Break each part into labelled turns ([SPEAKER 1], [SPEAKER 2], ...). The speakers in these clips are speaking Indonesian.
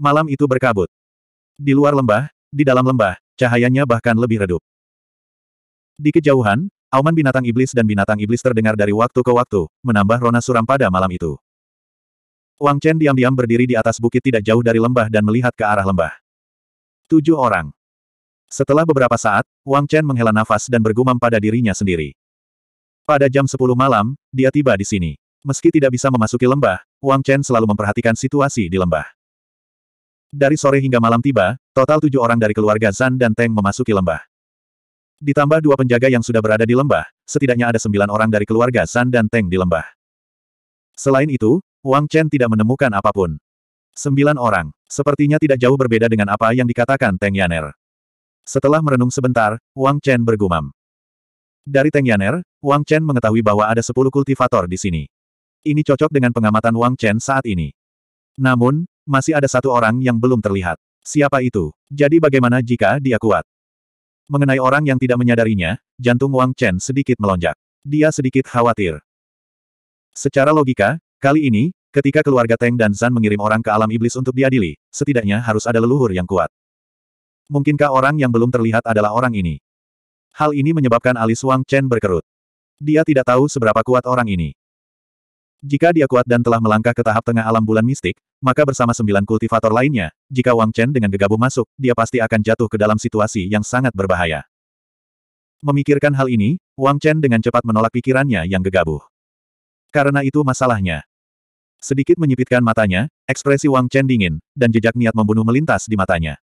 [SPEAKER 1] Malam itu berkabut. Di luar lembah, di dalam lembah, cahayanya bahkan lebih redup. Di kejauhan, auman binatang iblis dan binatang iblis terdengar dari waktu ke waktu, menambah rona suram pada malam itu. Wang Chen diam-diam berdiri di atas bukit tidak jauh dari lembah dan melihat ke arah lembah. Tujuh orang. Setelah beberapa saat, Wang Chen menghela nafas dan bergumam pada dirinya sendiri. Pada jam 10 malam, dia tiba di sini. Meski tidak bisa memasuki lembah, Wang Chen selalu memperhatikan situasi di lembah. Dari sore hingga malam tiba, total tujuh orang dari keluarga Zan dan Teng memasuki lembah. Ditambah dua penjaga yang sudah berada di lembah, setidaknya ada sembilan orang dari keluarga Zan dan Teng di lembah. Selain itu, Wang Chen tidak menemukan apa pun. Sembilan orang, sepertinya tidak jauh berbeda dengan apa yang dikatakan Teng Yaner. Setelah merenung sebentar, Wang Chen bergumam. Dari Teng Yaner, Wang Chen mengetahui bahwa ada sepuluh kultivator di sini. Ini cocok dengan pengamatan Wang Chen saat ini. Namun, masih ada satu orang yang belum terlihat. Siapa itu? Jadi bagaimana jika dia kuat? Mengenai orang yang tidak menyadarinya, jantung Wang Chen sedikit melonjak. Dia sedikit khawatir. Secara logika, kali ini, ketika keluarga Teng dan Zan mengirim orang ke alam iblis untuk diadili, setidaknya harus ada leluhur yang kuat. Mungkinkah orang yang belum terlihat adalah orang ini? Hal ini menyebabkan alis Wang Chen berkerut. Dia tidak tahu seberapa kuat orang ini. Jika dia kuat dan telah melangkah ke tahap tengah alam bulan mistik, maka bersama sembilan kultivator lainnya, jika Wang Chen dengan gegabah masuk, dia pasti akan jatuh ke dalam situasi yang sangat berbahaya. Memikirkan hal ini, Wang Chen dengan cepat menolak pikirannya yang gegabah. Karena itu masalahnya. Sedikit menyipitkan matanya, ekspresi Wang Chen dingin, dan jejak niat membunuh melintas di matanya.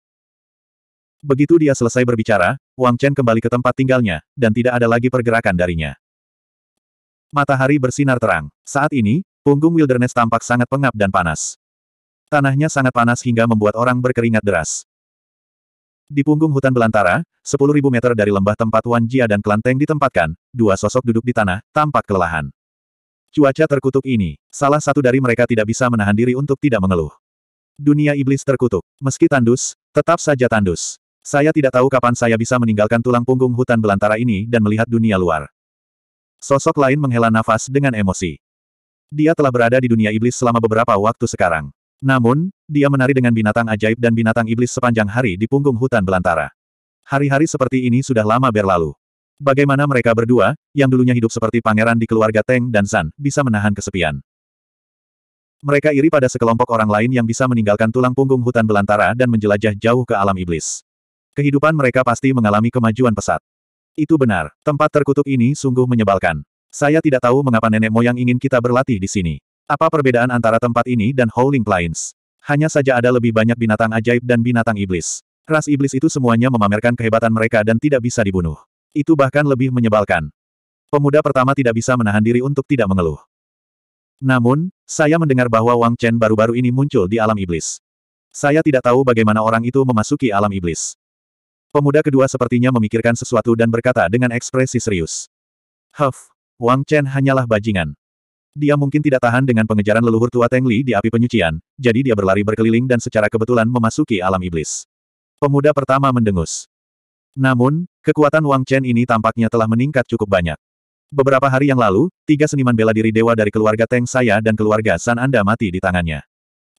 [SPEAKER 1] Begitu dia selesai berbicara, Wang Chen kembali ke tempat tinggalnya, dan tidak ada lagi pergerakan darinya. Matahari bersinar terang. Saat ini, punggung wilderness tampak sangat pengap dan panas. Tanahnya sangat panas hingga membuat orang berkeringat deras. Di punggung hutan belantara, 10.000 meter dari lembah tempat Wan Jia dan Klanteng ditempatkan, dua sosok duduk di tanah, tampak kelelahan. Cuaca terkutuk ini, salah satu dari mereka tidak bisa menahan diri untuk tidak mengeluh. Dunia iblis terkutuk. Meski tandus, tetap saja tandus. Saya tidak tahu kapan saya bisa meninggalkan tulang punggung hutan belantara ini dan melihat dunia luar. Sosok lain menghela nafas dengan emosi. Dia telah berada di dunia iblis selama beberapa waktu sekarang. Namun, dia menari dengan binatang ajaib dan binatang iblis sepanjang hari di punggung hutan belantara. Hari-hari seperti ini sudah lama berlalu. Bagaimana mereka berdua, yang dulunya hidup seperti pangeran di keluarga Teng dan Zan, bisa menahan kesepian. Mereka iri pada sekelompok orang lain yang bisa meninggalkan tulang punggung hutan belantara dan menjelajah jauh ke alam iblis. Kehidupan mereka pasti mengalami kemajuan pesat. Itu benar, tempat terkutuk ini sungguh menyebalkan. Saya tidak tahu mengapa nenek moyang ingin kita berlatih di sini. Apa perbedaan antara tempat ini dan Howling Plains? Hanya saja ada lebih banyak binatang ajaib dan binatang iblis. Ras iblis itu semuanya memamerkan kehebatan mereka dan tidak bisa dibunuh. Itu bahkan lebih menyebalkan. Pemuda pertama tidak bisa menahan diri untuk tidak mengeluh. Namun, saya mendengar bahwa Wang Chen baru-baru ini muncul di alam iblis. Saya tidak tahu bagaimana orang itu memasuki alam iblis. Pemuda kedua sepertinya memikirkan sesuatu dan berkata dengan ekspresi serius. Huff, Wang Chen hanyalah bajingan. Dia mungkin tidak tahan dengan pengejaran leluhur tua Teng Li di api penyucian, jadi dia berlari berkeliling dan secara kebetulan memasuki alam iblis. Pemuda pertama mendengus. Namun, kekuatan Wang Chen ini tampaknya telah meningkat cukup banyak. Beberapa hari yang lalu, tiga seniman bela diri dewa dari keluarga Teng saya dan keluarga San Anda mati di tangannya.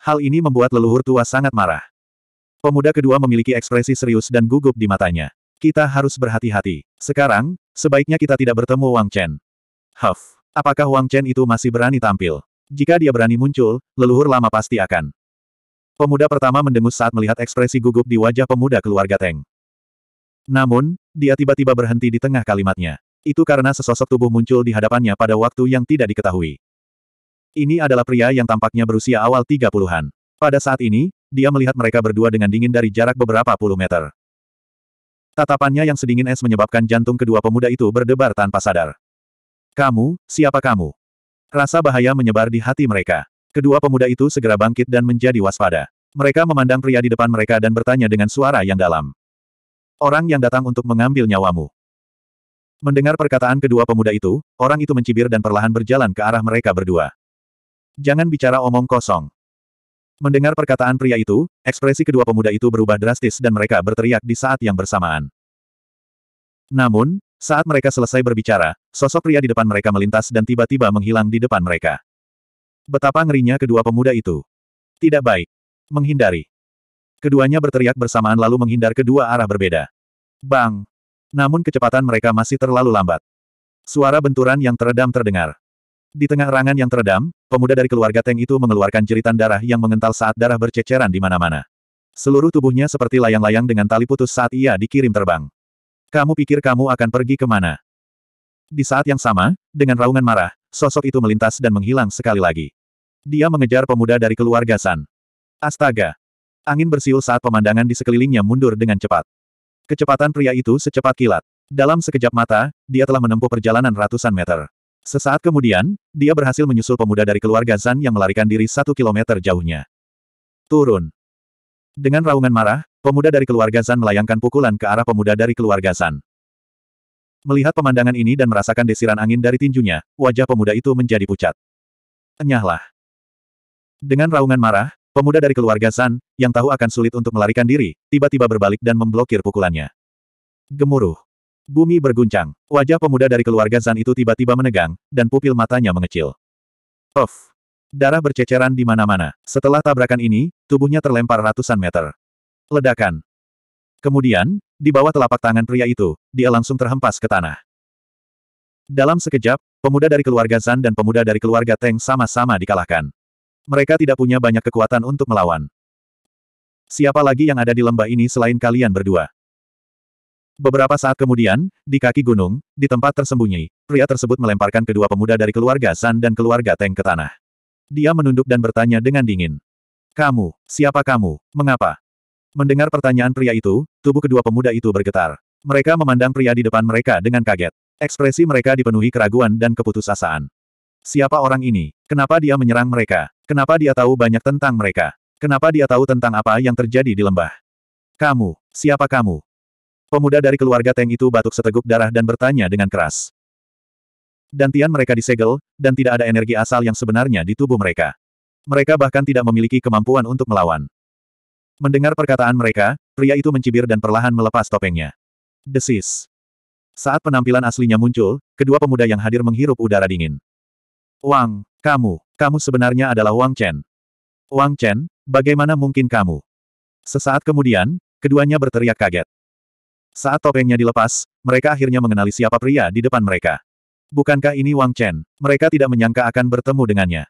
[SPEAKER 1] Hal ini membuat leluhur tua sangat marah. Pemuda kedua memiliki ekspresi serius dan gugup di matanya. Kita harus berhati-hati. Sekarang, sebaiknya kita tidak bertemu Wang Chen. Huff, apakah Wang Chen itu masih berani tampil? Jika dia berani muncul, leluhur lama pasti akan. Pemuda pertama mendengus saat melihat ekspresi gugup di wajah pemuda keluarga Teng. Namun, dia tiba-tiba berhenti di tengah kalimatnya. Itu karena sesosok tubuh muncul di hadapannya pada waktu yang tidak diketahui. Ini adalah pria yang tampaknya berusia awal 30-an. Pada saat ini, dia melihat mereka berdua dengan dingin dari jarak beberapa puluh meter. Tatapannya yang sedingin es menyebabkan jantung kedua pemuda itu berdebar tanpa sadar. Kamu, siapa kamu? Rasa bahaya menyebar di hati mereka. Kedua pemuda itu segera bangkit dan menjadi waspada. Mereka memandang pria di depan mereka dan bertanya dengan suara yang dalam. Orang yang datang untuk mengambil nyawamu. Mendengar perkataan kedua pemuda itu, orang itu mencibir dan perlahan berjalan ke arah mereka berdua. Jangan bicara omong kosong. Mendengar perkataan pria itu, ekspresi kedua pemuda itu berubah drastis dan mereka berteriak di saat yang bersamaan. Namun, saat mereka selesai berbicara, sosok pria di depan mereka melintas dan tiba-tiba menghilang di depan mereka. Betapa ngerinya kedua pemuda itu. Tidak baik. Menghindari. Keduanya berteriak bersamaan lalu menghindar kedua arah berbeda. Bang! Namun kecepatan mereka masih terlalu lambat. Suara benturan yang teredam terdengar. Di tengah rangan yang teredam, pemuda dari keluarga Teng itu mengeluarkan jeritan darah yang mengental saat darah berceceran di mana-mana. Seluruh tubuhnya seperti layang-layang dengan tali putus saat ia dikirim terbang. Kamu pikir kamu akan pergi ke mana? Di saat yang sama, dengan raungan marah, sosok itu melintas dan menghilang sekali lagi. Dia mengejar pemuda dari keluarga San. Astaga! Angin bersiul saat pemandangan di sekelilingnya mundur dengan cepat. Kecepatan pria itu secepat kilat. Dalam sekejap mata, dia telah menempuh perjalanan ratusan meter. Sesaat kemudian, dia berhasil menyusul pemuda dari keluarga Zan yang melarikan diri satu kilometer jauhnya. Turun. Dengan raungan marah, Pemuda dari keluarga Zan melayangkan pukulan ke arah pemuda dari keluarga Zan. Melihat pemandangan ini dan merasakan desiran angin dari tinjunya, wajah pemuda itu menjadi pucat. Enyahlah. Dengan raungan marah, pemuda dari keluarga Zan, yang tahu akan sulit untuk melarikan diri, tiba-tiba berbalik dan memblokir pukulannya. Gemuruh. Bumi berguncang. Wajah pemuda dari keluarga Zan itu tiba-tiba menegang, dan pupil matanya mengecil. Puff. Darah berceceran di mana-mana. Setelah tabrakan ini, tubuhnya terlempar ratusan meter. Ledakan. Kemudian, di bawah telapak tangan pria itu, dia langsung terhempas ke tanah. Dalam sekejap, pemuda dari keluarga Zan dan pemuda dari keluarga Teng sama-sama dikalahkan. Mereka tidak punya banyak kekuatan untuk melawan. Siapa lagi yang ada di lembah ini selain kalian berdua? Beberapa saat kemudian, di kaki gunung, di tempat tersembunyi, pria tersebut melemparkan kedua pemuda dari keluarga Zan dan keluarga Teng ke tanah. Dia menunduk dan bertanya dengan dingin. Kamu, siapa kamu, mengapa? Mendengar pertanyaan pria itu, tubuh kedua pemuda itu bergetar. Mereka memandang pria di depan mereka dengan kaget. Ekspresi mereka dipenuhi keraguan dan keputusasaan. Siapa orang ini? Kenapa dia menyerang mereka? Kenapa dia tahu banyak tentang mereka? Kenapa dia tahu tentang apa yang terjadi di lembah? Kamu, siapa kamu? Pemuda dari keluarga Teng itu batuk seteguk darah dan bertanya dengan keras. Dantian mereka disegel, dan tidak ada energi asal yang sebenarnya di tubuh mereka. Mereka bahkan tidak memiliki kemampuan untuk melawan. Mendengar perkataan mereka, pria itu mencibir dan perlahan melepas topengnya. Desis. Saat penampilan aslinya muncul, kedua pemuda yang hadir menghirup udara dingin. Wang, kamu, kamu sebenarnya adalah Wang Chen. Wang Chen, bagaimana mungkin kamu? Sesaat kemudian, keduanya berteriak kaget. Saat topengnya dilepas, mereka akhirnya mengenali siapa pria di depan mereka. Bukankah ini Wang Chen? Mereka tidak menyangka akan bertemu dengannya.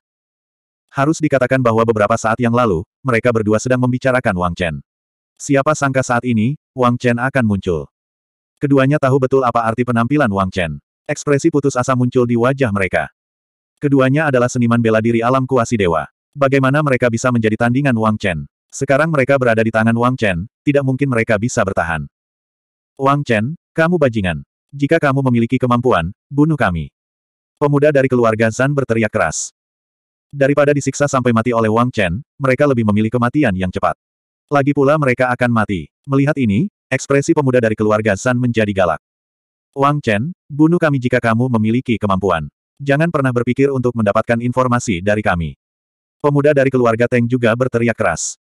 [SPEAKER 1] Harus dikatakan bahwa beberapa saat yang lalu, mereka berdua sedang membicarakan Wang Chen. Siapa sangka saat ini, Wang Chen akan muncul. Keduanya tahu betul apa arti penampilan Wang Chen. Ekspresi putus asa muncul di wajah mereka. Keduanya adalah seniman bela diri alam kuasi dewa. Bagaimana mereka bisa menjadi tandingan Wang Chen? Sekarang mereka berada di tangan Wang Chen, tidak mungkin mereka bisa bertahan. Wang Chen, kamu bajingan. Jika kamu memiliki kemampuan, bunuh kami. Pemuda dari keluarga Zan berteriak keras. Daripada disiksa sampai mati oleh Wang Chen, mereka lebih memilih kematian yang cepat. Lagi pula mereka akan mati. Melihat ini, ekspresi pemuda dari keluarga Zan menjadi galak. Wang Chen, bunuh kami jika kamu memiliki kemampuan. Jangan pernah berpikir untuk mendapatkan informasi dari kami. Pemuda dari keluarga Teng juga berteriak keras.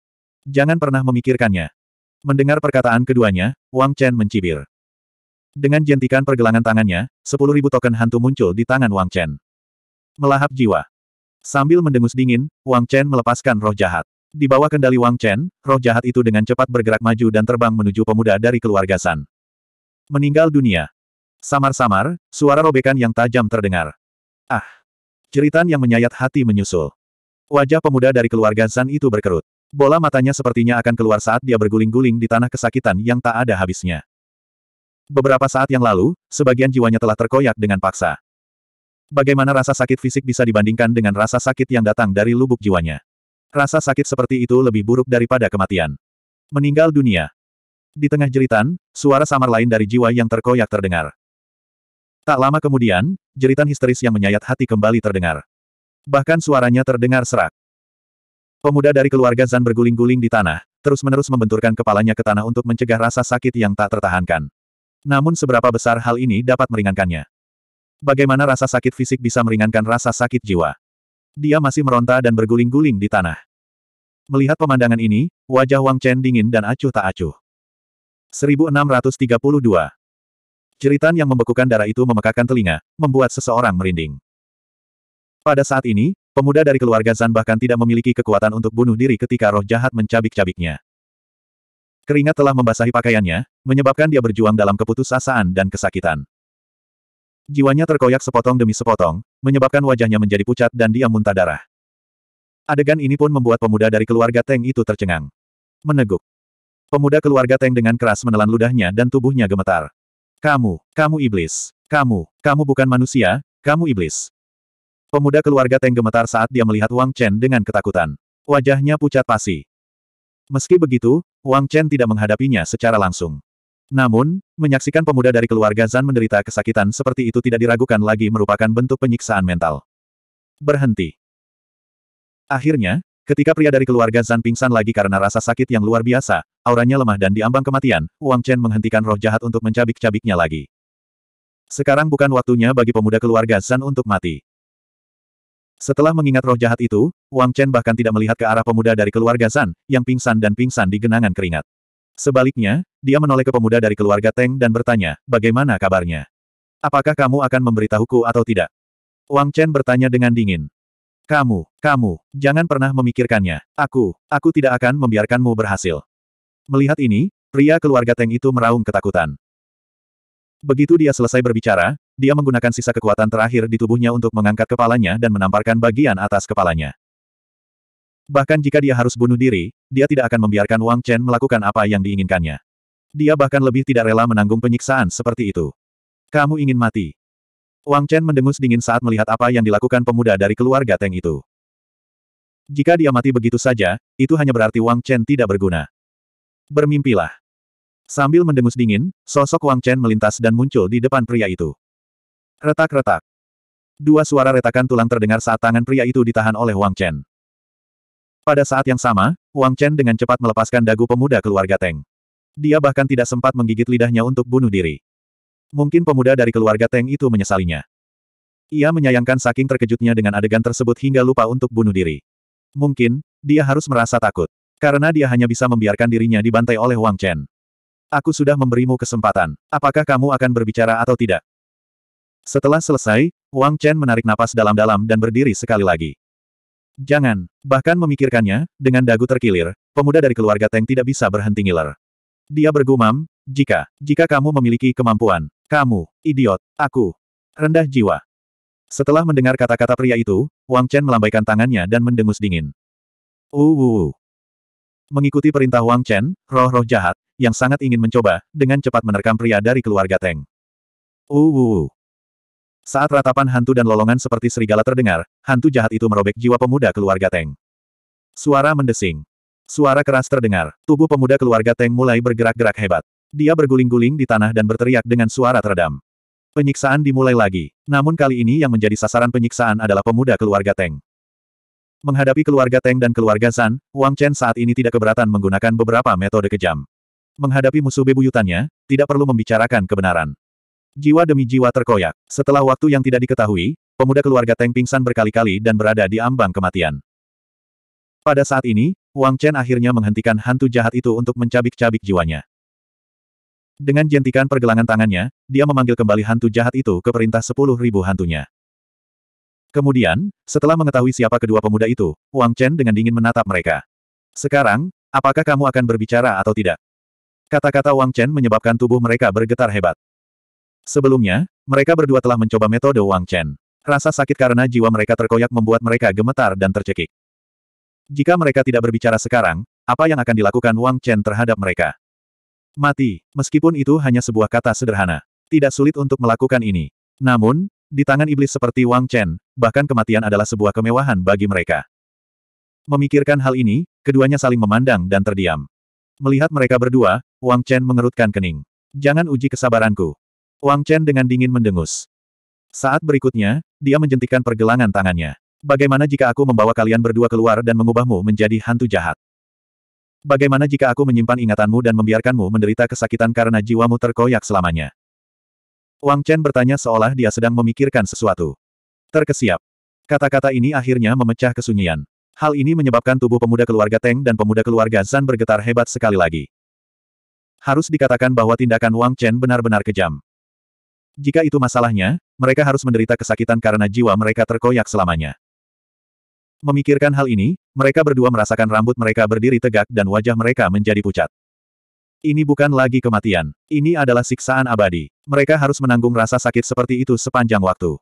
[SPEAKER 1] Jangan pernah memikirkannya. Mendengar perkataan keduanya, Wang Chen mencibir. Dengan jentikan pergelangan tangannya, 10.000 token hantu muncul di tangan Wang Chen. Melahap jiwa. Sambil mendengus dingin, Wang Chen melepaskan roh jahat. Di bawah kendali Wang Chen, roh jahat itu dengan cepat bergerak maju dan terbang menuju pemuda dari keluarga San. Meninggal dunia. Samar-samar, suara robekan yang tajam terdengar. Ah! Jeritan yang menyayat hati menyusul. Wajah pemuda dari keluarga San itu berkerut. Bola matanya sepertinya akan keluar saat dia berguling-guling di tanah kesakitan yang tak ada habisnya. Beberapa saat yang lalu, sebagian jiwanya telah terkoyak dengan paksa. Bagaimana rasa sakit fisik bisa dibandingkan dengan rasa sakit yang datang dari lubuk jiwanya? Rasa sakit seperti itu lebih buruk daripada kematian. Meninggal dunia. Di tengah jeritan, suara samar lain dari jiwa yang terkoyak terdengar. Tak lama kemudian, jeritan histeris yang menyayat hati kembali terdengar. Bahkan suaranya terdengar serak. Pemuda dari keluarga Zan berguling-guling di tanah, terus-menerus membenturkan kepalanya ke tanah untuk mencegah rasa sakit yang tak tertahankan. Namun seberapa besar hal ini dapat meringankannya? Bagaimana rasa sakit fisik bisa meringankan rasa sakit jiwa? Dia masih meronta dan berguling-guling di tanah. Melihat pemandangan ini, wajah Wang Chen dingin dan acuh tak acuh. 1632. Ceritan yang membekukan darah itu memekakan telinga, membuat seseorang merinding. Pada saat ini, pemuda dari keluarga Zan bahkan tidak memiliki kekuatan untuk bunuh diri ketika roh jahat mencabik-cabiknya. Keringat telah membasahi pakaiannya, menyebabkan dia berjuang dalam keputusasaan dan kesakitan. Jiwanya terkoyak sepotong demi sepotong, menyebabkan wajahnya menjadi pucat dan dia muntah darah. Adegan ini pun membuat pemuda dari keluarga Teng itu tercengang. Meneguk. Pemuda keluarga Teng dengan keras menelan ludahnya dan tubuhnya gemetar. Kamu, kamu iblis. Kamu, kamu bukan manusia, kamu iblis. Pemuda keluarga Teng gemetar saat dia melihat Wang Chen dengan ketakutan. Wajahnya pucat pasi. Meski begitu, Wang Chen tidak menghadapinya secara langsung. Namun, menyaksikan pemuda dari keluarga Zan menderita kesakitan seperti itu tidak diragukan lagi merupakan bentuk penyiksaan mental. Berhenti. Akhirnya, Ketika pria dari keluarga Zan pingsan lagi karena rasa sakit yang luar biasa, auranya lemah dan diambang kematian, Wang Chen menghentikan roh jahat untuk mencabik-cabiknya lagi. Sekarang bukan waktunya bagi pemuda keluarga Zan untuk mati. Setelah mengingat roh jahat itu, Wang Chen bahkan tidak melihat ke arah pemuda dari keluarga Zan, yang pingsan dan pingsan di genangan keringat. Sebaliknya, dia menoleh ke pemuda dari keluarga Teng dan bertanya, bagaimana kabarnya? Apakah kamu akan memberitahuku atau tidak? Wang Chen bertanya dengan dingin. Kamu, kamu, jangan pernah memikirkannya. Aku, aku tidak akan membiarkanmu berhasil. Melihat ini, pria keluarga Teng itu meraung ketakutan. Begitu dia selesai berbicara, dia menggunakan sisa kekuatan terakhir di tubuhnya untuk mengangkat kepalanya dan menamparkan bagian atas kepalanya. Bahkan jika dia harus bunuh diri, dia tidak akan membiarkan Wang Chen melakukan apa yang diinginkannya. Dia bahkan lebih tidak rela menanggung penyiksaan seperti itu. Kamu ingin mati. Wang Chen mendengus dingin saat melihat apa yang dilakukan pemuda dari keluarga Teng itu. Jika dia mati begitu saja, itu hanya berarti Wang Chen tidak berguna. Bermimpilah. Sambil mendengus dingin, sosok Wang Chen melintas dan muncul di depan pria itu. Retak-retak. Dua suara retakan tulang terdengar saat tangan pria itu ditahan oleh Wang Chen. Pada saat yang sama, Wang Chen dengan cepat melepaskan dagu pemuda keluarga Teng. Dia bahkan tidak sempat menggigit lidahnya untuk bunuh diri. Mungkin pemuda dari keluarga Teng itu menyesalinya. Ia menyayangkan saking terkejutnya dengan adegan tersebut hingga lupa untuk bunuh diri. Mungkin, dia harus merasa takut. Karena dia hanya bisa membiarkan dirinya dibantai oleh Wang Chen. Aku sudah memberimu kesempatan. Apakah kamu akan berbicara atau tidak? Setelah selesai, Wang Chen menarik napas dalam-dalam dan berdiri sekali lagi. Jangan, bahkan memikirkannya, dengan dagu terkilir, pemuda dari keluarga Teng tidak bisa berhenti ngiler. Dia bergumam, jika, jika kamu memiliki kemampuan, kamu, idiot, aku, rendah jiwa. Setelah mendengar kata-kata pria itu, Wang Chen melambaikan tangannya dan mendengus dingin. Uh, Mengikuti perintah Wang Chen, roh-roh jahat, yang sangat ingin mencoba, dengan cepat menerkam pria dari keluarga Teng. Uh, Saat ratapan hantu dan lolongan seperti serigala terdengar, hantu jahat itu merobek jiwa pemuda keluarga Teng. Suara mendesing. Suara keras terdengar. Tubuh pemuda keluarga Teng mulai bergerak-gerak hebat. Dia berguling-guling di tanah dan berteriak dengan suara teredam. Penyiksaan dimulai lagi. Namun kali ini yang menjadi sasaran penyiksaan adalah pemuda keluarga Teng. Menghadapi keluarga Teng dan keluarga Zan, Wang Chen saat ini tidak keberatan menggunakan beberapa metode kejam. Menghadapi musuh bebuyutannya, tidak perlu membicarakan kebenaran. Jiwa demi jiwa terkoyak. Setelah waktu yang tidak diketahui, pemuda keluarga Teng pingsan berkali-kali dan berada di ambang kematian. Pada saat ini, Wang Chen akhirnya menghentikan hantu jahat itu untuk mencabik-cabik jiwanya. Dengan jentikan pergelangan tangannya, dia memanggil kembali hantu jahat itu ke perintah sepuluh ribu hantunya. Kemudian, setelah mengetahui siapa kedua pemuda itu, Wang Chen dengan dingin menatap mereka. Sekarang, apakah kamu akan berbicara atau tidak? Kata-kata Wang Chen menyebabkan tubuh mereka bergetar hebat. Sebelumnya, mereka berdua telah mencoba metode Wang Chen. Rasa sakit karena jiwa mereka terkoyak membuat mereka gemetar dan tercekik. Jika mereka tidak berbicara sekarang, apa yang akan dilakukan Wang Chen terhadap mereka? Mati, meskipun itu hanya sebuah kata sederhana. Tidak sulit untuk melakukan ini. Namun, di tangan iblis seperti Wang Chen, bahkan kematian adalah sebuah kemewahan bagi mereka. Memikirkan hal ini, keduanya saling memandang dan terdiam. Melihat mereka berdua, Wang Chen mengerutkan kening. Jangan uji kesabaranku. Wang Chen dengan dingin mendengus. Saat berikutnya, dia menjentikan pergelangan tangannya. Bagaimana jika aku membawa kalian berdua keluar dan mengubahmu menjadi hantu jahat? Bagaimana jika aku menyimpan ingatanmu dan membiarkanmu menderita kesakitan karena jiwamu terkoyak selamanya? Wang Chen bertanya seolah dia sedang memikirkan sesuatu. Terkesiap. Kata-kata ini akhirnya memecah kesunyian. Hal ini menyebabkan tubuh pemuda keluarga Teng dan pemuda keluarga Zan bergetar hebat sekali lagi. Harus dikatakan bahwa tindakan Wang Chen benar-benar kejam. Jika itu masalahnya, mereka harus menderita kesakitan karena jiwa mereka terkoyak selamanya. Memikirkan hal ini, mereka berdua merasakan rambut mereka berdiri tegak dan wajah mereka menjadi pucat. Ini bukan lagi kematian. Ini adalah siksaan abadi. Mereka harus menanggung rasa sakit seperti itu sepanjang waktu.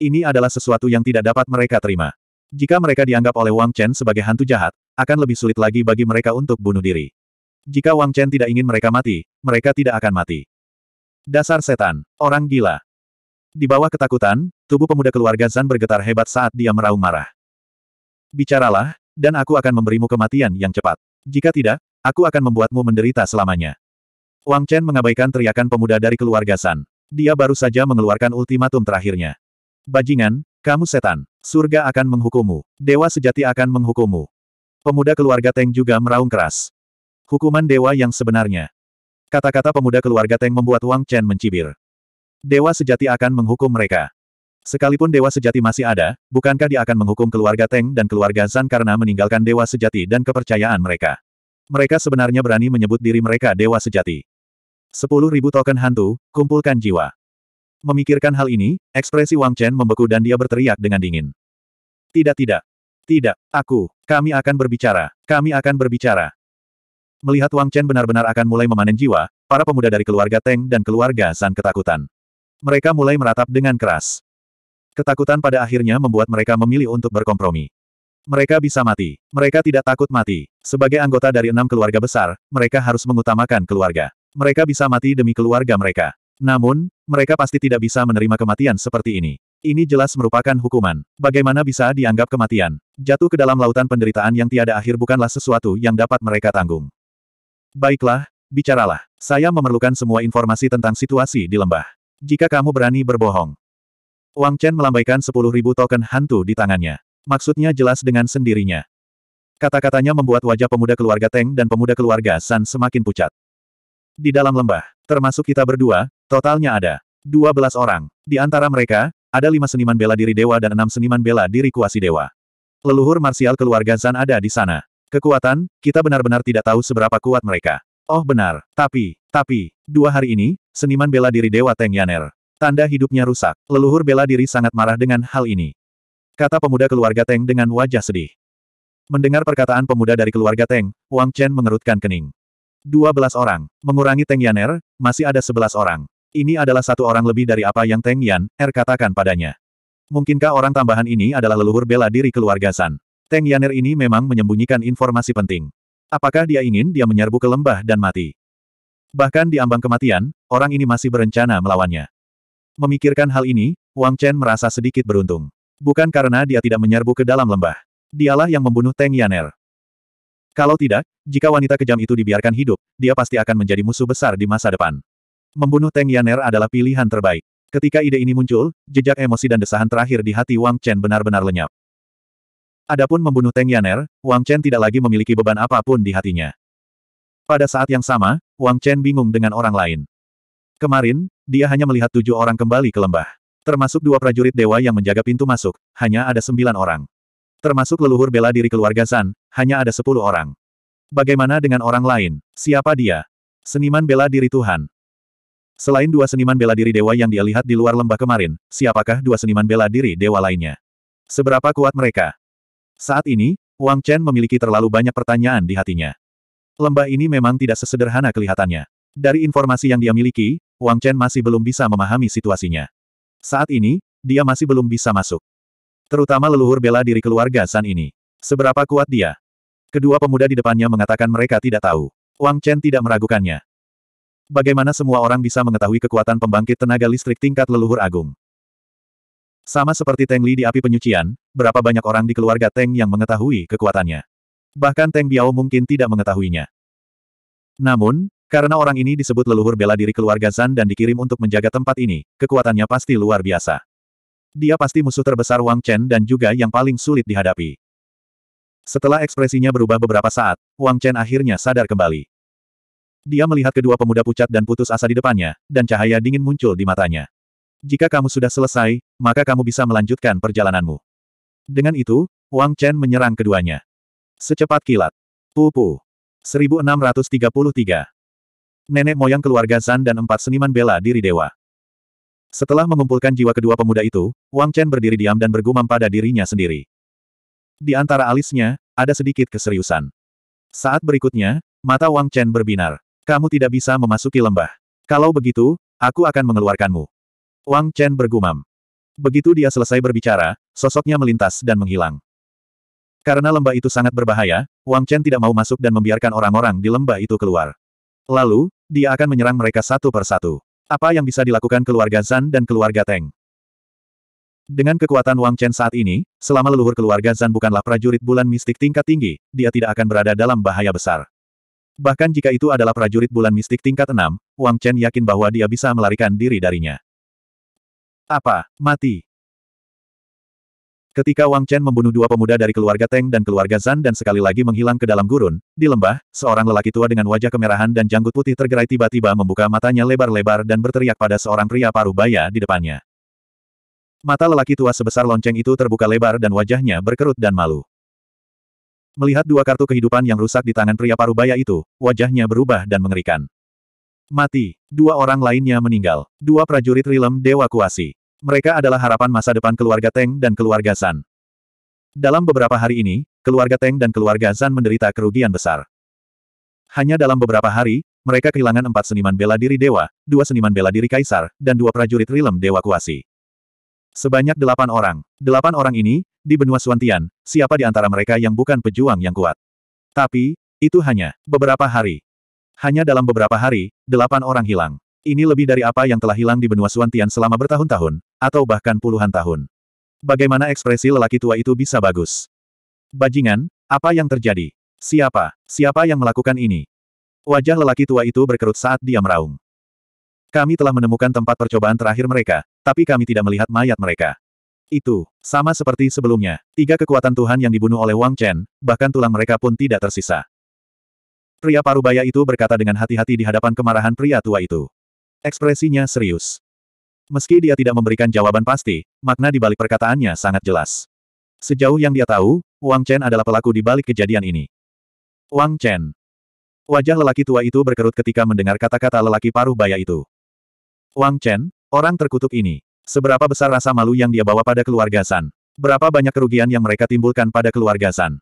[SPEAKER 1] Ini adalah sesuatu yang tidak dapat mereka terima. Jika mereka dianggap oleh Wang Chen sebagai hantu jahat, akan lebih sulit lagi bagi mereka untuk bunuh diri. Jika Wang Chen tidak ingin mereka mati, mereka tidak akan mati. Dasar setan, orang gila. Di bawah ketakutan, tubuh pemuda keluarga Zan bergetar hebat saat dia meraung marah. Bicaralah, dan aku akan memberimu kematian yang cepat. Jika tidak, aku akan membuatmu menderita selamanya. Wang Chen mengabaikan teriakan pemuda dari keluarga San. Dia baru saja mengeluarkan ultimatum terakhirnya. Bajingan, kamu setan. Surga akan menghukummu. Dewa sejati akan menghukummu. Pemuda keluarga Teng juga meraung keras. Hukuman dewa yang sebenarnya. Kata-kata pemuda keluarga Teng membuat Wang Chen mencibir. Dewa sejati akan menghukum mereka. Sekalipun dewa sejati masih ada, bukankah dia akan menghukum keluarga Teng dan keluarga Zan karena meninggalkan dewa sejati dan kepercayaan mereka? Mereka sebenarnya berani menyebut diri mereka dewa sejati. Sepuluh ribu token hantu, kumpulkan jiwa. Memikirkan hal ini, ekspresi Wang Chen membeku dan dia berteriak dengan dingin. Tidak tidak. Tidak, aku, kami akan berbicara, kami akan berbicara. Melihat Wang Chen benar-benar akan mulai memanen jiwa, para pemuda dari keluarga Teng dan keluarga San ketakutan. Mereka mulai meratap dengan keras. Ketakutan pada akhirnya membuat mereka memilih untuk berkompromi. Mereka bisa mati. Mereka tidak takut mati. Sebagai anggota dari enam keluarga besar, mereka harus mengutamakan keluarga. Mereka bisa mati demi keluarga mereka. Namun, mereka pasti tidak bisa menerima kematian seperti ini. Ini jelas merupakan hukuman. Bagaimana bisa dianggap kematian? Jatuh ke dalam lautan penderitaan yang tiada akhir bukanlah sesuatu yang dapat mereka tanggung. Baiklah, bicaralah. Saya memerlukan semua informasi tentang situasi di lembah. Jika kamu berani berbohong. Wang Chen melambaikan 10.000 token hantu di tangannya. Maksudnya jelas dengan sendirinya. Kata-katanya membuat wajah pemuda keluarga Teng dan pemuda keluarga San semakin pucat. Di dalam lembah, termasuk kita berdua, Totalnya ada 12 orang. Di antara mereka, ada lima seniman bela diri dewa dan enam seniman bela diri kuasi dewa. Leluhur marsial keluarga Zan ada di sana. Kekuatan, kita benar-benar tidak tahu seberapa kuat mereka. Oh benar, tapi, tapi, dua hari ini, seniman bela diri dewa Teng Yaner. Tanda hidupnya rusak. Leluhur bela diri sangat marah dengan hal ini. Kata pemuda keluarga Teng dengan wajah sedih. Mendengar perkataan pemuda dari keluarga Teng, Wang Chen mengerutkan kening. Dua belas orang. Mengurangi Teng Yaner, masih ada sebelas orang. Ini adalah satu orang lebih dari apa yang Teng Yan, Er katakan padanya. Mungkinkah orang tambahan ini adalah leluhur bela diri keluarga San? Teng Yaner ini memang menyembunyikan informasi penting. Apakah dia ingin dia menyerbu ke lembah dan mati? Bahkan di ambang kematian, orang ini masih berencana melawannya. Memikirkan hal ini, Wang Chen merasa sedikit beruntung. Bukan karena dia tidak menyerbu ke dalam lembah. Dialah yang membunuh Teng Yaner. Kalau tidak, jika wanita kejam itu dibiarkan hidup, dia pasti akan menjadi musuh besar di masa depan. Membunuh Teng Yaner adalah pilihan terbaik. Ketika ide ini muncul, jejak emosi dan desahan terakhir di hati Wang Chen benar-benar lenyap. Adapun membunuh Teng Yaner, Wang Chen tidak lagi memiliki beban apa pun di hatinya. Pada saat yang sama, Wang Chen bingung dengan orang lain. Kemarin, dia hanya melihat tujuh orang kembali ke lembah. Termasuk dua prajurit dewa yang menjaga pintu masuk, hanya ada sembilan orang. Termasuk leluhur bela diri keluarga San, hanya ada sepuluh orang. Bagaimana dengan orang lain? Siapa dia? Seniman bela diri Tuhan. Selain dua seniman bela diri dewa yang dia lihat di luar lembah kemarin, siapakah dua seniman bela diri dewa lainnya? Seberapa kuat mereka? Saat ini, Wang Chen memiliki terlalu banyak pertanyaan di hatinya. Lembah ini memang tidak sesederhana kelihatannya. Dari informasi yang dia miliki, Wang Chen masih belum bisa memahami situasinya. Saat ini, dia masih belum bisa masuk. Terutama leluhur bela diri keluarga San ini. Seberapa kuat dia? Kedua pemuda di depannya mengatakan mereka tidak tahu. Wang Chen tidak meragukannya. Bagaimana semua orang bisa mengetahui kekuatan pembangkit tenaga listrik tingkat leluhur agung? Sama seperti Teng Li di api penyucian, berapa banyak orang di keluarga Teng yang mengetahui kekuatannya? Bahkan Teng Biao mungkin tidak mengetahuinya. Namun, karena orang ini disebut leluhur bela diri keluarga Zan dan dikirim untuk menjaga tempat ini, kekuatannya pasti luar biasa. Dia pasti musuh terbesar Wang Chen dan juga yang paling sulit dihadapi. Setelah ekspresinya berubah beberapa saat, Wang Chen akhirnya sadar kembali. Dia melihat kedua pemuda pucat dan putus asa di depannya, dan cahaya dingin muncul di matanya. Jika kamu sudah selesai, maka kamu bisa melanjutkan perjalananmu. Dengan itu, Wang Chen menyerang keduanya. Secepat kilat. Pupu. 1633. Nenek moyang keluarga Zan dan empat seniman bela diri dewa. Setelah mengumpulkan jiwa kedua pemuda itu, Wang Chen berdiri diam dan bergumam pada dirinya sendiri. Di antara alisnya, ada sedikit keseriusan. Saat berikutnya, mata Wang Chen berbinar. Kamu tidak bisa memasuki lembah. Kalau begitu, aku akan mengeluarkanmu. Wang Chen bergumam. Begitu dia selesai berbicara, sosoknya melintas dan menghilang. Karena lembah itu sangat berbahaya, Wang Chen tidak mau masuk dan membiarkan orang-orang di lembah itu keluar. Lalu, dia akan menyerang mereka satu per satu. Apa yang bisa dilakukan keluarga Zan dan keluarga Teng? Dengan kekuatan Wang Chen saat ini, selama leluhur keluarga Zan bukanlah prajurit bulan mistik tingkat tinggi, dia tidak akan berada dalam bahaya besar. Bahkan jika itu adalah prajurit bulan mistik tingkat 6, Wang Chen yakin bahwa dia bisa melarikan diri darinya. Apa? Mati. Ketika Wang Chen membunuh dua pemuda dari keluarga Teng dan keluarga Zan dan sekali lagi menghilang ke dalam gurun, di lembah, seorang lelaki tua dengan wajah kemerahan dan janggut putih tergerai tiba-tiba membuka matanya lebar-lebar dan berteriak pada seorang pria paruh baya di depannya. Mata lelaki tua sebesar lonceng itu terbuka lebar dan wajahnya berkerut dan malu. Melihat dua kartu kehidupan yang rusak di tangan pria parubaya itu, wajahnya berubah dan mengerikan. Mati. Dua orang lainnya meninggal. Dua prajurit Rilem Dewa Kuasi. Mereka adalah harapan masa depan keluarga Teng dan keluarga San. Dalam beberapa hari ini, keluarga Teng dan keluarga Zan menderita kerugian besar. Hanya dalam beberapa hari, mereka kehilangan empat seniman bela diri dewa, dua seniman bela diri kaisar, dan dua prajurit Rilem Dewa Kuasi. Sebanyak delapan orang. Delapan orang ini, di benua Suantian, siapa di antara mereka yang bukan pejuang yang kuat? Tapi, itu hanya beberapa hari. Hanya dalam beberapa hari, delapan orang hilang. Ini lebih dari apa yang telah hilang di benua Suantian selama bertahun-tahun, atau bahkan puluhan tahun. Bagaimana ekspresi lelaki tua itu bisa bagus? Bajingan, apa yang terjadi? Siapa? Siapa yang melakukan ini? Wajah lelaki tua itu berkerut saat dia meraung. Kami telah menemukan tempat percobaan terakhir mereka, tapi kami tidak melihat mayat mereka. Itu, sama seperti sebelumnya, tiga kekuatan Tuhan yang dibunuh oleh Wang Chen, bahkan tulang mereka pun tidak tersisa. Pria parubaya itu berkata dengan hati-hati di hadapan kemarahan pria tua itu. Ekspresinya serius. Meski dia tidak memberikan jawaban pasti, makna di balik perkataannya sangat jelas. Sejauh yang dia tahu, Wang Chen adalah pelaku di balik kejadian ini. Wang Chen. Wajah lelaki tua itu berkerut ketika mendengar kata-kata lelaki paruh baya itu. Wang Chen, orang terkutuk ini. Seberapa besar rasa malu yang dia bawa pada keluarga San? Berapa banyak kerugian yang mereka timbulkan pada keluarga San?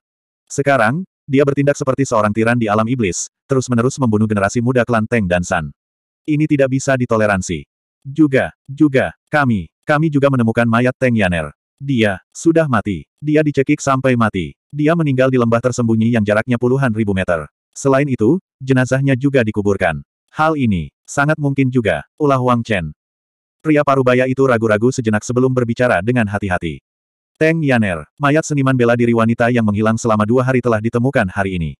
[SPEAKER 1] Sekarang, dia bertindak seperti seorang tiran di alam iblis, terus-menerus membunuh generasi muda klan Teng dan San. Ini tidak bisa ditoleransi. Juga, juga, kami, kami juga menemukan mayat Teng Yaner. Dia, sudah mati. Dia dicekik sampai mati. Dia meninggal di lembah tersembunyi yang jaraknya puluhan ribu meter. Selain itu, jenazahnya juga dikuburkan. Hal ini, sangat mungkin juga, ulah Wang Chen. Pria parubaya itu ragu-ragu sejenak sebelum berbicara dengan hati-hati. Teng Yaner, mayat seniman bela diri wanita yang menghilang selama dua hari telah ditemukan hari ini.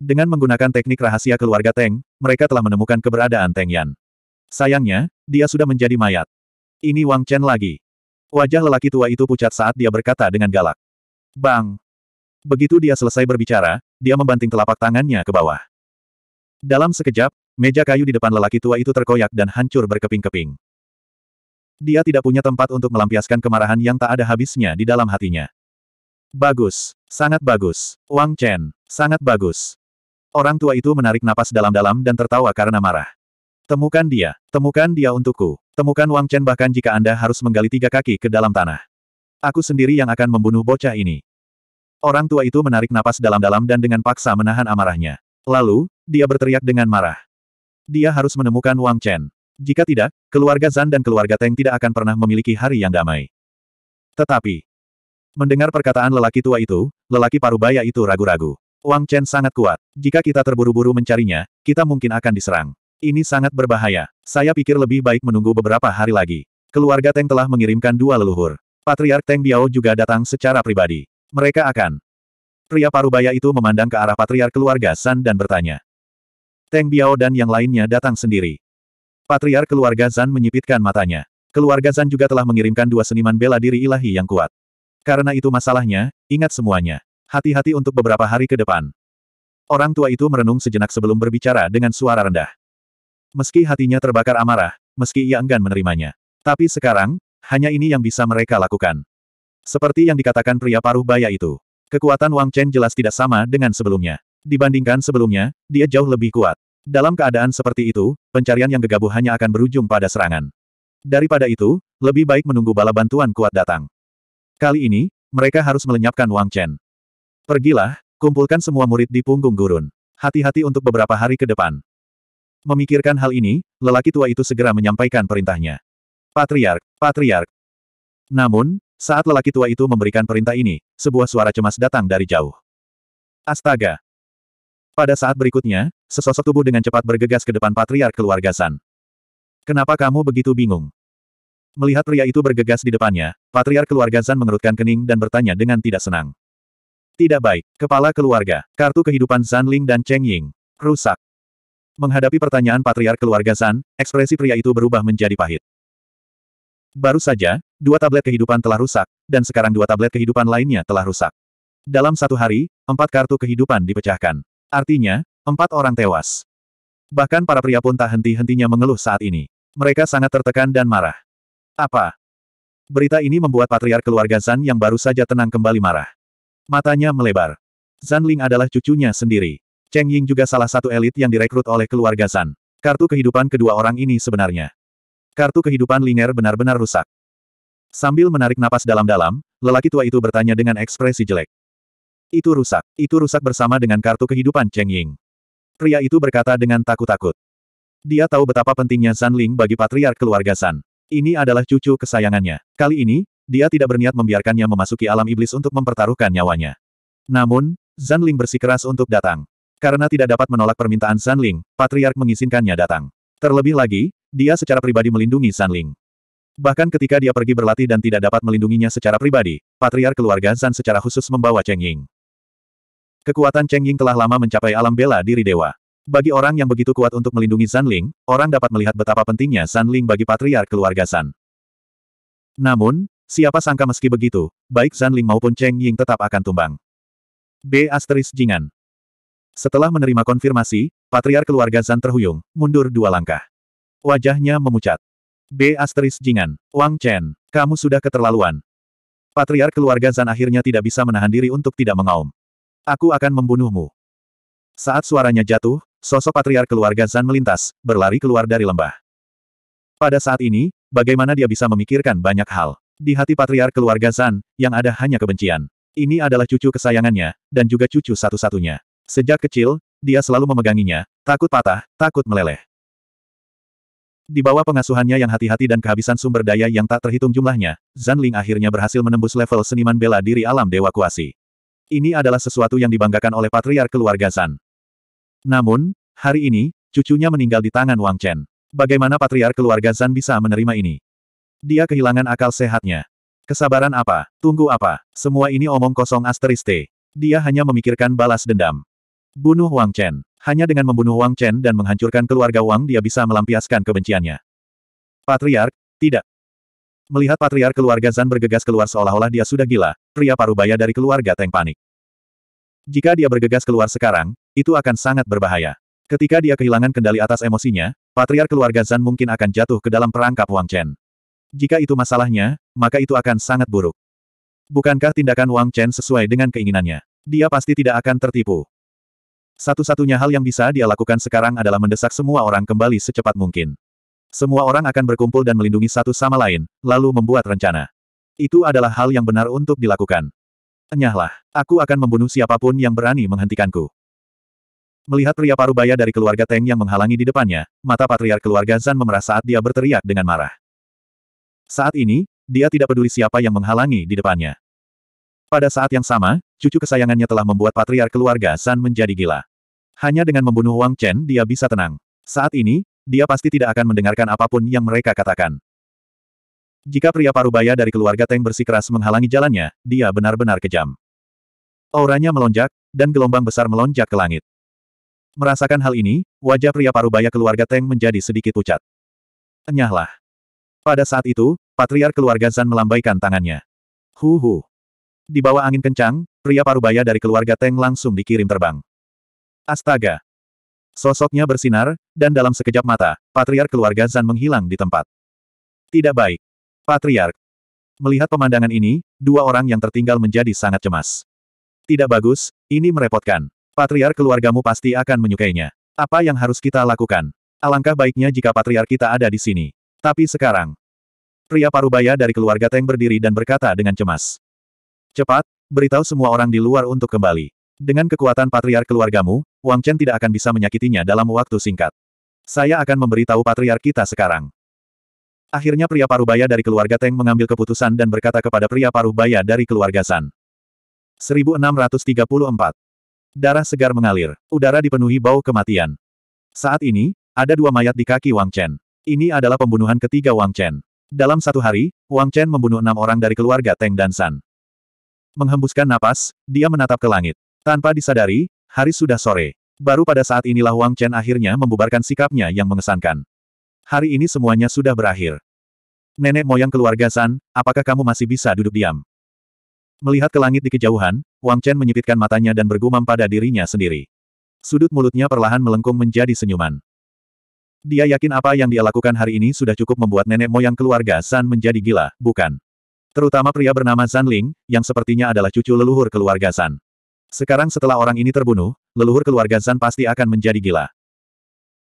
[SPEAKER 1] Dengan menggunakan teknik rahasia keluarga Teng, mereka telah menemukan keberadaan Teng Yan. Sayangnya, dia sudah menjadi mayat. Ini Wang Chen lagi. Wajah lelaki tua itu pucat saat dia berkata dengan galak. Bang! Begitu dia selesai berbicara, dia membanting telapak tangannya ke bawah. Dalam sekejap, meja kayu di depan lelaki tua itu terkoyak dan hancur berkeping-keping. Dia tidak punya tempat untuk melampiaskan kemarahan yang tak ada habisnya di dalam hatinya. Bagus, sangat bagus. Wang Chen, sangat bagus. Orang tua itu menarik napas dalam-dalam dan tertawa karena marah. Temukan dia, temukan dia untukku. Temukan Wang Chen bahkan jika Anda harus menggali tiga kaki ke dalam tanah. Aku sendiri yang akan membunuh bocah ini. Orang tua itu menarik napas dalam-dalam dan dengan paksa menahan amarahnya. Lalu, dia berteriak dengan marah. Dia harus menemukan Wang Chen. Jika tidak, keluarga Zan dan keluarga Teng tidak akan pernah memiliki hari yang damai. Tetapi, mendengar perkataan lelaki tua itu, lelaki parubaya itu ragu-ragu. Wang Chen sangat kuat. Jika kita terburu-buru mencarinya, kita mungkin akan diserang. Ini sangat berbahaya. Saya pikir lebih baik menunggu beberapa hari lagi. Keluarga Teng telah mengirimkan dua leluhur. Patriark Teng Biao juga datang secara pribadi. Mereka akan Pria parubaya itu memandang ke arah patriark keluarga San dan bertanya. Teng Biao dan yang lainnya datang sendiri. Patriark keluarga Zan menyipitkan matanya. Keluarga Zan juga telah mengirimkan dua seniman bela diri ilahi yang kuat. Karena itu masalahnya, ingat semuanya. Hati-hati untuk beberapa hari ke depan. Orang tua itu merenung sejenak sebelum berbicara dengan suara rendah. Meski hatinya terbakar amarah, meski ia enggan menerimanya. Tapi sekarang, hanya ini yang bisa mereka lakukan. Seperti yang dikatakan pria paruh baya itu. Kekuatan Wang Chen jelas tidak sama dengan sebelumnya. Dibandingkan sebelumnya, dia jauh lebih kuat. Dalam keadaan seperti itu, pencarian yang gegabah hanya akan berujung pada serangan. Daripada itu, lebih baik menunggu bala bantuan kuat datang. Kali ini, mereka harus melenyapkan Wang Chen. Pergilah, kumpulkan semua murid di punggung gurun. Hati-hati untuk beberapa hari ke depan. Memikirkan hal ini, lelaki tua itu segera menyampaikan perintahnya. Patriark, Patriark. Namun, saat lelaki tua itu memberikan perintah ini, sebuah suara cemas datang dari jauh. Astaga! Pada saat berikutnya, sesosok tubuh dengan cepat bergegas ke depan Patriark keluarga San. Kenapa kamu begitu bingung? Melihat pria itu bergegas di depannya, Patriark keluarga Zan mengerutkan kening dan bertanya dengan tidak senang. Tidak baik, kepala keluarga, kartu kehidupan Zan Ling dan Cheng Ying. Rusak. Menghadapi pertanyaan Patriark keluarga Zan, ekspresi pria itu berubah menjadi pahit. Baru saja, dua tablet kehidupan telah rusak, dan sekarang dua tablet kehidupan lainnya telah rusak. Dalam satu hari, empat kartu kehidupan dipecahkan. Artinya, empat orang tewas. Bahkan para pria pun tak henti-hentinya mengeluh saat ini. Mereka sangat tertekan dan marah. Apa? Berita ini membuat patriark keluarga Zan yang baru saja tenang kembali marah. Matanya melebar. Zan Ling adalah cucunya sendiri. Cheng Ying juga salah satu elit yang direkrut oleh keluarga Zan. Kartu kehidupan kedua orang ini sebenarnya. Kartu kehidupan Linger benar-benar rusak. Sambil menarik napas dalam-dalam, lelaki tua itu bertanya dengan ekspresi jelek. Itu rusak. Itu rusak bersama dengan kartu kehidupan Cheng Ying. Pria itu berkata dengan takut-takut. Dia tahu betapa pentingnya Zan Ling bagi patriark keluarga Zan. Ini adalah cucu kesayangannya. Kali ini, dia tidak berniat membiarkannya memasuki alam iblis untuk mempertaruhkan nyawanya. Namun, Zanling bersikeras untuk datang. Karena tidak dapat menolak permintaan Zanling, Patriark mengizinkannya datang. Terlebih lagi, dia secara pribadi melindungi Zanling. Bahkan ketika dia pergi berlatih dan tidak dapat melindunginya secara pribadi, Patriark keluarga Zan secara khusus membawa Cheng Ying. Kekuatan Cheng Ying telah lama mencapai alam bela diri dewa. Bagi orang yang begitu kuat untuk melindungi Zanling, orang dapat melihat betapa pentingnya Zanling bagi patriark keluarga San. Namun, siapa sangka meski begitu, baik Zanling maupun Cheng Ying tetap akan tumbang. B. Asteris Jingan Setelah menerima konfirmasi, patriark keluarga Zan terhuyung, mundur dua langkah. Wajahnya memucat. B. Asteris Jingan, Wang Chen, kamu sudah keterlaluan. Patriark keluarga Zan akhirnya tidak bisa menahan diri untuk tidak mengaum. Aku akan membunuhmu. Saat suaranya jatuh, Sosok patriark keluarga Zan melintas, berlari keluar dari lembah. Pada saat ini, bagaimana dia bisa memikirkan banyak hal? Di hati patriark keluarga Zan, yang ada hanya kebencian. Ini adalah cucu kesayangannya, dan juga cucu satu-satunya. Sejak kecil, dia selalu memeganginya, takut patah, takut meleleh. Di bawah pengasuhannya yang hati-hati dan kehabisan sumber daya yang tak terhitung jumlahnya, Zan Ling akhirnya berhasil menembus level seniman bela diri alam Dewa Kuasi. Ini adalah sesuatu yang dibanggakan oleh patriark keluarga Zan. Namun, hari ini, cucunya meninggal di tangan Wang Chen. Bagaimana patriark keluarga Zan bisa menerima ini? Dia kehilangan akal sehatnya. Kesabaran apa? Tunggu apa? Semua ini omong kosong asteriste. Dia hanya memikirkan balas dendam. Bunuh Wang Chen. Hanya dengan membunuh Wang Chen dan menghancurkan keluarga Wang dia bisa melampiaskan kebenciannya. Patriark, tidak. Melihat patriark keluarga Zan bergegas keluar seolah-olah dia sudah gila, pria parubaya dari keluarga Teng panik. Jika dia bergegas keluar sekarang, itu akan sangat berbahaya. Ketika dia kehilangan kendali atas emosinya, patriark keluarga Zan mungkin akan jatuh ke dalam perangkap Wang Chen. Jika itu masalahnya, maka itu akan sangat buruk. Bukankah tindakan Wang Chen sesuai dengan keinginannya? Dia pasti tidak akan tertipu. Satu-satunya hal yang bisa dia lakukan sekarang adalah mendesak semua orang kembali secepat mungkin. Semua orang akan berkumpul dan melindungi satu sama lain, lalu membuat rencana. Itu adalah hal yang benar untuk dilakukan. Enyahlah, aku akan membunuh siapa pun yang berani menghentikanku. Melihat pria parubaya dari keluarga Teng yang menghalangi di depannya, mata patriark keluarga Zan memerah saat dia berteriak dengan marah. Saat ini, dia tidak peduli siapa yang menghalangi di depannya. Pada saat yang sama, cucu kesayangannya telah membuat patriark keluarga Zan menjadi gila. Hanya dengan membunuh Wang Chen dia bisa tenang. Saat ini, dia pasti tidak akan mendengarkan apa pun yang mereka katakan. Jika pria parubaya dari keluarga Teng bersikeras menghalangi jalannya, dia benar-benar kejam. Auranya melonjak, dan gelombang besar melonjak ke langit. Merasakan hal ini, wajah pria parubaya keluarga Teng menjadi sedikit pucat. Enyahlah. Pada saat itu, patriark keluarga Zan melambaikan tangannya. Huhu. Di bawah angin kencang, pria parubaya dari keluarga Teng langsung dikirim terbang. Astaga. Sosoknya bersinar, dan dalam sekejap mata, patriark keluarga Zan menghilang di tempat. Tidak baik. Patriark. Melihat pemandangan ini, dua orang yang tertinggal menjadi sangat cemas. Tidak bagus, ini merepotkan. Patriark keluargamu pasti akan menyukainya. Apa yang harus kita lakukan? Alangkah baiknya jika patriark kita ada di sini. Tapi sekarang, Pria parubaya dari keluarga Teng berdiri dan berkata dengan cemas. Cepat, beritahu semua orang di luar untuk kembali. Dengan kekuatan patriark keluargamu, Wang Chen tidak akan bisa menyakitinya dalam waktu singkat. Saya akan memberitahu patriark kita sekarang. Akhirnya pria parubaya dari keluarga Teng mengambil keputusan dan berkata kepada pria parubaya dari keluarga San. 1634. Darah segar mengalir. Udara dipenuhi bau kematian. Saat ini, ada dua mayat di kaki Wang Chen. Ini adalah pembunuhan ketiga Wang Chen. Dalam satu hari, Wang Chen membunuh enam orang dari keluarga Teng dan San. Menghembuskan napas, dia menatap ke langit. Tanpa disadari, hari sudah sore. Baru pada saat inilah Wang Chen akhirnya membubarkan sikapnya yang mengesankan. Hari ini semuanya sudah berakhir. Nenek moyang keluarga San, apakah kamu masih bisa duduk diam? Melihat ke langit di kejauhan, Wang Chen menyipitkan matanya dan bergumam pada dirinya sendiri. Sudut mulutnya perlahan melengkung menjadi senyuman. Dia yakin apa yang dia lakukan hari ini sudah cukup membuat nenek moyang keluarga San menjadi gila, bukan? Terutama pria bernama San Ling, yang sepertinya adalah cucu leluhur keluarga San. Sekarang setelah orang ini terbunuh, leluhur keluarga San pasti akan menjadi gila.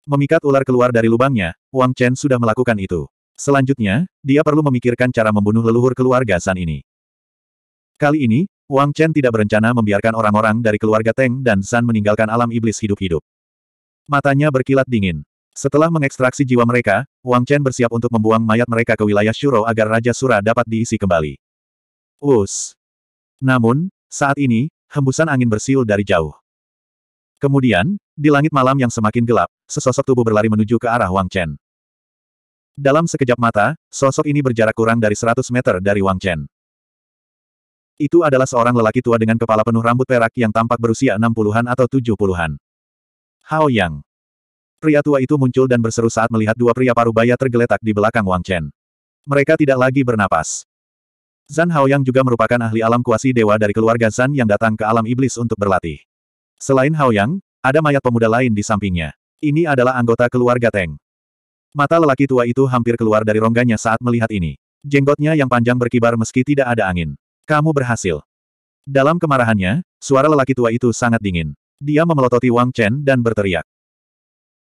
[SPEAKER 1] Memikat ular keluar dari lubangnya, Wang Chen sudah melakukan itu. Selanjutnya, dia perlu memikirkan cara membunuh leluhur keluarga San ini. Kali ini, Wang Chen tidak berencana membiarkan orang-orang dari keluarga Teng dan San meninggalkan alam iblis hidup-hidup. Matanya berkilat dingin. Setelah mengekstraksi jiwa mereka, Wang Chen bersiap untuk membuang mayat mereka ke wilayah Shuro agar Raja Sura dapat diisi kembali. Us. Namun, saat ini, hembusan angin bersiul dari jauh. Kemudian, di langit malam yang semakin gelap, sesosok tubuh berlari menuju ke arah Wang Chen. Dalam sekejap mata, sosok ini berjarak kurang dari 100 meter dari Wang Chen. Itu adalah seorang lelaki tua dengan kepala penuh rambut perak yang tampak berusia 60-an atau 70-an. Hao Yang. Pria tua itu muncul dan berseru saat melihat dua pria parubaya tergeletak di belakang Wang Chen. Mereka tidak lagi bernapas. Zan Haoyang juga merupakan ahli alam kuasi dewa dari keluarga Zan yang datang ke alam iblis untuk berlatih. Selain Haoyang, ada mayat pemuda lain di sampingnya. Ini adalah anggota keluarga Teng. Mata lelaki tua itu hampir keluar dari rongganya saat melihat ini. Jenggotnya yang panjang berkibar meski tidak ada angin. Kamu berhasil. Dalam kemarahannya, suara lelaki tua itu sangat dingin. Dia memelototi Wang Chen dan berteriak.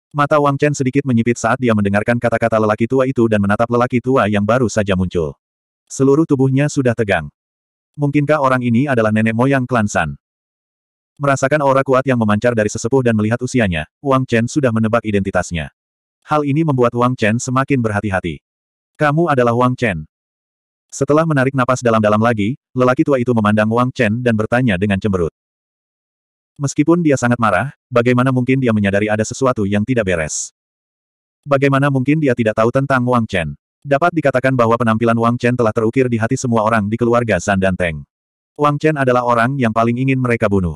[SPEAKER 1] Mata Wang Chen sedikit menyipit saat dia mendengarkan kata-kata lelaki tua itu dan menatap lelaki tua yang baru saja muncul. Seluruh tubuhnya sudah tegang. Mungkinkah orang ini adalah nenek moyang klan San? Merasakan aura kuat yang memancar dari sesepuh dan melihat usianya, Wang Chen sudah menebak identitasnya. Hal ini membuat Wang Chen semakin berhati-hati. Kamu adalah Wang Chen. Setelah menarik napas dalam-dalam lagi, lelaki tua itu memandang Wang Chen dan bertanya dengan cemberut. Meskipun dia sangat marah, bagaimana mungkin dia menyadari ada sesuatu yang tidak beres? Bagaimana mungkin dia tidak tahu tentang Wang Chen? Dapat dikatakan bahwa penampilan Wang Chen telah terukir di hati semua orang di keluarga San dan Teng. Wang Chen adalah orang yang paling ingin mereka bunuh.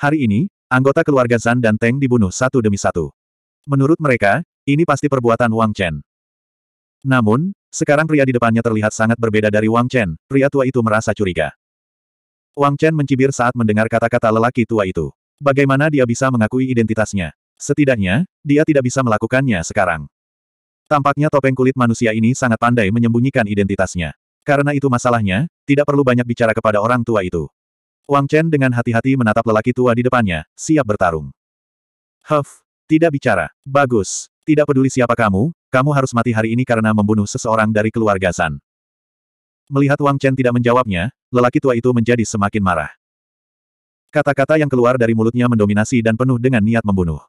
[SPEAKER 1] Hari ini, anggota keluarga Zan dan Teng dibunuh satu demi satu. Menurut mereka, ini pasti perbuatan Wang Chen. Namun, sekarang pria di depannya terlihat sangat berbeda dari Wang Chen, pria tua itu merasa curiga. Wang Chen mencibir saat mendengar kata-kata lelaki tua itu. Bagaimana dia bisa mengakui identitasnya? Setidaknya, dia tidak bisa melakukannya sekarang. Tampaknya topeng kulit manusia ini sangat pandai menyembunyikan identitasnya. Karena itu masalahnya, tidak perlu banyak bicara kepada orang tua itu. Wang Chen dengan hati-hati menatap lelaki tua di depannya, siap bertarung. Huff, tidak bicara. Bagus. Tidak peduli siapa kamu, kamu harus mati hari ini karena membunuh seseorang dari keluarga San. Melihat Wang Chen tidak menjawabnya, lelaki tua itu menjadi semakin marah. Kata-kata yang keluar dari mulutnya mendominasi dan penuh dengan niat membunuh.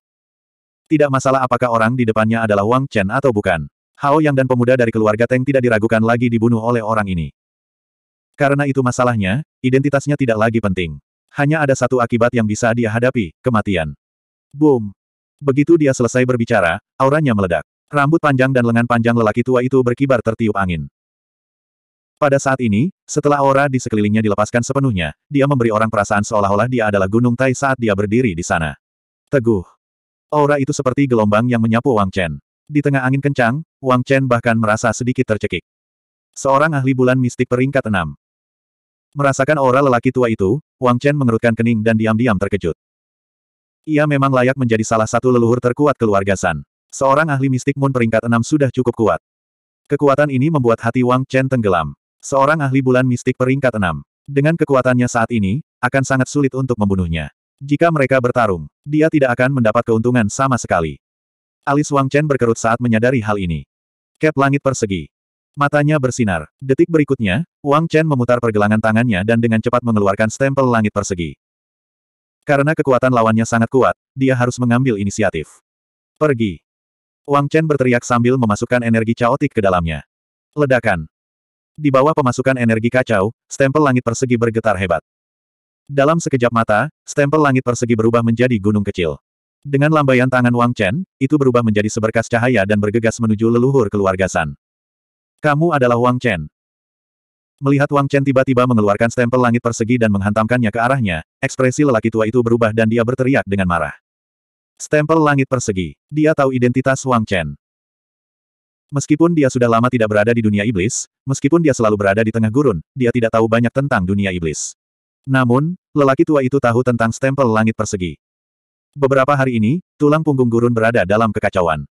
[SPEAKER 1] Tidak masalah apakah orang di depannya adalah Wang Chen atau bukan. Hao Yang dan pemuda dari keluarga Teng tidak diragukan lagi dibunuh oleh orang ini. Karena itu masalahnya, identitasnya tidak lagi penting. Hanya ada satu akibat yang bisa dia hadapi, kematian. Boom! Begitu dia selesai berbicara, auranya meledak. Rambut panjang dan lengan panjang lelaki tua itu berkibar tertiup angin. Pada saat ini, setelah aura di sekelilingnya dilepaskan sepenuhnya, dia memberi orang perasaan seolah-olah dia adalah Gunung Tai saat dia berdiri di sana. Teguh. Aura itu seperti gelombang yang menyapu Wang Chen. Di tengah angin kencang, Wang Chen bahkan merasa sedikit tercekik. Seorang ahli bulan mistik peringkat enam. Merasakan aura lelaki tua itu, Wang Chen mengerutkan kening dan diam-diam terkejut. Ia memang layak menjadi salah satu leluhur terkuat keluarga San. Seorang ahli mistik Moon peringkat enam sudah cukup kuat. Kekuatan ini membuat hati Wang Chen tenggelam. Seorang ahli bulan mistik peringkat enam. Dengan kekuatannya saat ini, akan sangat sulit untuk membunuhnya. Jika mereka bertarung, dia tidak akan mendapat keuntungan sama sekali. Alis Wang Chen berkerut saat menyadari hal ini. Cap langit persegi. Matanya bersinar. Detik berikutnya, Wang Chen memutar pergelangan tangannya dan dengan cepat mengeluarkan stempel langit persegi. Karena kekuatan lawannya sangat kuat, dia harus mengambil inisiatif. Pergi. Wang Chen berteriak sambil memasukkan energi caotik ke dalamnya. Ledakan. Di bawah pemasukan energi kacau, stempel langit persegi bergetar hebat. Dalam sekejap mata, stempel langit persegi berubah menjadi gunung kecil. Dengan lambaian tangan Wang Chen, itu berubah menjadi seberkas cahaya dan bergegas menuju leluhur keluarga San. Kamu adalah Wang Chen. Melihat Wang Chen tiba-tiba mengeluarkan stempel langit persegi dan menghantamkannya ke arahnya, ekspresi lelaki tua itu berubah dan dia berteriak dengan marah. Stempel langit persegi. Dia tahu identitas Wang Chen. Meskipun dia sudah lama tidak berada di dunia iblis, meskipun dia selalu berada di tengah gurun, dia tidak tahu banyak tentang dunia iblis. Namun, lelaki tua itu tahu tentang stempel langit persegi. Beberapa hari ini, tulang punggung gurun berada dalam kekacauan.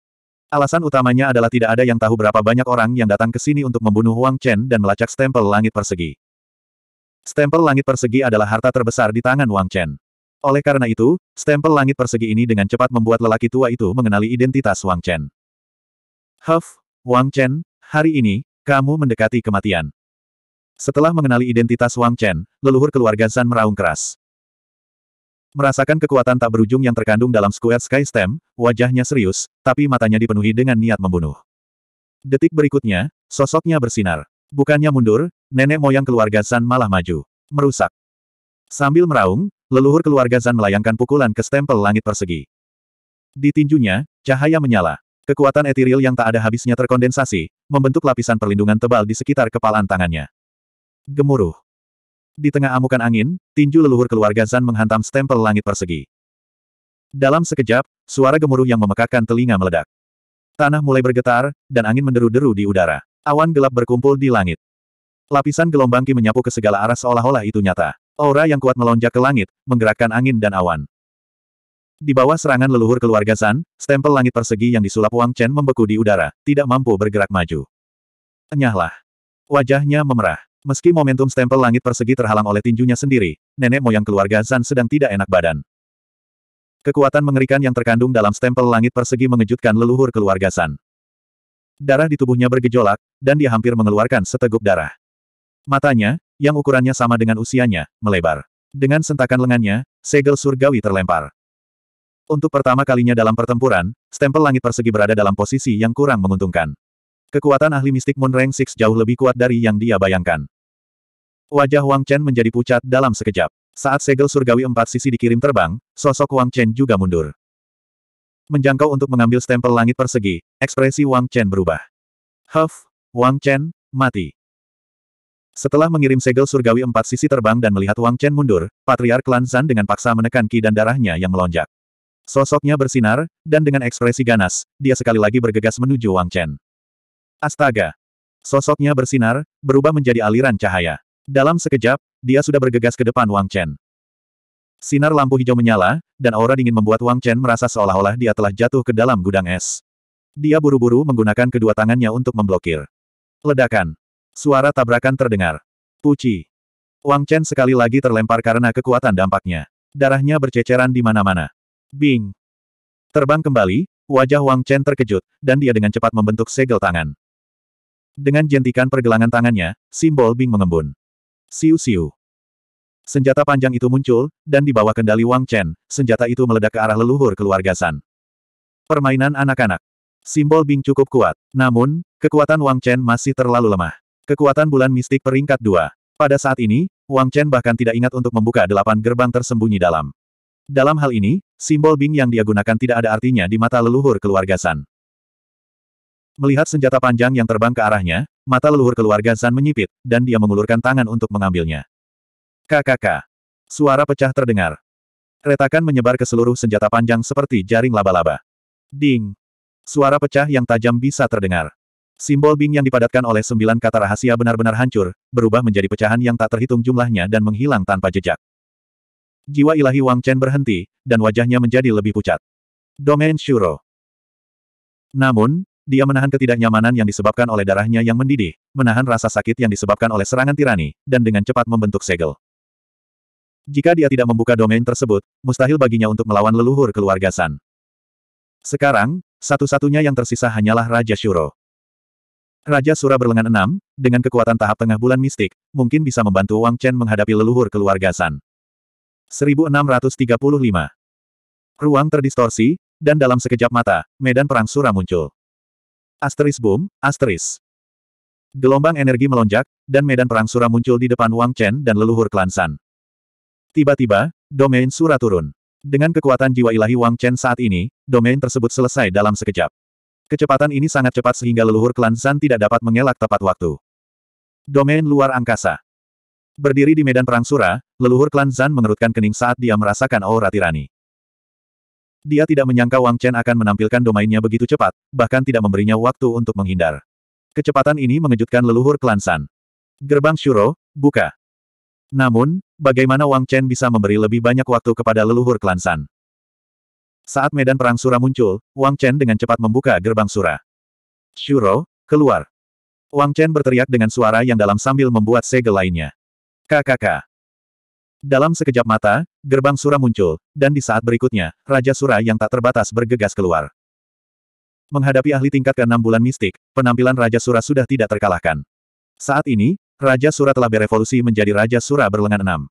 [SPEAKER 1] Alasan utamanya adalah tidak ada yang tahu berapa banyak orang yang datang ke sini untuk membunuh Wang Chen dan melacak stempel langit persegi. Stempel langit persegi adalah harta terbesar di tangan Wang Chen. Oleh karena itu, stempel langit persegi ini dengan cepat membuat lelaki tua itu mengenali identitas Wang Chen. Huff, Wang Chen, hari ini, kamu mendekati kematian. Setelah mengenali identitas Wang Chen, leluhur keluarga Zan meraung keras. Merasakan kekuatan tak berujung yang terkandung dalam Square Sky Stem, wajahnya serius, tapi matanya dipenuhi dengan niat membunuh. Detik berikutnya, sosoknya bersinar. Bukannya mundur, nenek moyang keluarga Zan malah maju. Merusak. Sambil meraung, leluhur keluarga Zan melayangkan pukulan ke stempel langit persegi. Di tinjunya, cahaya menyala. Kekuatan etiril yang tak ada habisnya terkondensasi, membentuk lapisan perlindungan tebal di sekitar kepalan tangannya. Gemuruh. Di tengah amukan angin, tinju leluhur keluarga Zan menghantam stempel langit persegi. Dalam sekejap, suara gemuruh yang memekakkan telinga meledak. Tanah mulai bergetar, dan angin menderu-deru di udara. Awan gelap berkumpul di langit. Lapisan gelombang ki menyapu ke segala arah seolah-olah itu nyata. Aura yang kuat melonjak ke langit, menggerakkan angin dan awan. Di bawah serangan leluhur keluarga Zan, stempel langit persegi yang disulap Wang Chen membeku di udara, tidak mampu bergerak maju. Enyahlah. Wajahnya memerah. Meski momentum stempel langit persegi terhalang oleh tinjunya sendiri, nenek moyang keluarga Zan sedang tidak enak badan. Kekuatan mengerikan yang terkandung dalam stempel langit persegi mengejutkan leluhur keluarga San. Darah di tubuhnya bergejolak, dan dia hampir mengeluarkan seteguk darah. Matanya, yang ukurannya sama dengan usianya, melebar. Dengan sentakan lengannya, segel surgawi terlempar. Untuk pertama kalinya dalam pertempuran, stempel langit persegi berada dalam posisi yang kurang menguntungkan. Kekuatan ahli mistik Moon Rank Six jauh lebih kuat dari yang dia bayangkan. Wajah Wang Chen menjadi pucat dalam sekejap. Saat segel surgawi empat sisi dikirim terbang, sosok Wang Chen juga mundur. Menjangkau untuk mengambil stempel langit persegi, ekspresi Wang Chen berubah. Huff, Wang Chen, mati. Setelah mengirim segel surgawi empat sisi terbang dan melihat Wang Chen mundur, Patriark Klan Zan dengan paksa menekan ki dan darahnya yang melonjak. Sosoknya bersinar, dan dengan ekspresi ganas, dia sekali lagi bergegas menuju Wang Chen. Astaga! Sosoknya bersinar, berubah menjadi aliran cahaya. Dalam sekejap, dia sudah bergegas ke depan Wang Chen. Sinar lampu hijau menyala, dan aura dingin membuat Wang Chen merasa seolah-olah dia telah jatuh ke dalam gudang es. Dia buru-buru menggunakan kedua tangannya untuk memblokir. Ledakan. Suara tabrakan terdengar. Puci. Wang Chen sekali lagi terlempar karena kekuatan dampaknya. Darahnya berceceran di mana-mana. Bing. Terbang kembali, wajah Wang Chen terkejut, dan dia dengan cepat membentuk segel tangan. Dengan jentikan pergelangan tangannya, simbol Bing mengembun. Siu-siu. Senjata panjang itu muncul, dan di bawah kendali Wang Chen, senjata itu meledak ke arah leluhur keluarga San. Permainan anak-anak. Simbol Bing cukup kuat. Namun, kekuatan Wang Chen masih terlalu lemah. Kekuatan bulan mistik peringkat dua. Pada saat ini, Wang Chen bahkan tidak ingat untuk membuka delapan gerbang tersembunyi dalam. Dalam hal ini, simbol Bing yang dia gunakan tidak ada artinya di mata leluhur keluarga San. Melihat senjata panjang yang terbang ke arahnya, mata leluhur keluarga Zan menyipit, dan dia mengulurkan tangan untuk mengambilnya. KKK. Suara pecah terdengar. Retakan menyebar ke seluruh senjata panjang seperti jaring laba-laba. Ding. Suara pecah yang tajam bisa terdengar. Simbol Bing yang dipadatkan oleh sembilan kata rahasia benar-benar hancur, berubah menjadi pecahan yang tak terhitung jumlahnya dan menghilang tanpa jejak. Jiwa ilahi Wang Chen berhenti, dan wajahnya menjadi lebih pucat. Domain Shuro. Namun, dia menahan ketidaknyamanan yang disebabkan oleh darahnya yang mendidih, menahan rasa sakit yang disebabkan oleh serangan tirani, dan dengan cepat membentuk segel. Jika dia tidak membuka domain tersebut, mustahil baginya untuk melawan leluhur keluarga San. Sekarang, satu-satunya yang tersisa hanyalah Raja Shuro. Raja Sura berlengan enam, dengan kekuatan tahap tengah bulan mistik, mungkin bisa membantu Wang Chen menghadapi leluhur keluarga San. 1635 Ruang terdistorsi, dan dalam sekejap mata, medan perang Sura muncul. Asteris boom, asteris. Gelombang energi melonjak, dan medan perang Sura muncul di depan Wang Chen dan leluhur klan San. Tiba-tiba, domain Sura turun. Dengan kekuatan jiwa ilahi Wang Chen saat ini, domain tersebut selesai dalam sekejap. Kecepatan ini sangat cepat sehingga leluhur klan San tidak dapat mengelak tepat waktu. Domain luar angkasa. Berdiri di medan perang Sura, leluhur klan Zan mengerutkan kening saat dia merasakan aura tirani. Dia tidak menyangka Wang Chen akan menampilkan domainnya begitu cepat, bahkan tidak memberinya waktu untuk menghindar. Kecepatan ini mengejutkan leluhur klan San. Gerbang Shuro, buka. Namun, bagaimana Wang Chen bisa memberi lebih banyak waktu kepada leluhur klan San? Saat medan perang Sura muncul, Wang Chen dengan cepat membuka gerbang Sura. Shuro, keluar. Wang Chen berteriak dengan suara yang dalam sambil membuat segel lainnya. KKK. Dalam sekejap mata, gerbang Sura muncul, dan di saat berikutnya, Raja Sura yang tak terbatas bergegas keluar. Menghadapi ahli tingkat ke-6 bulan mistik, penampilan Raja Sura sudah tidak terkalahkan. Saat ini, Raja Sura telah berevolusi menjadi Raja Sura berlengan enam.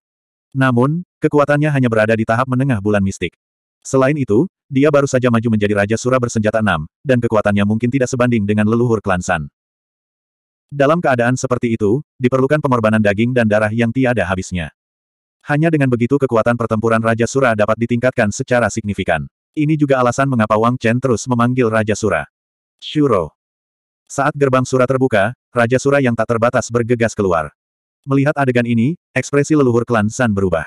[SPEAKER 1] Namun, kekuatannya hanya berada di tahap menengah bulan mistik. Selain itu, dia baru saja maju menjadi Raja Sura bersenjata enam, dan kekuatannya mungkin tidak sebanding dengan leluhur klan San. Dalam keadaan seperti itu, diperlukan pengorbanan daging dan darah yang tiada habisnya. Hanya dengan begitu kekuatan pertempuran Raja Sura dapat ditingkatkan secara signifikan. Ini juga alasan mengapa Wang Chen terus memanggil Raja Sura. Shuro. Saat gerbang Sura terbuka, Raja Sura yang tak terbatas bergegas keluar. Melihat adegan ini, ekspresi leluhur klan San berubah.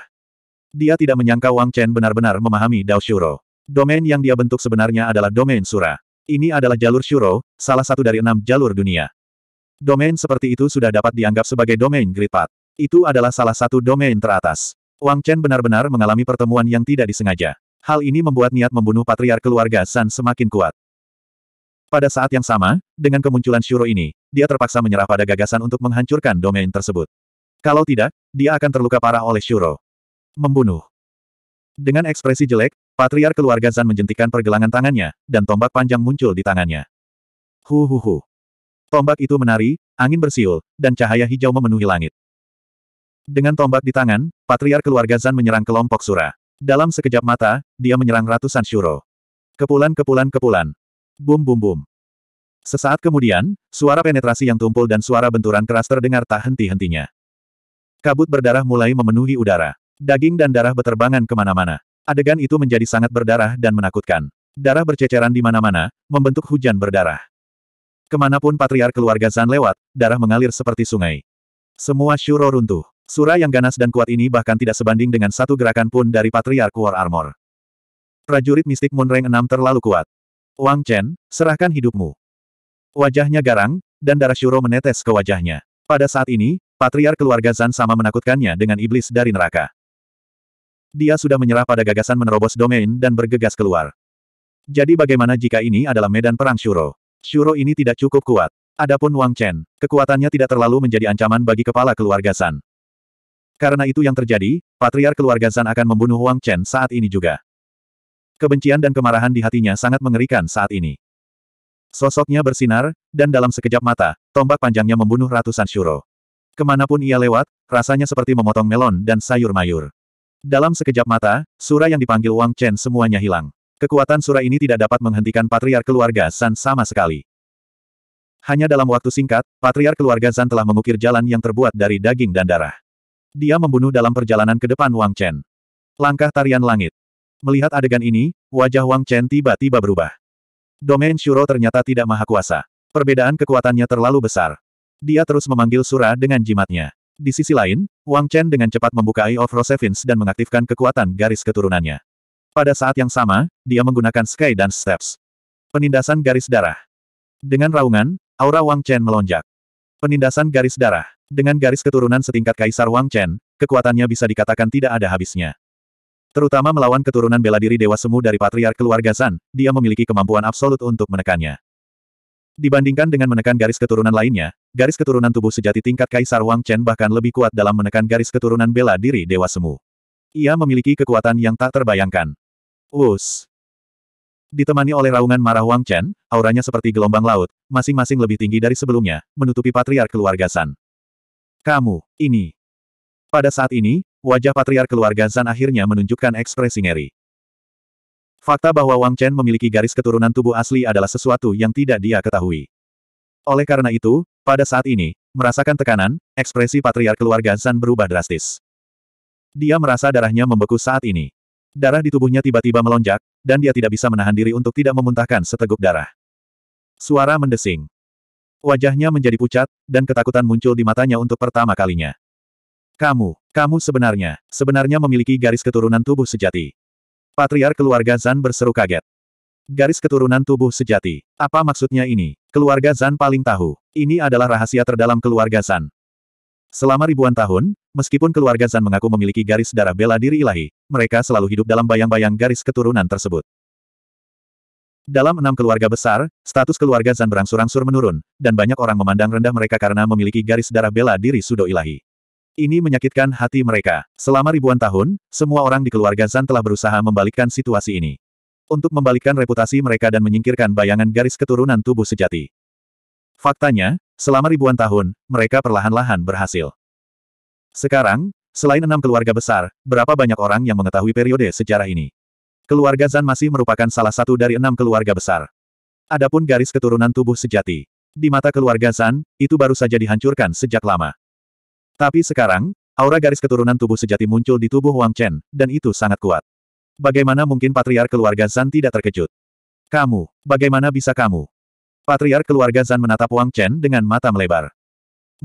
[SPEAKER 1] Dia tidak menyangka Wang Chen benar-benar memahami Dao Shuro. Domain yang dia bentuk sebenarnya adalah domain Sura. Ini adalah jalur Shuro, salah satu dari enam jalur dunia. Domain seperti itu sudah dapat dianggap sebagai domain Great Path. Itu adalah salah satu domain teratas. Wang Chen benar-benar mengalami pertemuan yang tidak disengaja. Hal ini membuat niat membunuh patriar keluarga San semakin kuat. Pada saat yang sama, dengan kemunculan Shuro ini, dia terpaksa menyerah pada gagasan untuk menghancurkan domain tersebut. Kalau tidak, dia akan terluka parah oleh Shuro. Membunuh. Dengan ekspresi jelek, patriar keluarga Zan menjentikan pergelangan tangannya, dan tombak panjang muncul di tangannya. Hu hu hu. Tombak itu menari, angin bersiul, dan cahaya hijau memenuhi langit. Dengan tombak di tangan, patriar keluarga Zan menyerang kelompok Sura. Dalam sekejap mata, dia menyerang ratusan Shuro. Kepulan-kepulan-kepulan. Bum-bum-bum. Sesaat kemudian, suara penetrasi yang tumpul dan suara benturan keras terdengar tak henti-hentinya. Kabut berdarah mulai memenuhi udara. Daging dan darah beterbangan ke mana-mana. Adegan itu menjadi sangat berdarah dan menakutkan. Darah berceceran di mana-mana, membentuk hujan berdarah. Ke mana pun patriar keluarga Zan lewat, darah mengalir seperti sungai. Semua Shuro runtuh. Sura yang ganas dan kuat ini bahkan tidak sebanding dengan satu gerakan pun dari Patriark War Armor. Prajurit mistik Moon Rank 6 terlalu kuat. Wang Chen, serahkan hidupmu. Wajahnya garang, dan darah Shuro menetes ke wajahnya. Pada saat ini, Patriark keluarga Zan sama menakutkannya dengan iblis dari neraka. Dia sudah menyerah pada gagasan menerobos domain dan bergegas keluar. Jadi bagaimana jika ini adalah medan perang Shuro? Shuro ini tidak cukup kuat. Adapun Wang Chen, kekuatannya tidak terlalu menjadi ancaman bagi kepala keluarga San. Karena itu yang terjadi, patriar keluarga Zan akan membunuh Wang Chen saat ini juga. Kebencian dan kemarahan di hatinya sangat mengerikan saat ini. Sosoknya bersinar, dan dalam sekejap mata, tombak panjangnya membunuh ratusan Shuro. Ke mana pun ia lewat, rasanya seperti memotong melon dan sayur mayur. Dalam sekejap mata, Sura yang dipanggil Wang Chen semuanya hilang. Kekuatan Sura ini tidak dapat menghentikan patriar keluarga San sama sekali. Hanya dalam waktu singkat, patriar keluarga Zan telah mengukir jalan yang terbuat dari daging dan darah. Dia membunuh dalam perjalanan ke depan Wang Chen. Langkah tarian langit. Melihat adegan ini, wajah Wang Chen tiba-tiba berubah. Domain Shuro ternyata tidak maha kuasa. Perbedaan kekuatannya terlalu besar. Dia terus memanggil Sura dengan jimatnya. Di sisi lain, Wang Chen dengan cepat membuka Eye of Rosevins dan mengaktifkan kekuatan garis keturunannya. Pada saat yang sama, dia menggunakan Sky Dance Steps. Penindasan garis darah. Dengan raungan, aura Wang Chen melonjak. Penindasan garis darah. Dengan garis keturunan setingkat Kaisar Wang Chen, kekuatannya bisa dikatakan tidak ada habisnya. Terutama melawan keturunan bela diri Dewa Semu dari Patriark keluarga Zan, dia memiliki kemampuan absolut untuk menekannya. Dibandingkan dengan menekan garis keturunan lainnya, garis keturunan tubuh sejati tingkat Kaisar Wang Chen bahkan lebih kuat dalam menekan garis keturunan bela diri Dewa Semu. Ia memiliki kekuatan yang tak terbayangkan. Us. Ditemani oleh raungan marah Wang Chen, auranya seperti gelombang laut, masing-masing lebih tinggi dari sebelumnya, menutupi patriark keluarga Zan. Kamu, ini. Pada saat ini, wajah patriark keluarga Zan akhirnya menunjukkan ekspresi ngeri. Fakta bahwa Wang Chen memiliki garis keturunan tubuh asli adalah sesuatu yang tidak dia ketahui. Oleh karena itu, pada saat ini, merasakan tekanan, ekspresi patriark keluarga Zan berubah drastis. Dia merasa darahnya membeku saat ini. Darah di tubuhnya tiba-tiba melonjak, dan dia tidak bisa menahan diri untuk tidak memuntahkan seteguk darah. Suara mendesing. Wajahnya menjadi pucat, dan ketakutan muncul di matanya untuk pertama kalinya. Kamu, kamu sebenarnya, sebenarnya memiliki garis keturunan tubuh sejati. Patriark keluarga Zan berseru kaget. Garis keturunan tubuh sejati. Apa maksudnya ini? Keluarga Zan paling tahu. Ini adalah rahasia terdalam keluarga Zan. Selama ribuan tahun, Meskipun keluarga Zan mengaku memiliki garis darah bela diri ilahi, mereka selalu hidup dalam bayang-bayang garis keturunan tersebut. Dalam enam keluarga besar, status keluarga Zan berangsur-angsur menurun, dan banyak orang memandang rendah mereka karena memiliki garis darah bela diri sudo ilahi. Ini menyakitkan hati mereka. Selama ribuan tahun, semua orang di keluarga Zan telah berusaha membalikkan situasi ini. Untuk membalikkan reputasi mereka dan menyingkirkan bayangan garis keturunan tubuh sejati. Faktanya, selama ribuan tahun, mereka perlahan-lahan berhasil. Sekarang, selain enam keluarga besar, berapa banyak orang yang mengetahui periode sejarah ini? Keluarga Zan masih merupakan salah satu dari enam keluarga besar. Adapun garis keturunan tubuh sejati. Di mata keluarga Zan, itu baru saja dihancurkan sejak lama. Tapi sekarang, aura garis keturunan tubuh sejati muncul di tubuh Wang Chen, dan itu sangat kuat. Bagaimana mungkin patriark keluarga Zan tidak terkejut? Kamu, bagaimana bisa kamu? Patriark keluarga Zan menatap Wang Chen dengan mata melebar.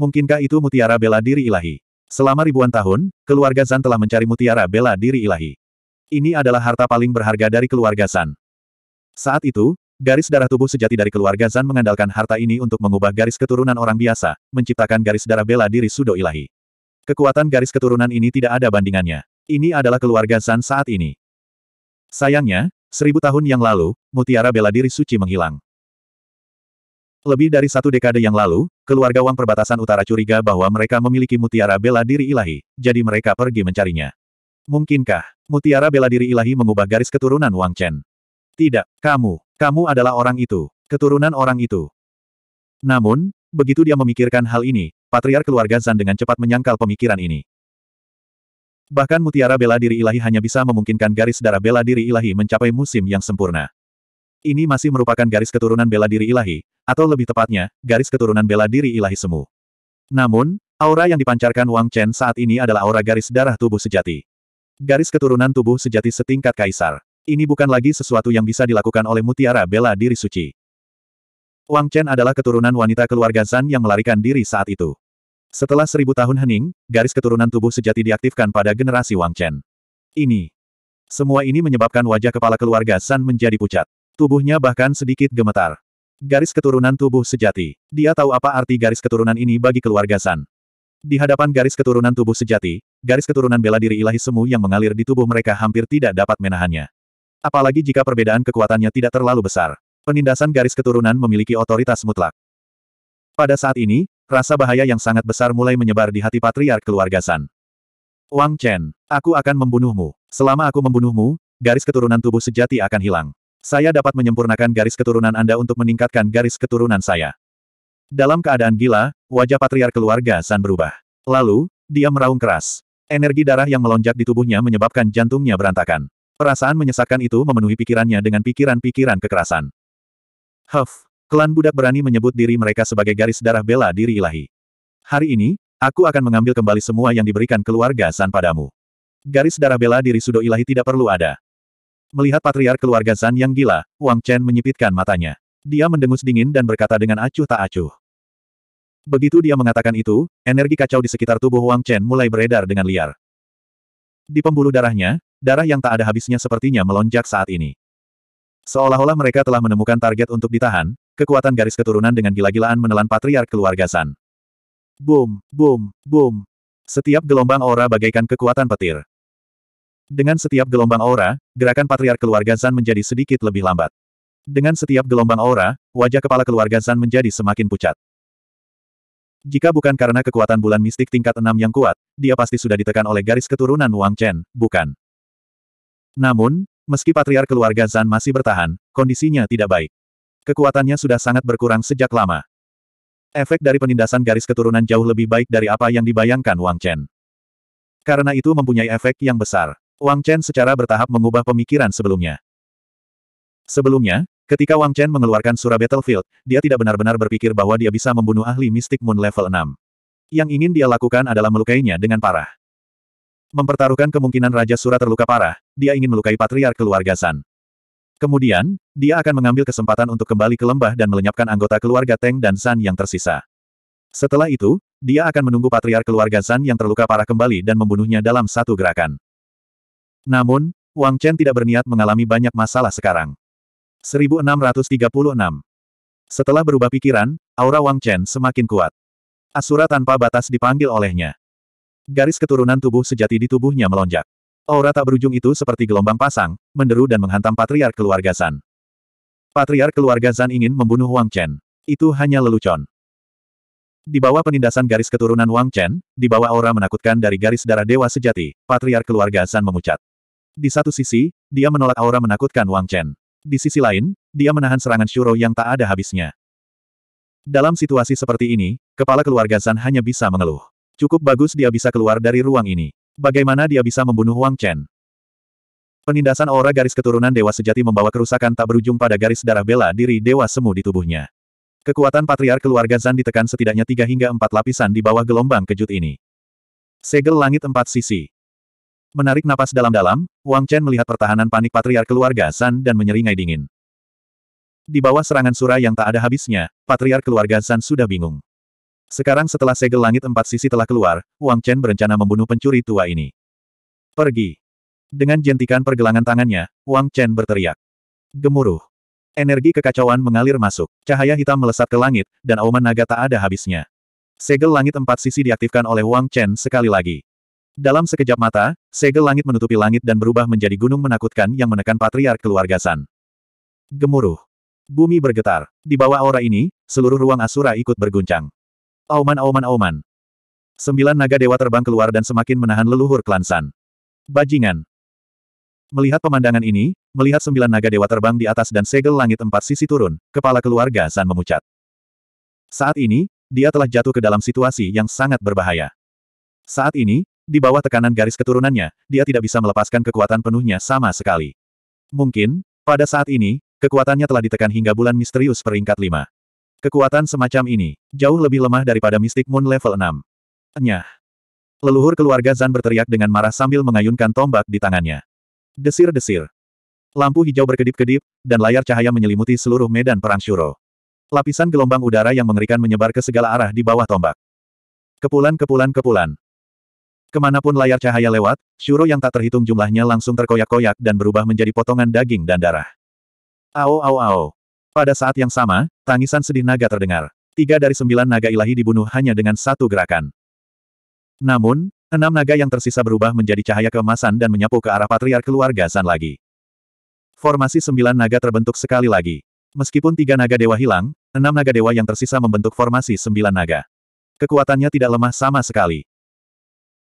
[SPEAKER 1] Mungkinkah itu mutiara bela diri ilahi? Selama ribuan tahun, keluarga Zan telah mencari mutiara bela diri ilahi. Ini adalah harta paling berharga dari keluarga Zan. Saat itu, garis darah tubuh sejati dari keluarga Zan mengandalkan harta ini untuk mengubah garis keturunan orang biasa, menciptakan garis darah bela diri sudo ilahi. Kekuatan garis keturunan ini tidak ada bandingannya. Ini adalah keluarga Zan saat ini. Sayangnya, seribu tahun yang lalu, mutiara bela diri suci menghilang. Lebih dari satu dekade yang lalu, keluarga Wang perbatasan utara curiga bahwa mereka memiliki mutiara bela diri ilahi, jadi mereka pergi mencarinya. Mungkinkah, mutiara bela diri ilahi mengubah garis keturunan Wang Chen? Tidak, kamu, kamu adalah orang itu, keturunan orang itu. Namun, begitu dia memikirkan hal ini, patriar keluarga Zan dengan cepat menyangkal pemikiran ini. Bahkan mutiara bela diri ilahi hanya bisa memungkinkan garis darah bela diri ilahi mencapai musim yang sempurna. Ini masih merupakan garis keturunan bela diri ilahi, atau lebih tepatnya, garis keturunan bela diri ilahi semu. Namun, aura yang dipancarkan Wang Chen saat ini adalah aura garis darah tubuh sejati. Garis keturunan tubuh sejati setingkat kaisar. Ini bukan lagi sesuatu yang bisa dilakukan oleh mutiara bela diri suci. Wang Chen adalah keturunan wanita keluarga Zan yang melarikan diri saat itu. Setelah seribu tahun hening, garis keturunan tubuh sejati diaktifkan pada generasi Wang Chen. Ini. Semua ini menyebabkan wajah kepala keluarga Zan menjadi pucat. Tubuhnya bahkan sedikit gemetar. Garis keturunan tubuh sejati. Dia tahu apa arti garis keturunan ini bagi keluarga San. Di hadapan garis keturunan tubuh sejati, garis keturunan bela diri ilahi semu yang mengalir di tubuh mereka hampir tidak dapat menahannya. Apalagi jika perbedaan kekuatannya tidak terlalu besar. Penindasan garis keturunan memiliki otoritas mutlak. Pada saat ini, rasa bahaya yang sangat besar mulai menyebar di hati patriark keluarga San. Wang Chen, aku akan membunuhmu. Selama aku membunuhmu, garis keturunan tubuh sejati akan hilang. Saya dapat menyempurnakan garis keturunan Anda untuk meningkatkan garis keturunan saya. Dalam keadaan gila, wajah patriar keluarga San berubah. Lalu, dia meraung keras. Energi darah yang melonjak di tubuhnya menyebabkan jantungnya berantakan. Perasaan menyesakkan itu memenuhi pikirannya dengan pikiran-pikiran kekerasan. Huff, klan budak berani menyebut diri mereka sebagai garis darah bela diri ilahi. Hari ini, aku akan mengambil kembali semua yang diberikan keluarga San padamu. Garis darah bela diri sudo ilahi tidak perlu ada. Melihat patriark keluarga Zan yang gila, Wang Chen menyipitkan matanya. Dia mendengus dingin dan berkata dengan acuh tak acuh. Begitu dia mengatakan itu, energi kacau di sekitar tubuh Wang Chen mulai beredar dengan liar. Di pembuluh darahnya, darah yang tak ada habisnya sepertinya melonjak saat ini. Seolah-olah mereka telah menemukan target untuk ditahan, kekuatan garis keturunan dengan gila-gilaan menelan patriark keluarga Zan. Boom, boom, boom. Setiap gelombang aura bagaikan kekuatan petir. Dengan setiap gelombang aura, gerakan patriark keluarga Zan menjadi sedikit lebih lambat. Dengan setiap gelombang aura, wajah kepala keluarga Zan menjadi semakin pucat. Jika bukan karena kekuatan bulan mistik tingkat enam yang kuat, dia pasti sudah ditekan oleh garis keturunan Wang Chen, bukan? Namun, meski patriar keluarga Zan masih bertahan, kondisinya tidak baik. Kekuatannya sudah sangat berkurang sejak lama. Efek dari penindasan garis keturunan jauh lebih baik dari apa yang dibayangkan Wang Chen. Karena itu mempunyai efek yang besar. Wang Chen secara bertahap mengubah pemikiran sebelumnya. Sebelumnya, ketika Wang Chen mengeluarkan surah Battlefield, dia tidak benar-benar berpikir bahwa dia bisa membunuh ahli mistik Moon level 6. Yang ingin dia lakukan adalah melukainya dengan parah. Mempertaruhkan kemungkinan Raja Surah terluka parah, dia ingin melukai patriar keluarga San. Kemudian, dia akan mengambil kesempatan untuk kembali ke lembah dan melenyapkan anggota keluarga Teng dan San yang tersisa. Setelah itu, dia akan menunggu patriar keluarga San yang terluka parah kembali dan membunuhnya dalam satu gerakan. Namun, Wang Chen tidak berniat mengalami banyak masalah sekarang. 1636 Setelah berubah pikiran, aura Wang Chen semakin kuat. Asura tanpa batas dipanggil olehnya. Garis keturunan tubuh sejati di tubuhnya melonjak. Aura tak berujung itu seperti gelombang pasang, menderu dan menghantam patriar keluarga Zan. Patriar keluarga Zan ingin membunuh Wang Chen. Itu hanya lelucon. Di bawah penindasan garis keturunan Wang Chen, di bawah aura menakutkan dari garis darah dewa sejati, patriar keluarga Zan memucat. Di satu sisi, dia menolak aura menakutkan Wang Chen. Di sisi lain, dia menahan serangan Shuro yang tak ada habisnya. Dalam situasi seperti ini, kepala keluarga Zan hanya bisa mengeluh. Cukup bagus dia bisa keluar dari ruang ini. Bagaimana dia bisa membunuh Wang Chen? Penindasan aura garis keturunan dewa sejati membawa kerusakan tak berujung pada garis darah bela diri dewa semu di tubuhnya. Kekuatan patriar keluarga Zan ditekan setidaknya tiga hingga empat lapisan di bawah gelombang kejut ini. Segel langit empat sisi. Menarik napas dalam-dalam, Wang Chen melihat pertahanan panik patriar keluarga Zan dan menyeringai dingin. Di bawah serangan surah yang tak ada habisnya, patriar keluarga Zan sudah bingung. Sekarang setelah segel langit empat sisi telah keluar, Wang Chen berencana membunuh pencuri tua ini. Pergi. Dengan jentikan pergelangan tangannya, Wang Chen berteriak. Gemuruh. Energi kekacauan mengalir masuk. Cahaya hitam melesat ke langit, dan auman naga tak ada habisnya. Segel langit empat sisi diaktifkan oleh Wang Chen sekali lagi. Dalam sekejap mata, segel langit menutupi langit dan berubah menjadi gunung menakutkan yang menekan patriar keluarga San. Gemuruh. Bumi bergetar. Di bawah aura ini, seluruh ruang Asura ikut berguncang. Auman auman auman. Sembilan naga dewa terbang keluar dan semakin menahan leluhur klan San. Bajingan. Melihat pemandangan ini, melihat sembilan naga dewa terbang di atas dan segel langit empat sisi turun, kepala keluarga San memucat. Saat ini, dia telah jatuh ke dalam situasi yang sangat berbahaya. Saat ini, di bawah tekanan garis keturunannya, dia tidak bisa melepaskan kekuatan penuhnya sama sekali. Mungkin, pada saat ini, kekuatannya telah ditekan hingga bulan misterius peringkat lima. Kekuatan semacam ini, jauh lebih lemah daripada Mystic Moon level 6. Nyah. Leluhur keluarga Zan berteriak dengan marah sambil mengayunkan tombak di tangannya. Desir-desir. Lampu hijau berkedip-kedip, dan layar cahaya menyelimuti seluruh medan perang Shuro. Lapisan gelombang udara yang mengerikan menyebar ke segala arah di bawah tombak. Kepulan-kepulan-kepulan. Ke mana pun layar cahaya lewat, Shuro yang tak terhitung jumlahnya langsung terkoyak-koyak dan berubah menjadi potongan daging dan darah. Ao ao ao. Pada saat yang sama, tangisan sedih naga terdengar. Tiga dari sembilan naga ilahi dibunuh hanya dengan satu gerakan. Namun, enam naga yang tersisa berubah menjadi cahaya keemasan dan menyapu ke arah patriar keluarga San lagi. Formasi sembilan naga terbentuk sekali lagi. Meskipun tiga naga dewa hilang, enam naga dewa yang tersisa membentuk formasi sembilan naga. Kekuatannya tidak lemah sama sekali.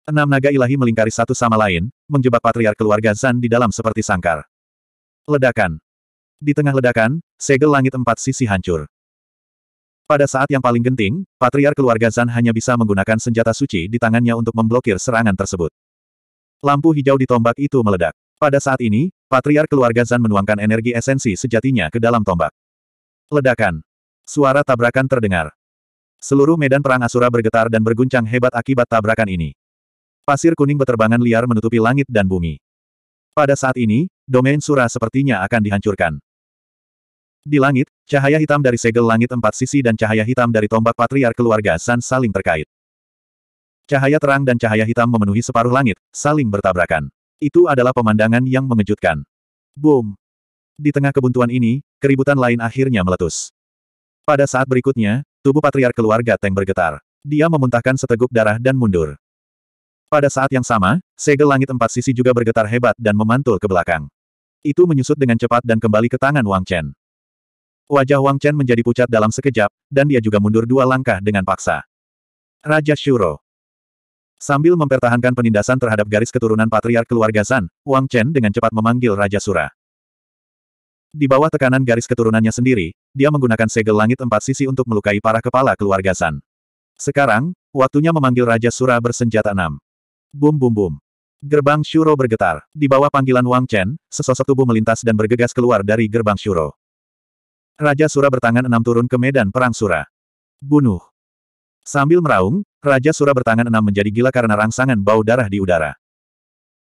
[SPEAKER 1] Enam naga ilahi melingkari satu sama lain, menjebak patriar keluarga Zan di dalam seperti sangkar. Ledakan. Di tengah ledakan, segel langit empat sisi hancur. Pada saat yang paling genting, patriar keluarga Zan hanya bisa menggunakan senjata suci di tangannya untuk memblokir serangan tersebut. Lampu hijau di tombak itu meledak. Pada saat ini, patriar keluarga Zan menuangkan energi esensi sejatinya ke dalam tombak. Ledakan. Suara tabrakan terdengar. Seluruh medan perang Asura bergetar dan berguncang hebat akibat tabrakan ini. Pasir kuning beterbangan liar menutupi langit dan bumi. Pada saat ini, domain Sura sepertinya akan dihancurkan. Di langit, cahaya hitam dari segel langit empat sisi dan cahaya hitam dari tombak patriar keluarga San saling terkait. Cahaya terang dan cahaya hitam memenuhi separuh langit, saling bertabrakan. Itu adalah pemandangan yang mengejutkan. Boom! Di tengah kebuntuan ini, keributan lain akhirnya meletus. Pada saat berikutnya, tubuh patriar keluarga Teng bergetar. Dia memuntahkan seteguk darah dan mundur. Pada saat yang sama, segel langit empat sisi juga bergetar hebat dan memantul ke belakang. Itu menyusut dengan cepat dan kembali ke tangan Wang Chen. Wajah Wang Chen menjadi pucat dalam sekejap, dan dia juga mundur dua langkah dengan paksa. Raja Shuro. Sambil mempertahankan penindasan terhadap garis keturunan patriark keluarga Zan, Wang Chen dengan cepat memanggil Raja Sura. Di bawah tekanan garis keturunannya sendiri, dia menggunakan segel langit empat sisi untuk melukai para kepala keluarga Zan. Sekarang, waktunya memanggil Raja Sura bersenjata enam. Bum bum bum. Gerbang Shuro bergetar. Di bawah panggilan Wang Chen, sesosok tubuh melintas dan bergegas keluar dari gerbang Shuro. Raja Sura bertangan enam turun ke medan perang Sura. Bunuh. Sambil meraung, Raja Sura bertangan enam menjadi gila karena rangsangan bau darah di udara.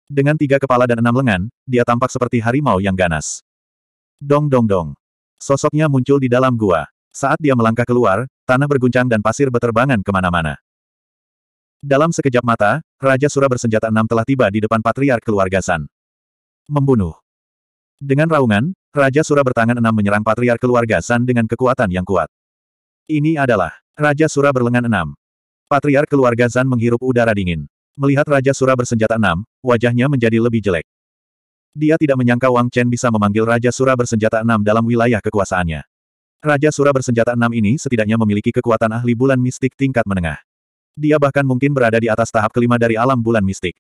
[SPEAKER 1] Dengan tiga kepala dan enam lengan, dia tampak seperti harimau yang ganas. Dong dong dong. Sosoknya muncul di dalam gua. Saat dia melangkah keluar, tanah berguncang dan pasir beterbangan ke mana-mana. Dalam sekejap mata, Raja Sura bersenjata enam telah tiba di depan patriark keluarga San. Membunuh. Dengan raungan, Raja Sura bertangan enam menyerang patriark keluarga San dengan kekuatan yang kuat. Ini adalah Raja Sura berlengan enam. Patriark keluarga Zan menghirup udara dingin. Melihat Raja Sura bersenjata enam, wajahnya menjadi lebih jelek. Dia tidak menyangka Wang Chen bisa memanggil Raja Sura bersenjata enam dalam wilayah kekuasaannya. Raja Sura bersenjata enam ini setidaknya memiliki kekuatan ahli bulan mistik tingkat menengah. Dia bahkan mungkin berada di atas tahap kelima dari alam bulan mistik.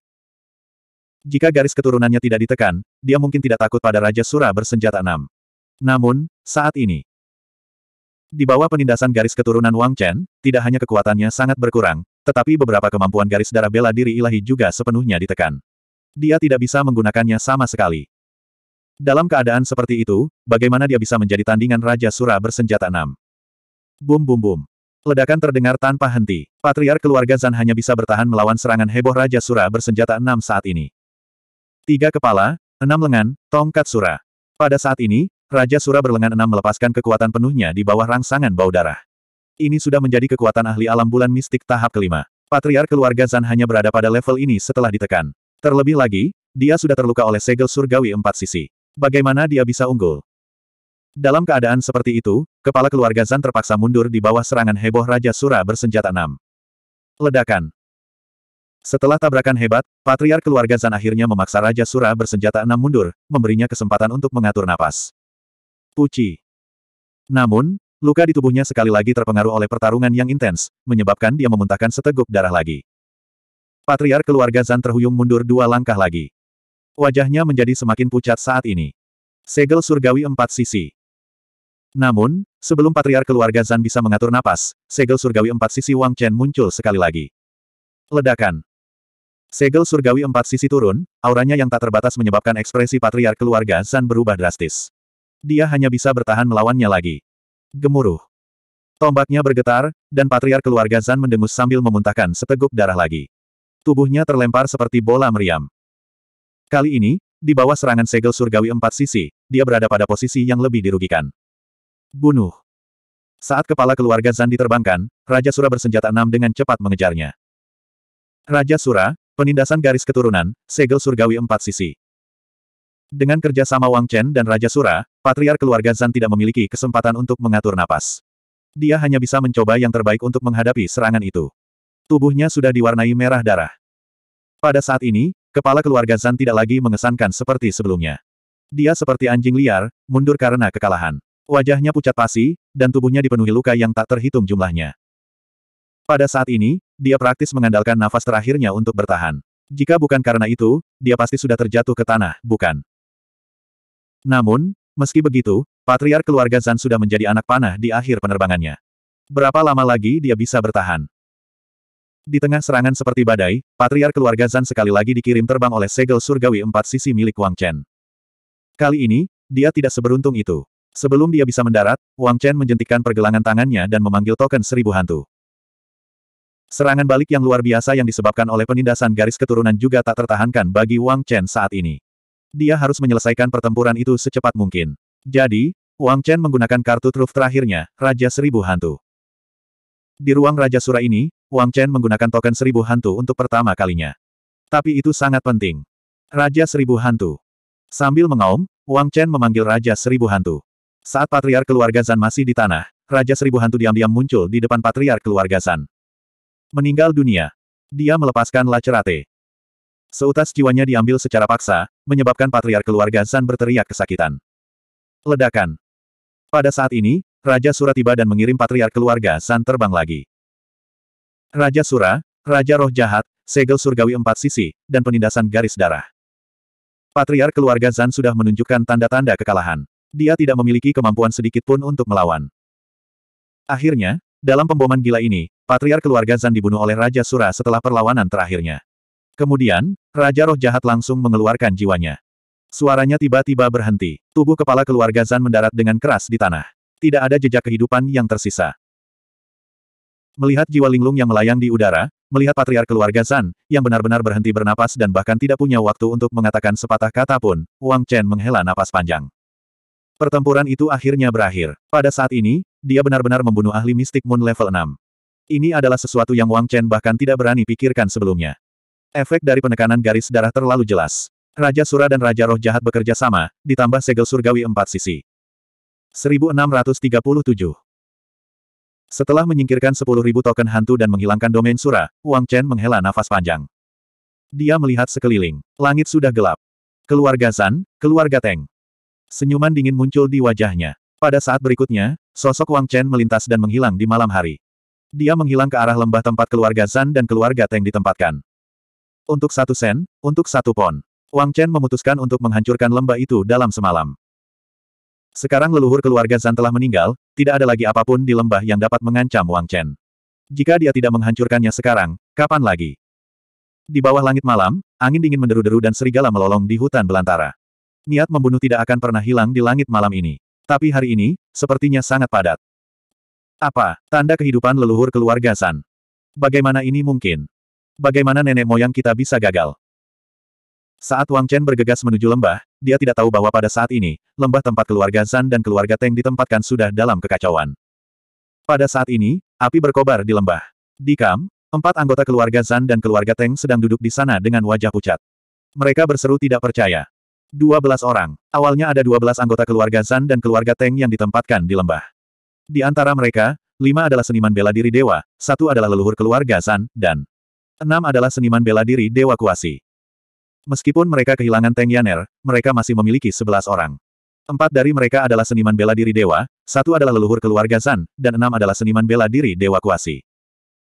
[SPEAKER 1] Jika garis keturunannya tidak ditekan, dia mungkin tidak takut pada Raja Sura bersenjata enam. Namun, saat ini, di bawah penindasan garis keturunan Wang Chen, tidak hanya kekuatannya sangat berkurang, tetapi beberapa kemampuan garis darah bela diri ilahi juga sepenuhnya ditekan. Dia tidak bisa menggunakannya sama sekali. Dalam keadaan seperti itu, bagaimana dia bisa menjadi tandingan Raja Sura bersenjata enam? Bum bum bum. Ledakan terdengar tanpa henti. Patriark keluarga Zan hanya bisa bertahan melawan serangan heboh Raja Sura bersenjata enam saat ini. Tiga kepala, enam lengan, tongkat Sura. Pada saat ini, Raja Sura berlengan enam melepaskan kekuatan penuhnya di bawah rangsangan bau darah. Ini sudah menjadi kekuatan ahli alam bulan mistik tahap kelima. Patriark keluarga Zan hanya berada pada level ini setelah ditekan. Terlebih lagi, dia sudah terluka oleh segel surgawi empat sisi. Bagaimana dia bisa unggul? Dalam keadaan seperti itu, kepala keluarga Zan terpaksa mundur di bawah serangan heboh Raja Sura bersenjata enam. Ledakan. Setelah tabrakan hebat, Patriark keluarga Zan akhirnya memaksa Raja Sura bersenjata enam mundur, memberinya kesempatan untuk mengatur napas. Puci. Namun, luka di tubuhnya sekali lagi terpengaruh oleh pertarungan yang intens, menyebabkan dia memuntahkan seteguk darah lagi. Patriark keluarga Zan terhuyung mundur dua langkah lagi. Wajahnya menjadi semakin pucat saat ini. Segel surgawi empat sisi. Namun, sebelum patriark keluarga Zan bisa mengatur napas, segel surgawi empat sisi Wang Chen muncul sekali lagi. Ledakan. Segel surgawi empat sisi turun, auranya yang tak terbatas menyebabkan ekspresi patriark keluarga Zan berubah drastis. Dia hanya bisa bertahan melawannya lagi. Gemuruh. Tombaknya bergetar, dan patriark keluarga Zan mendengus sambil memuntahkan seteguk darah lagi. Tubuhnya terlempar seperti bola meriam. Kali ini, di bawah serangan segel surgawi empat sisi, dia berada pada posisi yang lebih dirugikan. Bunuh. Saat kepala keluarga Zan diterbangkan, Raja Sura bersenjata enam dengan cepat mengejarnya. Raja Sura, penindasan garis keturunan, segel surgawi empat sisi. Dengan kerja sama Wang Chen dan Raja Sura, patriark keluarga Zan tidak memiliki kesempatan untuk mengatur napas. Dia hanya bisa mencoba yang terbaik untuk menghadapi serangan itu. Tubuhnya sudah diwarnai merah darah. Pada saat ini, kepala keluarga Zan tidak lagi mengesankan seperti sebelumnya. Dia seperti anjing liar, mundur karena kekalahan. Wajahnya pucat pasi, dan tubuhnya dipenuhi luka yang tak terhitung jumlahnya. Pada saat ini, dia praktis mengandalkan nafas terakhirnya untuk bertahan. Jika bukan karena itu, dia pasti sudah terjatuh ke tanah, bukan? Namun, meski begitu, patriark keluarga Zan sudah menjadi anak panah di akhir penerbangannya. Berapa lama lagi dia bisa bertahan? Di tengah serangan seperti badai, patriark keluarga Zan sekali lagi dikirim terbang oleh segel surgawi empat sisi milik Wang Chen. Kali ini, dia tidak seberuntung itu. Sebelum dia bisa mendarat, Wang Chen menjentikkan pergelangan tangannya dan memanggil token seribu hantu. Serangan balik yang luar biasa yang disebabkan oleh penindasan garis keturunan juga tak tertahankan bagi Wang Chen saat ini. Dia harus menyelesaikan pertempuran itu secepat mungkin. Jadi, Wang Chen menggunakan kartu truf terakhirnya, Raja Seribu Hantu. Di ruang Raja Sura ini, Wang Chen menggunakan token Seribu Hantu untuk pertama kalinya. Tapi itu sangat penting. Raja Seribu Hantu. Sambil mengaum, Wang Chen memanggil Raja Seribu Hantu. Saat Patriark keluarga Zan masih di tanah, Raja Seribu Hantu diam-diam muncul di depan Patriark keluarga Zan. Meninggal dunia. Dia melepaskan Lacerate. Seutas jiwanya diambil secara paksa, menyebabkan patriark keluarga Zan berteriak kesakitan. Ledakan. Pada saat ini, Raja Sura tiba dan mengirim patriark keluarga Zan terbang lagi. Raja Sura, Raja Roh Jahat, segel surgawi empat sisi, dan penindasan garis darah. Patriar keluarga Zan sudah menunjukkan tanda-tanda kekalahan. Dia tidak memiliki kemampuan sedikit pun untuk melawan. Akhirnya, dalam pemboman gila ini, Patriar keluarga Zan dibunuh oleh Raja Sura setelah perlawanan terakhirnya. Kemudian, Raja Roh Jahat langsung mengeluarkan jiwanya. Suaranya tiba-tiba berhenti. Tubuh kepala keluarga Zan mendarat dengan keras di tanah. Tidak ada jejak kehidupan yang tersisa. Melihat jiwa linglung yang melayang di udara, melihat patriar keluarga Zan, yang benar-benar berhenti bernapas dan bahkan tidak punya waktu untuk mengatakan sepatah kata pun, Wang Chen menghela napas panjang. Pertempuran itu akhirnya berakhir. Pada saat ini, dia benar-benar membunuh ahli mistik Moon level 6. Ini adalah sesuatu yang Wang Chen bahkan tidak berani pikirkan sebelumnya. Efek dari penekanan garis darah terlalu jelas. Raja Sura dan Raja Roh Jahat bekerja sama, ditambah segel surgawi empat sisi. 1637 setelah menyingkirkan 10.000 token hantu dan menghilangkan domain Sura, Wang Chen menghela nafas panjang. Dia melihat sekeliling. Langit sudah gelap. Keluarga Zan, keluarga Teng. Senyuman dingin muncul di wajahnya. Pada saat berikutnya, sosok Wang Chen melintas dan menghilang di malam hari. Dia menghilang ke arah lembah tempat keluarga Zan dan keluarga Teng ditempatkan. Untuk satu sen, untuk satu pon. Wang Chen memutuskan untuk menghancurkan lembah itu dalam semalam. Sekarang leluhur keluarga Zan telah meninggal, tidak ada lagi apa pun di lembah yang dapat mengancam Wang Chen. Jika dia tidak menghancurkannya sekarang, kapan lagi? Di bawah langit malam, angin dingin menderu-deru dan serigala melolong di hutan belantara. Niat membunuh tidak akan pernah hilang di langit malam ini. Tapi hari ini, sepertinya sangat padat. Apa, tanda kehidupan leluhur keluarga Zan? Bagaimana ini mungkin? Bagaimana nenek moyang kita bisa gagal? Saat Wang Chen bergegas menuju lembah, dia tidak tahu bahwa pada saat ini, lembah tempat keluarga Zan dan keluarga Teng ditempatkan sudah dalam kekacauan. Pada saat ini, api berkobar di lembah. Di Kam, empat anggota keluarga Zan dan keluarga Teng sedang duduk di sana dengan wajah pucat. Mereka berseru tidak percaya. Dua belas orang. Awalnya ada dua belas anggota keluarga Zan dan keluarga Teng yang ditempatkan di lembah. Di antara mereka, lima adalah seniman bela diri dewa, satu adalah leluhur keluarga Zan, dan enam adalah seniman bela diri dewa kuasi. Meskipun mereka kehilangan Teng Yaner, mereka masih memiliki sebelas orang. Empat dari mereka adalah seniman bela diri dewa, satu adalah leluhur keluarga Zan, dan enam adalah seniman bela diri dewa kuasi.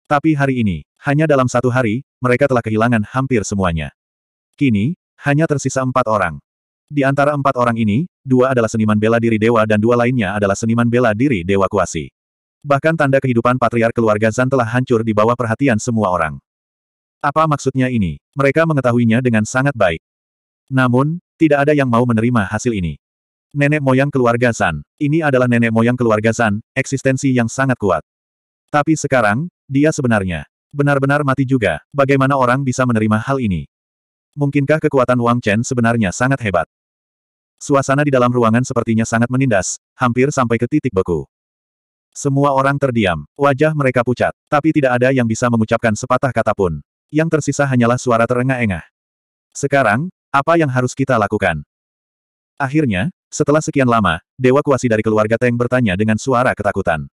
[SPEAKER 1] Tapi hari ini, hanya dalam satu hari, mereka telah kehilangan hampir semuanya. Kini, hanya tersisa empat orang. Di antara empat orang ini, dua adalah seniman bela diri dewa dan dua lainnya adalah seniman bela diri dewa kuasi. Bahkan tanda kehidupan patriar keluarga Zan telah hancur di bawah perhatian semua orang. Apa maksudnya ini? Mereka mengetahuinya dengan sangat baik. Namun, tidak ada yang mau menerima hasil ini. Nenek moyang keluarga San. Ini adalah nenek moyang keluarga San, eksistensi yang sangat kuat. Tapi sekarang, dia sebenarnya benar-benar mati juga. Bagaimana orang bisa menerima hal ini? Mungkinkah kekuatan Wang Chen sebenarnya sangat hebat? Suasana di dalam ruangan sepertinya sangat menindas, hampir sampai ke titik beku. Semua orang terdiam, wajah mereka pucat, tapi tidak ada yang bisa mengucapkan sepatah kata pun. Yang tersisa hanyalah suara terengah-engah. Sekarang, apa yang harus kita lakukan? Akhirnya, setelah sekian lama, Dewa Kuasi dari keluarga Teng bertanya dengan suara ketakutan.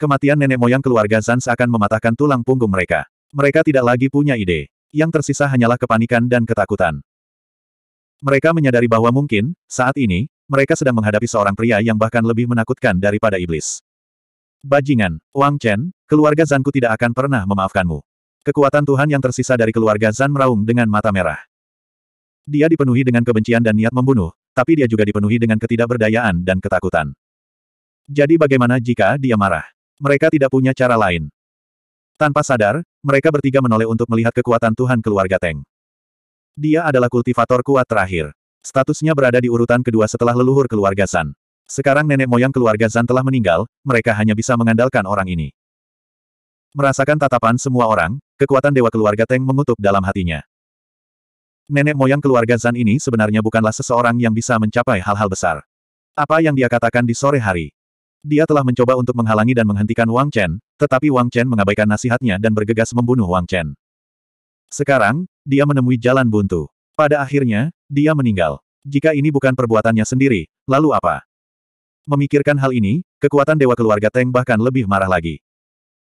[SPEAKER 1] Kematian nenek moyang keluarga Zan seakan mematahkan tulang punggung mereka. Mereka tidak lagi punya ide. Yang tersisa hanyalah kepanikan dan ketakutan. Mereka menyadari bahwa mungkin, saat ini, mereka sedang menghadapi seorang pria yang bahkan lebih menakutkan daripada iblis. Bajingan, Wang Chen, keluarga Zanku tidak akan pernah memaafkanmu. Kekuatan Tuhan yang tersisa dari keluarga Zan meraung dengan mata merah. Dia dipenuhi dengan kebencian dan niat membunuh, tapi dia juga dipenuhi dengan ketidakberdayaan dan ketakutan. Jadi bagaimana jika dia marah? Mereka tidak punya cara lain. Tanpa sadar, mereka bertiga menoleh untuk melihat kekuatan Tuhan keluarga Teng. Dia adalah kultivator kuat terakhir. Statusnya berada di urutan kedua setelah leluhur keluarga Zan. Sekarang nenek moyang keluarga Zan telah meninggal, mereka hanya bisa mengandalkan orang ini. Merasakan tatapan semua orang, kekuatan dewa keluarga Teng mengutuk dalam hatinya. Nenek moyang keluarga Zan ini sebenarnya bukanlah seseorang yang bisa mencapai hal-hal besar. Apa yang dia katakan di sore hari? Dia telah mencoba untuk menghalangi dan menghentikan Wang Chen, tetapi Wang Chen mengabaikan nasihatnya dan bergegas membunuh Wang Chen. Sekarang, dia menemui jalan buntu. Pada akhirnya, dia meninggal. Jika ini bukan perbuatannya sendiri, lalu apa? Memikirkan hal ini, kekuatan dewa keluarga Teng bahkan lebih marah lagi.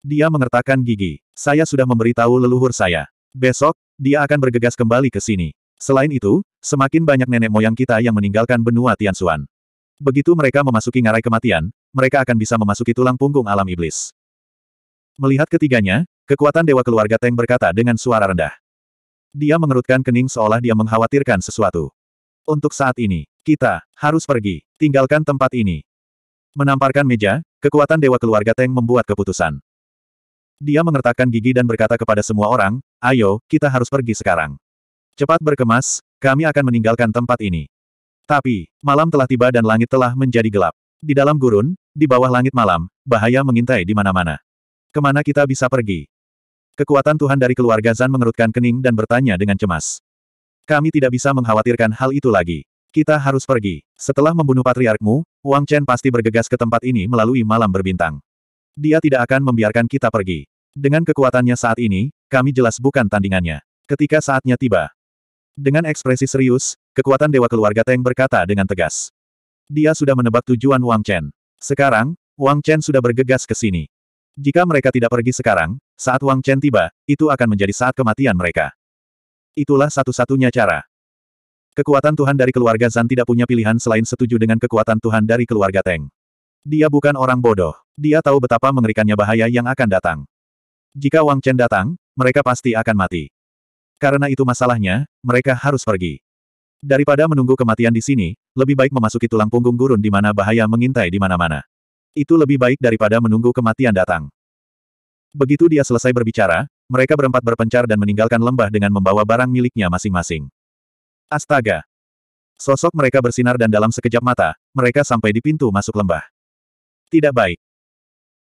[SPEAKER 1] Dia mengertakkan gigi. Saya sudah memberitahu leluhur saya. Besok, dia akan bergegas kembali ke sini. Selain itu, semakin banyak nenek moyang kita yang meninggalkan benua Tianxuan. Begitu mereka memasuki ngarai kematian, mereka akan bisa memasuki tulang punggung alam iblis. Melihat ketiganya, kekuatan Dewa Keluarga Teng berkata dengan suara rendah. Dia mengerutkan kening seolah dia mengkhawatirkan sesuatu. Untuk saat ini, kita harus pergi, tinggalkan tempat ini. Menamparkan meja, kekuatan Dewa Keluarga Teng membuat keputusan. Dia mengertakkan gigi dan berkata kepada semua orang, ayo, kita harus pergi sekarang. Cepat berkemas, kami akan meninggalkan tempat ini. Tapi, malam telah tiba dan langit telah menjadi gelap. Di dalam gurun, di bawah langit malam, bahaya mengintai di mana-mana. Ke mana kita bisa pergi? Kekuatan Tuhan dari keluarga Zan mengerutkan kening dan bertanya dengan cemas. Kami tidak bisa mengkhawatirkan hal itu lagi. Kita harus pergi. Setelah membunuh patriarkmu, Wang Chen pasti bergegas ke tempat ini melalui malam berbintang. Dia tidak akan membiarkan kita pergi. Dengan kekuatannya saat ini, kami jelas bukan tandingannya. Ketika saatnya tiba. Dengan ekspresi serius, kekuatan Dewa Keluarga Teng berkata dengan tegas. Dia sudah menebak tujuan Wang Chen. Sekarang, Wang Chen sudah bergegas ke sini. Jika mereka tidak pergi sekarang, saat Wang Chen tiba, itu akan menjadi saat kematian mereka. Itulah satu-satunya cara. Kekuatan Tuhan dari keluarga Zan tidak punya pilihan selain setuju dengan kekuatan Tuhan dari keluarga Teng. Dia bukan orang bodoh. Dia tahu betapa mengerikannya bahaya yang akan datang. Jika Wang Chen datang, mereka pasti akan mati. Karena itu masalahnya, mereka harus pergi. Daripada menunggu kematian di sini, lebih baik memasuki tulang punggung gurun di mana bahaya mengintai di mana-mana. Itu lebih baik daripada menunggu kematian datang. Begitu dia selesai berbicara, mereka berempat berpencar dan meninggalkan lembah dengan membawa barang miliknya masing-masing. Astaga! Sosok mereka bersinar dan dalam sekejap mata, mereka sampai di pintu masuk lembah. Tidak baik.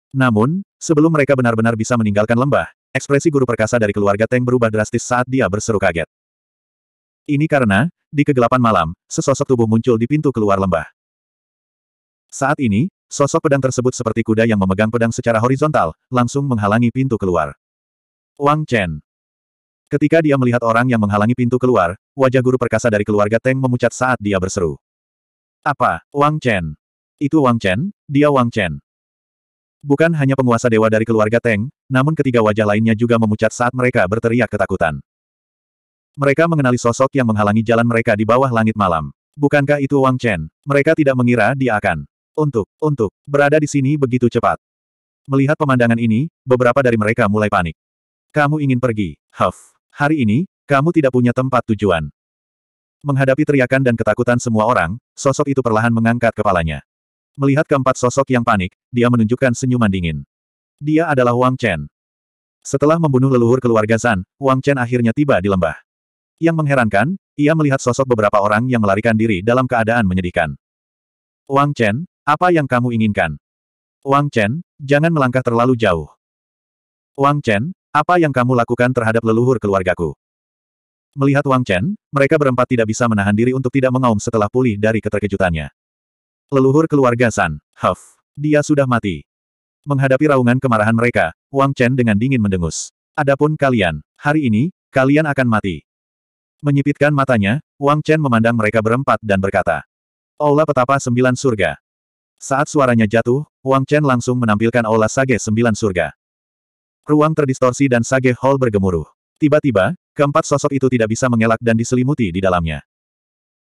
[SPEAKER 1] Namun, sebelum mereka benar-benar bisa meninggalkan lembah, ekspresi guru perkasa dari keluarga Teng berubah drastis saat dia berseru kaget. Ini karena, di kegelapan malam, sesosok tubuh muncul di pintu keluar lembah. Saat ini, Sosok pedang tersebut seperti kuda yang memegang pedang secara horizontal, langsung menghalangi pintu keluar. Wang Chen. Ketika dia melihat orang yang menghalangi pintu keluar, wajah guru perkasa dari keluarga Teng memucat saat dia berseru. Apa, Wang Chen? Itu Wang Chen, dia Wang Chen. Bukan hanya penguasa dewa dari keluarga Teng, namun ketiga wajah lainnya juga memucat saat mereka berteriak ketakutan. Mereka mengenali sosok yang menghalangi jalan mereka di bawah langit malam. Bukankah itu Wang Chen? Mereka tidak mengira dia akan untuk, untuk, berada di sini begitu cepat. Melihat pemandangan ini, beberapa dari mereka mulai panik. Kamu ingin pergi, Huff. Hari ini, kamu tidak punya tempat tujuan. Menghadapi teriakan dan ketakutan semua orang, sosok itu perlahan mengangkat kepalanya. Melihat keempat sosok yang panik, dia menunjukkan senyuman dingin. Dia adalah Wang Chen. Setelah membunuh leluhur keluarga Zan, Wang Chen akhirnya tiba di lembah. Yang mengherankan, ia melihat sosok beberapa orang yang melarikan diri dalam keadaan menyedihkan. Wang Chen, apa yang kamu inginkan? Wang Chen, jangan melangkah terlalu jauh. Wang Chen, apa yang kamu lakukan terhadap leluhur keluargaku? Melihat Wang Chen, mereka berempat tidak bisa menahan diri untuk tidak mengaum setelah pulih dari keterkejutannya. Leluhur keluarga San, Huff, dia sudah mati. Menghadapi raungan kemarahan mereka, Wang Chen dengan dingin mendengus. Adapun kalian, hari ini, kalian akan mati. Menyipitkan matanya, Wang Chen memandang mereka berempat dan berkata, Aula petapa sembilan surga. Saat suaranya jatuh, Wang Chen langsung menampilkan aula Sage Sembilan Surga. Ruang terdistorsi dan Sage Hall bergemuruh. Tiba-tiba, keempat sosok itu tidak bisa mengelak dan diselimuti di dalamnya.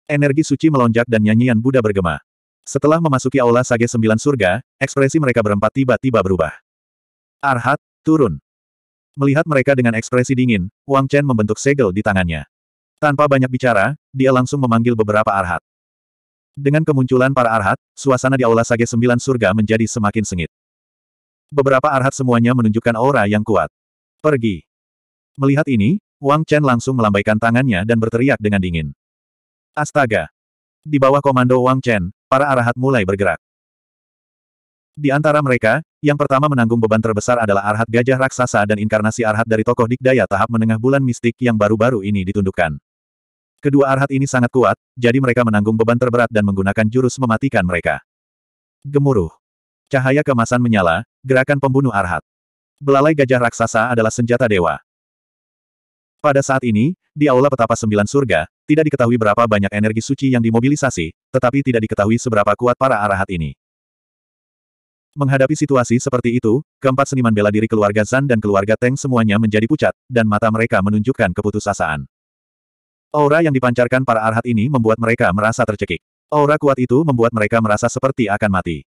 [SPEAKER 1] Energi suci melonjak dan nyanyian Buddha bergema. Setelah memasuki aula Sage Sembilan Surga, ekspresi mereka berempat tiba-tiba berubah. Arhat, turun. Melihat mereka dengan ekspresi dingin, Wang Chen membentuk segel di tangannya. Tanpa banyak bicara, dia langsung memanggil beberapa Arhat. Dengan kemunculan para arhat, suasana di Aula Sage Sembilan Surga menjadi semakin sengit. Beberapa arhat semuanya menunjukkan aura yang kuat. Pergi. Melihat ini, Wang Chen langsung melambaikan tangannya dan berteriak dengan dingin. Astaga! Di bawah komando Wang Chen, para arhat mulai bergerak. Di antara mereka, yang pertama menanggung beban terbesar adalah Arhat Gajah Raksasa dan inkarnasi Arhat dari tokoh dikdaya tahap menengah bulan mistik yang baru-baru ini ditundukkan. Kedua arhat ini sangat kuat, jadi mereka menanggung beban terberat dan menggunakan jurus mematikan mereka. Gemuruh. Cahaya kemasan menyala, gerakan pembunuh arhat. Belalai gajah raksasa adalah senjata dewa. Pada saat ini, di Aula Petapa Sembilan Surga, tidak diketahui berapa banyak energi suci yang dimobilisasi, tetapi tidak diketahui seberapa kuat para arahat ini. Menghadapi situasi seperti itu, keempat seniman bela diri keluarga Zan dan keluarga Teng semuanya menjadi pucat, dan mata mereka menunjukkan keputusasaan. Aura yang dipancarkan para arhat ini membuat mereka merasa tercekik. Aura kuat itu membuat mereka merasa seperti akan mati.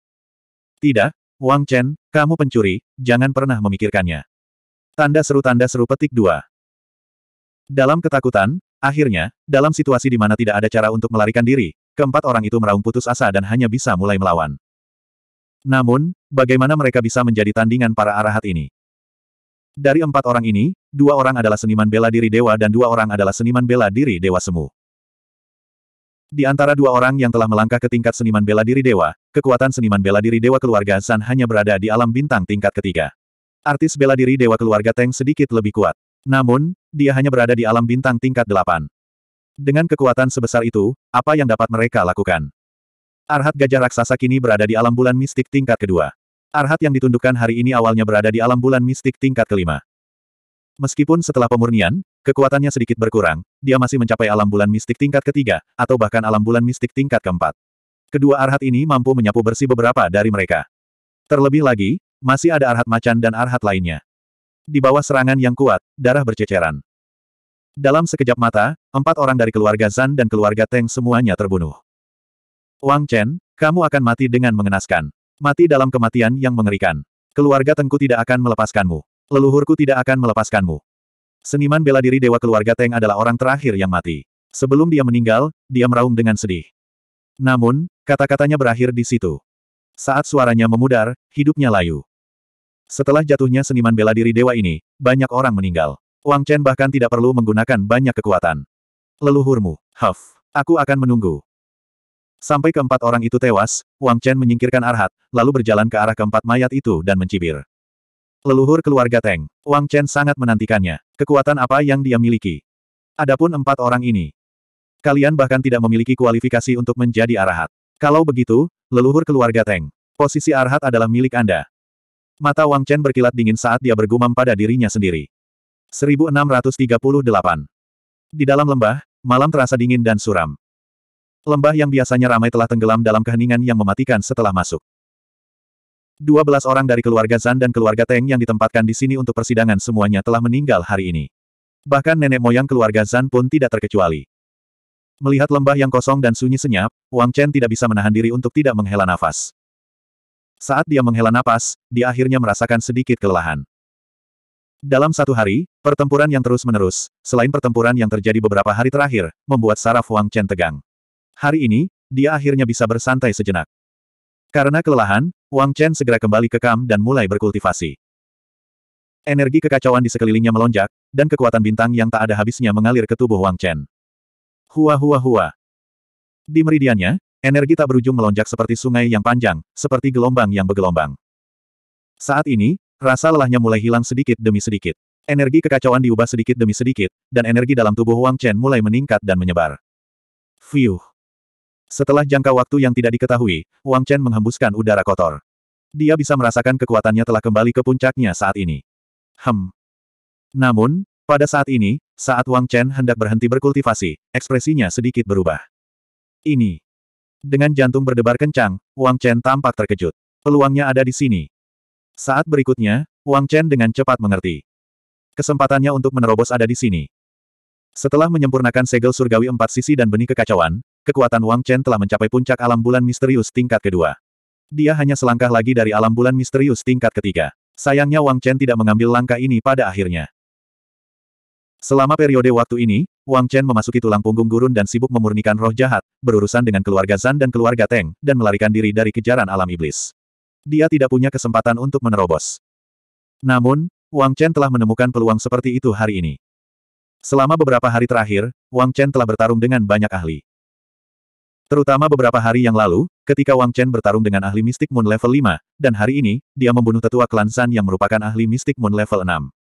[SPEAKER 1] Tidak, Wang Chen, kamu pencuri, jangan pernah memikirkannya. Tanda seru tanda seru petik 2. Dalam ketakutan, akhirnya, dalam situasi di mana tidak ada cara untuk melarikan diri, keempat orang itu meraung putus asa dan hanya bisa mulai melawan. Namun, bagaimana mereka bisa menjadi tandingan para arahat ini? Dari empat orang ini, dua orang adalah seniman bela diri dewa dan dua orang adalah seniman bela diri dewa semu. Di antara dua orang yang telah melangkah ke tingkat seniman bela diri dewa, kekuatan seniman bela diri dewa keluarga San hanya berada di alam bintang tingkat ketiga. Artis bela diri dewa keluarga Teng sedikit lebih kuat. Namun, dia hanya berada di alam bintang tingkat delapan. Dengan kekuatan sebesar itu, apa yang dapat mereka lakukan? Arhat gajah raksasa kini berada di alam bulan mistik tingkat kedua. Arhat yang ditundukkan hari ini awalnya berada di alam bulan mistik tingkat kelima. Meskipun setelah pemurnian, kekuatannya sedikit berkurang, dia masih mencapai alam bulan mistik tingkat ketiga, atau bahkan alam bulan mistik tingkat keempat. Kedua Arhat ini mampu menyapu bersih beberapa dari mereka. Terlebih lagi, masih ada Arhat Macan dan Arhat lainnya. Di bawah serangan yang kuat, darah berceceran. Dalam sekejap mata, empat orang dari keluarga Zan dan keluarga Teng semuanya terbunuh. Wang Chen, kamu akan mati dengan mengenaskan. Mati dalam kematian yang mengerikan. Keluarga Tengku tidak akan melepaskanmu. Leluhurku tidak akan melepaskanmu. Seniman bela diri Dewa Keluarga Teng adalah orang terakhir yang mati. Sebelum dia meninggal, dia meraung dengan sedih. Namun, kata-katanya berakhir di situ. Saat suaranya memudar, hidupnya layu. Setelah jatuhnya seniman bela diri dewa ini, banyak orang meninggal. Wang Chen bahkan tidak perlu menggunakan banyak kekuatan. Leluhurmu, Huff, aku akan menunggu. Sampai keempat orang itu tewas, Wang Chen menyingkirkan Arhat, lalu berjalan ke arah keempat mayat itu dan mencibir. Leluhur keluarga Teng, Wang Chen sangat menantikannya. Kekuatan apa yang dia miliki? Adapun empat orang ini. Kalian bahkan tidak memiliki kualifikasi untuk menjadi Arahat. Kalau begitu, leluhur keluarga Teng, posisi Arhat adalah milik Anda. Mata Wang Chen berkilat dingin saat dia bergumam pada dirinya sendiri. 1638. Di dalam lembah, malam terasa dingin dan suram. Lembah yang biasanya ramai telah tenggelam dalam keheningan yang mematikan setelah masuk. Dua belas orang dari keluarga Zan dan keluarga Teng yang ditempatkan di sini untuk persidangan semuanya telah meninggal hari ini. Bahkan nenek moyang keluarga Zan pun tidak terkecuali. Melihat lembah yang kosong dan sunyi senyap, Wang Chen tidak bisa menahan diri untuk tidak menghela nafas. Saat dia menghela nafas, dia akhirnya merasakan sedikit kelelahan. Dalam satu hari, pertempuran yang terus-menerus, selain pertempuran yang terjadi beberapa hari terakhir, membuat saraf Wang Chen tegang. Hari ini, dia akhirnya bisa bersantai sejenak. Karena kelelahan, Wang Chen segera kembali ke kamp dan mulai berkultivasi. Energi kekacauan di sekelilingnya melonjak, dan kekuatan bintang yang tak ada habisnya mengalir ke tubuh Wang Chen. Hua hua hua. Di meridiannya, energi tak berujung melonjak seperti sungai yang panjang, seperti gelombang yang bergelombang. Saat ini, rasa lelahnya mulai hilang sedikit demi sedikit. Energi kekacauan diubah sedikit demi sedikit, dan energi dalam tubuh Wang Chen mulai meningkat dan menyebar. Fiuh. Setelah jangka waktu yang tidak diketahui, Wang Chen menghembuskan udara kotor. Dia bisa merasakan kekuatannya telah kembali ke puncaknya saat ini. Hem. Namun, pada saat ini, saat Wang Chen hendak berhenti berkultivasi, ekspresinya sedikit berubah. Ini. Dengan jantung berdebar kencang, Wang Chen tampak terkejut. Peluangnya ada di sini. Saat berikutnya, Wang Chen dengan cepat mengerti. Kesempatannya untuk menerobos ada di sini. Setelah menyempurnakan segel surgawi empat sisi dan benih kekacauan, kekuatan Wang Chen telah mencapai puncak alam bulan misterius tingkat kedua. Dia hanya selangkah lagi dari alam bulan misterius tingkat ketiga. Sayangnya Wang Chen tidak mengambil langkah ini pada akhirnya. Selama periode waktu ini, Wang Chen memasuki tulang punggung gurun dan sibuk memurnikan roh jahat, berurusan dengan keluarga Zan dan keluarga Teng, dan melarikan diri dari kejaran alam iblis. Dia tidak punya kesempatan untuk menerobos. Namun, Wang Chen telah menemukan peluang seperti itu hari ini. Selama beberapa hari terakhir, Wang Chen telah bertarung dengan banyak ahli. Terutama beberapa hari yang lalu, ketika Wang Chen bertarung dengan ahli mistik Moon level 5, dan hari ini, dia membunuh tetua klan San yang merupakan ahli mistik Moon level 6.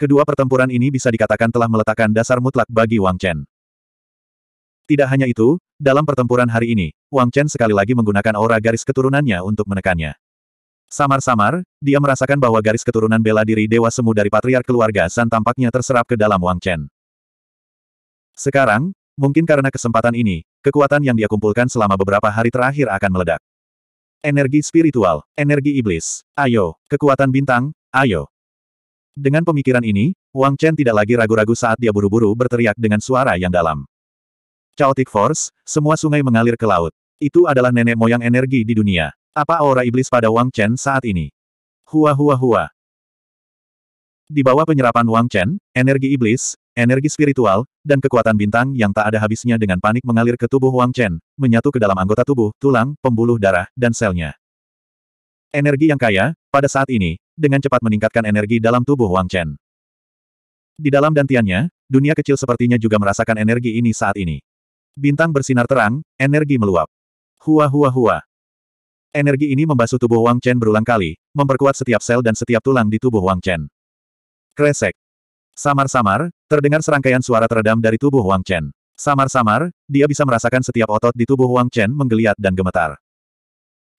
[SPEAKER 1] Kedua pertempuran ini bisa dikatakan telah meletakkan dasar mutlak bagi Wang Chen. Tidak hanya itu, dalam pertempuran hari ini, Wang Chen sekali lagi menggunakan aura garis keturunannya untuk menekannya. Samar-samar, dia merasakan bahwa garis keturunan bela diri Dewa Semu dari Patriark keluarga San tampaknya terserap ke dalam Wang Chen. Sekarang, mungkin karena kesempatan ini, kekuatan yang dia kumpulkan selama beberapa hari terakhir akan meledak. Energi spiritual, energi iblis, ayo, kekuatan bintang, ayo. Dengan pemikiran ini, Wang Chen tidak lagi ragu-ragu saat dia buru-buru berteriak dengan suara yang dalam. Chaotic Force, semua sungai mengalir ke laut. Itu adalah nenek moyang energi di dunia. Apa aura iblis pada Wang Chen saat ini? Hua hua hua. Di bawah penyerapan Wang Chen, energi iblis, energi spiritual, dan kekuatan bintang yang tak ada habisnya dengan panik mengalir ke tubuh Wang Chen, menyatu ke dalam anggota tubuh, tulang, pembuluh darah, dan selnya. Energi yang kaya, pada saat ini, dengan cepat meningkatkan energi dalam tubuh Wang Chen. Di dalam dantiannya, dunia kecil sepertinya juga merasakan energi ini saat ini. Bintang bersinar terang, energi meluap. Hua hua hua. Energi ini membasuh tubuh Wang Chen berulang kali, memperkuat setiap sel dan setiap tulang di tubuh Wang Chen. Kresek. Samar-samar, terdengar serangkaian suara teredam dari tubuh Wang Chen. Samar-samar, dia bisa merasakan setiap otot di tubuh Wang Chen menggeliat dan gemetar.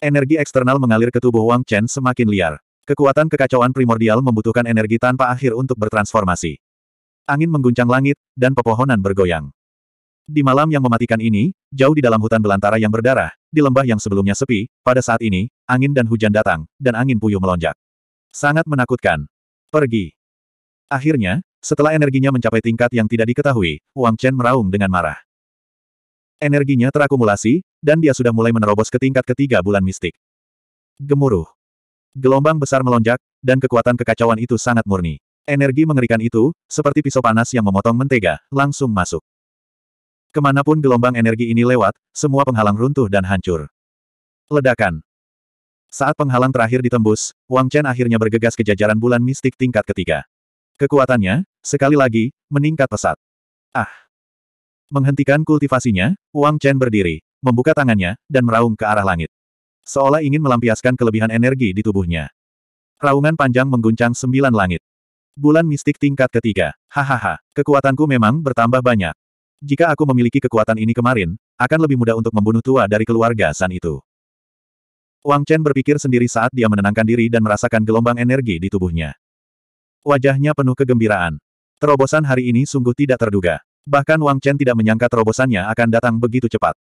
[SPEAKER 1] Energi eksternal mengalir ke tubuh Wang Chen semakin liar. Kekuatan kekacauan primordial membutuhkan energi tanpa akhir untuk bertransformasi. Angin mengguncang langit, dan pepohonan bergoyang. Di malam yang mematikan ini, jauh di dalam hutan belantara yang berdarah, di lembah yang sebelumnya sepi, pada saat ini, angin dan hujan datang, dan angin puyuh melonjak. Sangat menakutkan. Pergi. Akhirnya, setelah energinya mencapai tingkat yang tidak diketahui, Wang Chen meraung dengan marah. Energinya terakumulasi, dan dia sudah mulai menerobos ke tingkat ketiga bulan mistik. Gemuruh. Gelombang besar melonjak, dan kekuatan kekacauan itu sangat murni. Energi mengerikan itu, seperti pisau panas yang memotong mentega, langsung masuk. Ke mana pun gelombang energi ini lewat, semua penghalang runtuh dan hancur. Ledakan. Saat penghalang terakhir ditembus, Wang Chen akhirnya bergegas ke jajaran bulan mistik tingkat ketiga. Kekuatannya, sekali lagi, meningkat pesat. Ah! Menghentikan kultivasinya, Wang Chen berdiri, membuka tangannya, dan meraung ke arah langit. Seolah ingin melampiaskan kelebihan energi di tubuhnya. Raungan panjang mengguncang sembilan langit. Bulan mistik tingkat ketiga. Hahaha, kekuatanku memang bertambah banyak. Jika aku memiliki kekuatan ini kemarin, akan lebih mudah untuk membunuh tua dari keluarga San itu. Wang Chen berpikir sendiri saat dia menenangkan diri dan merasakan gelombang energi di tubuhnya. Wajahnya penuh kegembiraan. Terobosan hari ini sungguh tidak terduga. Bahkan Wang Chen tidak menyangka terobosannya akan datang begitu cepat.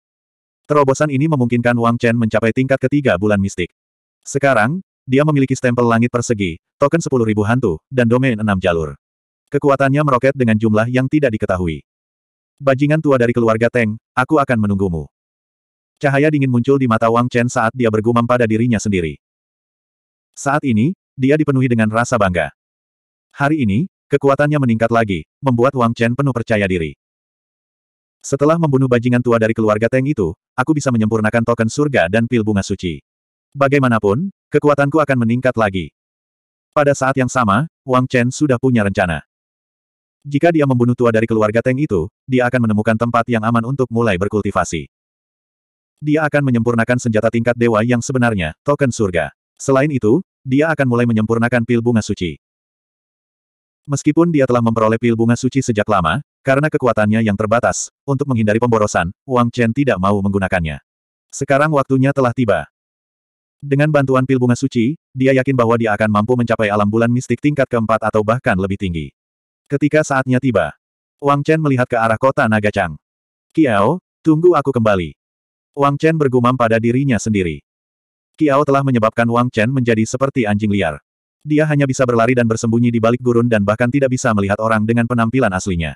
[SPEAKER 1] Terobosan ini memungkinkan Wang Chen mencapai tingkat ketiga bulan mistik. Sekarang, dia memiliki stempel langit persegi, token 10.000 hantu, dan domain enam jalur. Kekuatannya meroket dengan jumlah yang tidak diketahui. Bajingan tua dari keluarga Teng, aku akan menunggumu. Cahaya dingin muncul di mata Wang Chen saat dia bergumam pada dirinya sendiri. Saat ini, dia dipenuhi dengan rasa bangga. Hari ini, kekuatannya meningkat lagi, membuat Wang Chen penuh percaya diri. Setelah membunuh bajingan tua dari keluarga Teng itu, aku bisa menyempurnakan token surga dan pil bunga suci. Bagaimanapun, kekuatanku akan meningkat lagi. Pada saat yang sama, Wang Chen sudah punya rencana. Jika dia membunuh tua dari keluarga Teng itu, dia akan menemukan tempat yang aman untuk mulai berkultivasi. Dia akan menyempurnakan senjata tingkat dewa yang sebenarnya, token surga. Selain itu, dia akan mulai menyempurnakan pil bunga suci. Meskipun dia telah memperoleh pil bunga suci sejak lama, karena kekuatannya yang terbatas, untuk menghindari pemborosan, Wang Chen tidak mau menggunakannya. Sekarang waktunya telah tiba. Dengan bantuan pil bunga suci, dia yakin bahwa dia akan mampu mencapai alam bulan mistik tingkat keempat atau bahkan lebih tinggi. Ketika saatnya tiba, Wang Chen melihat ke arah kota Naga Chang. Kiao, tunggu aku kembali. Wang Chen bergumam pada dirinya sendiri. Kiao telah menyebabkan Wang Chen menjadi seperti anjing liar. Dia hanya bisa berlari dan bersembunyi di balik gurun dan bahkan tidak bisa melihat orang dengan penampilan aslinya.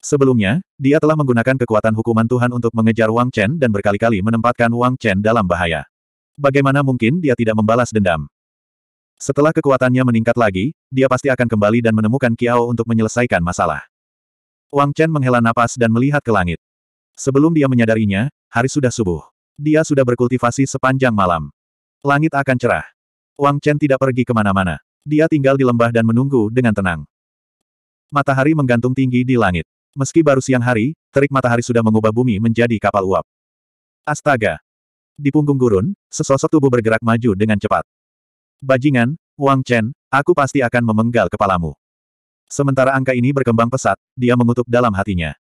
[SPEAKER 1] Sebelumnya, dia telah menggunakan kekuatan hukuman Tuhan untuk mengejar Wang Chen dan berkali-kali menempatkan Wang Chen dalam bahaya. Bagaimana mungkin dia tidak membalas dendam? Setelah kekuatannya meningkat lagi, dia pasti akan kembali dan menemukan Kiao untuk menyelesaikan masalah. Wang Chen menghela napas dan melihat ke langit. Sebelum dia menyadarinya, hari sudah subuh. Dia sudah berkultivasi sepanjang malam. Langit akan cerah. Wang Chen tidak pergi ke mana-mana. Dia tinggal di lembah dan menunggu dengan tenang. Matahari menggantung tinggi di langit. Meski baru siang hari, terik matahari sudah mengubah bumi menjadi kapal uap. Astaga! Di punggung gurun, sesosok tubuh bergerak maju dengan cepat. Bajingan, Wang Chen, aku pasti akan memenggal kepalamu. Sementara angka ini berkembang pesat, dia mengutuk dalam hatinya.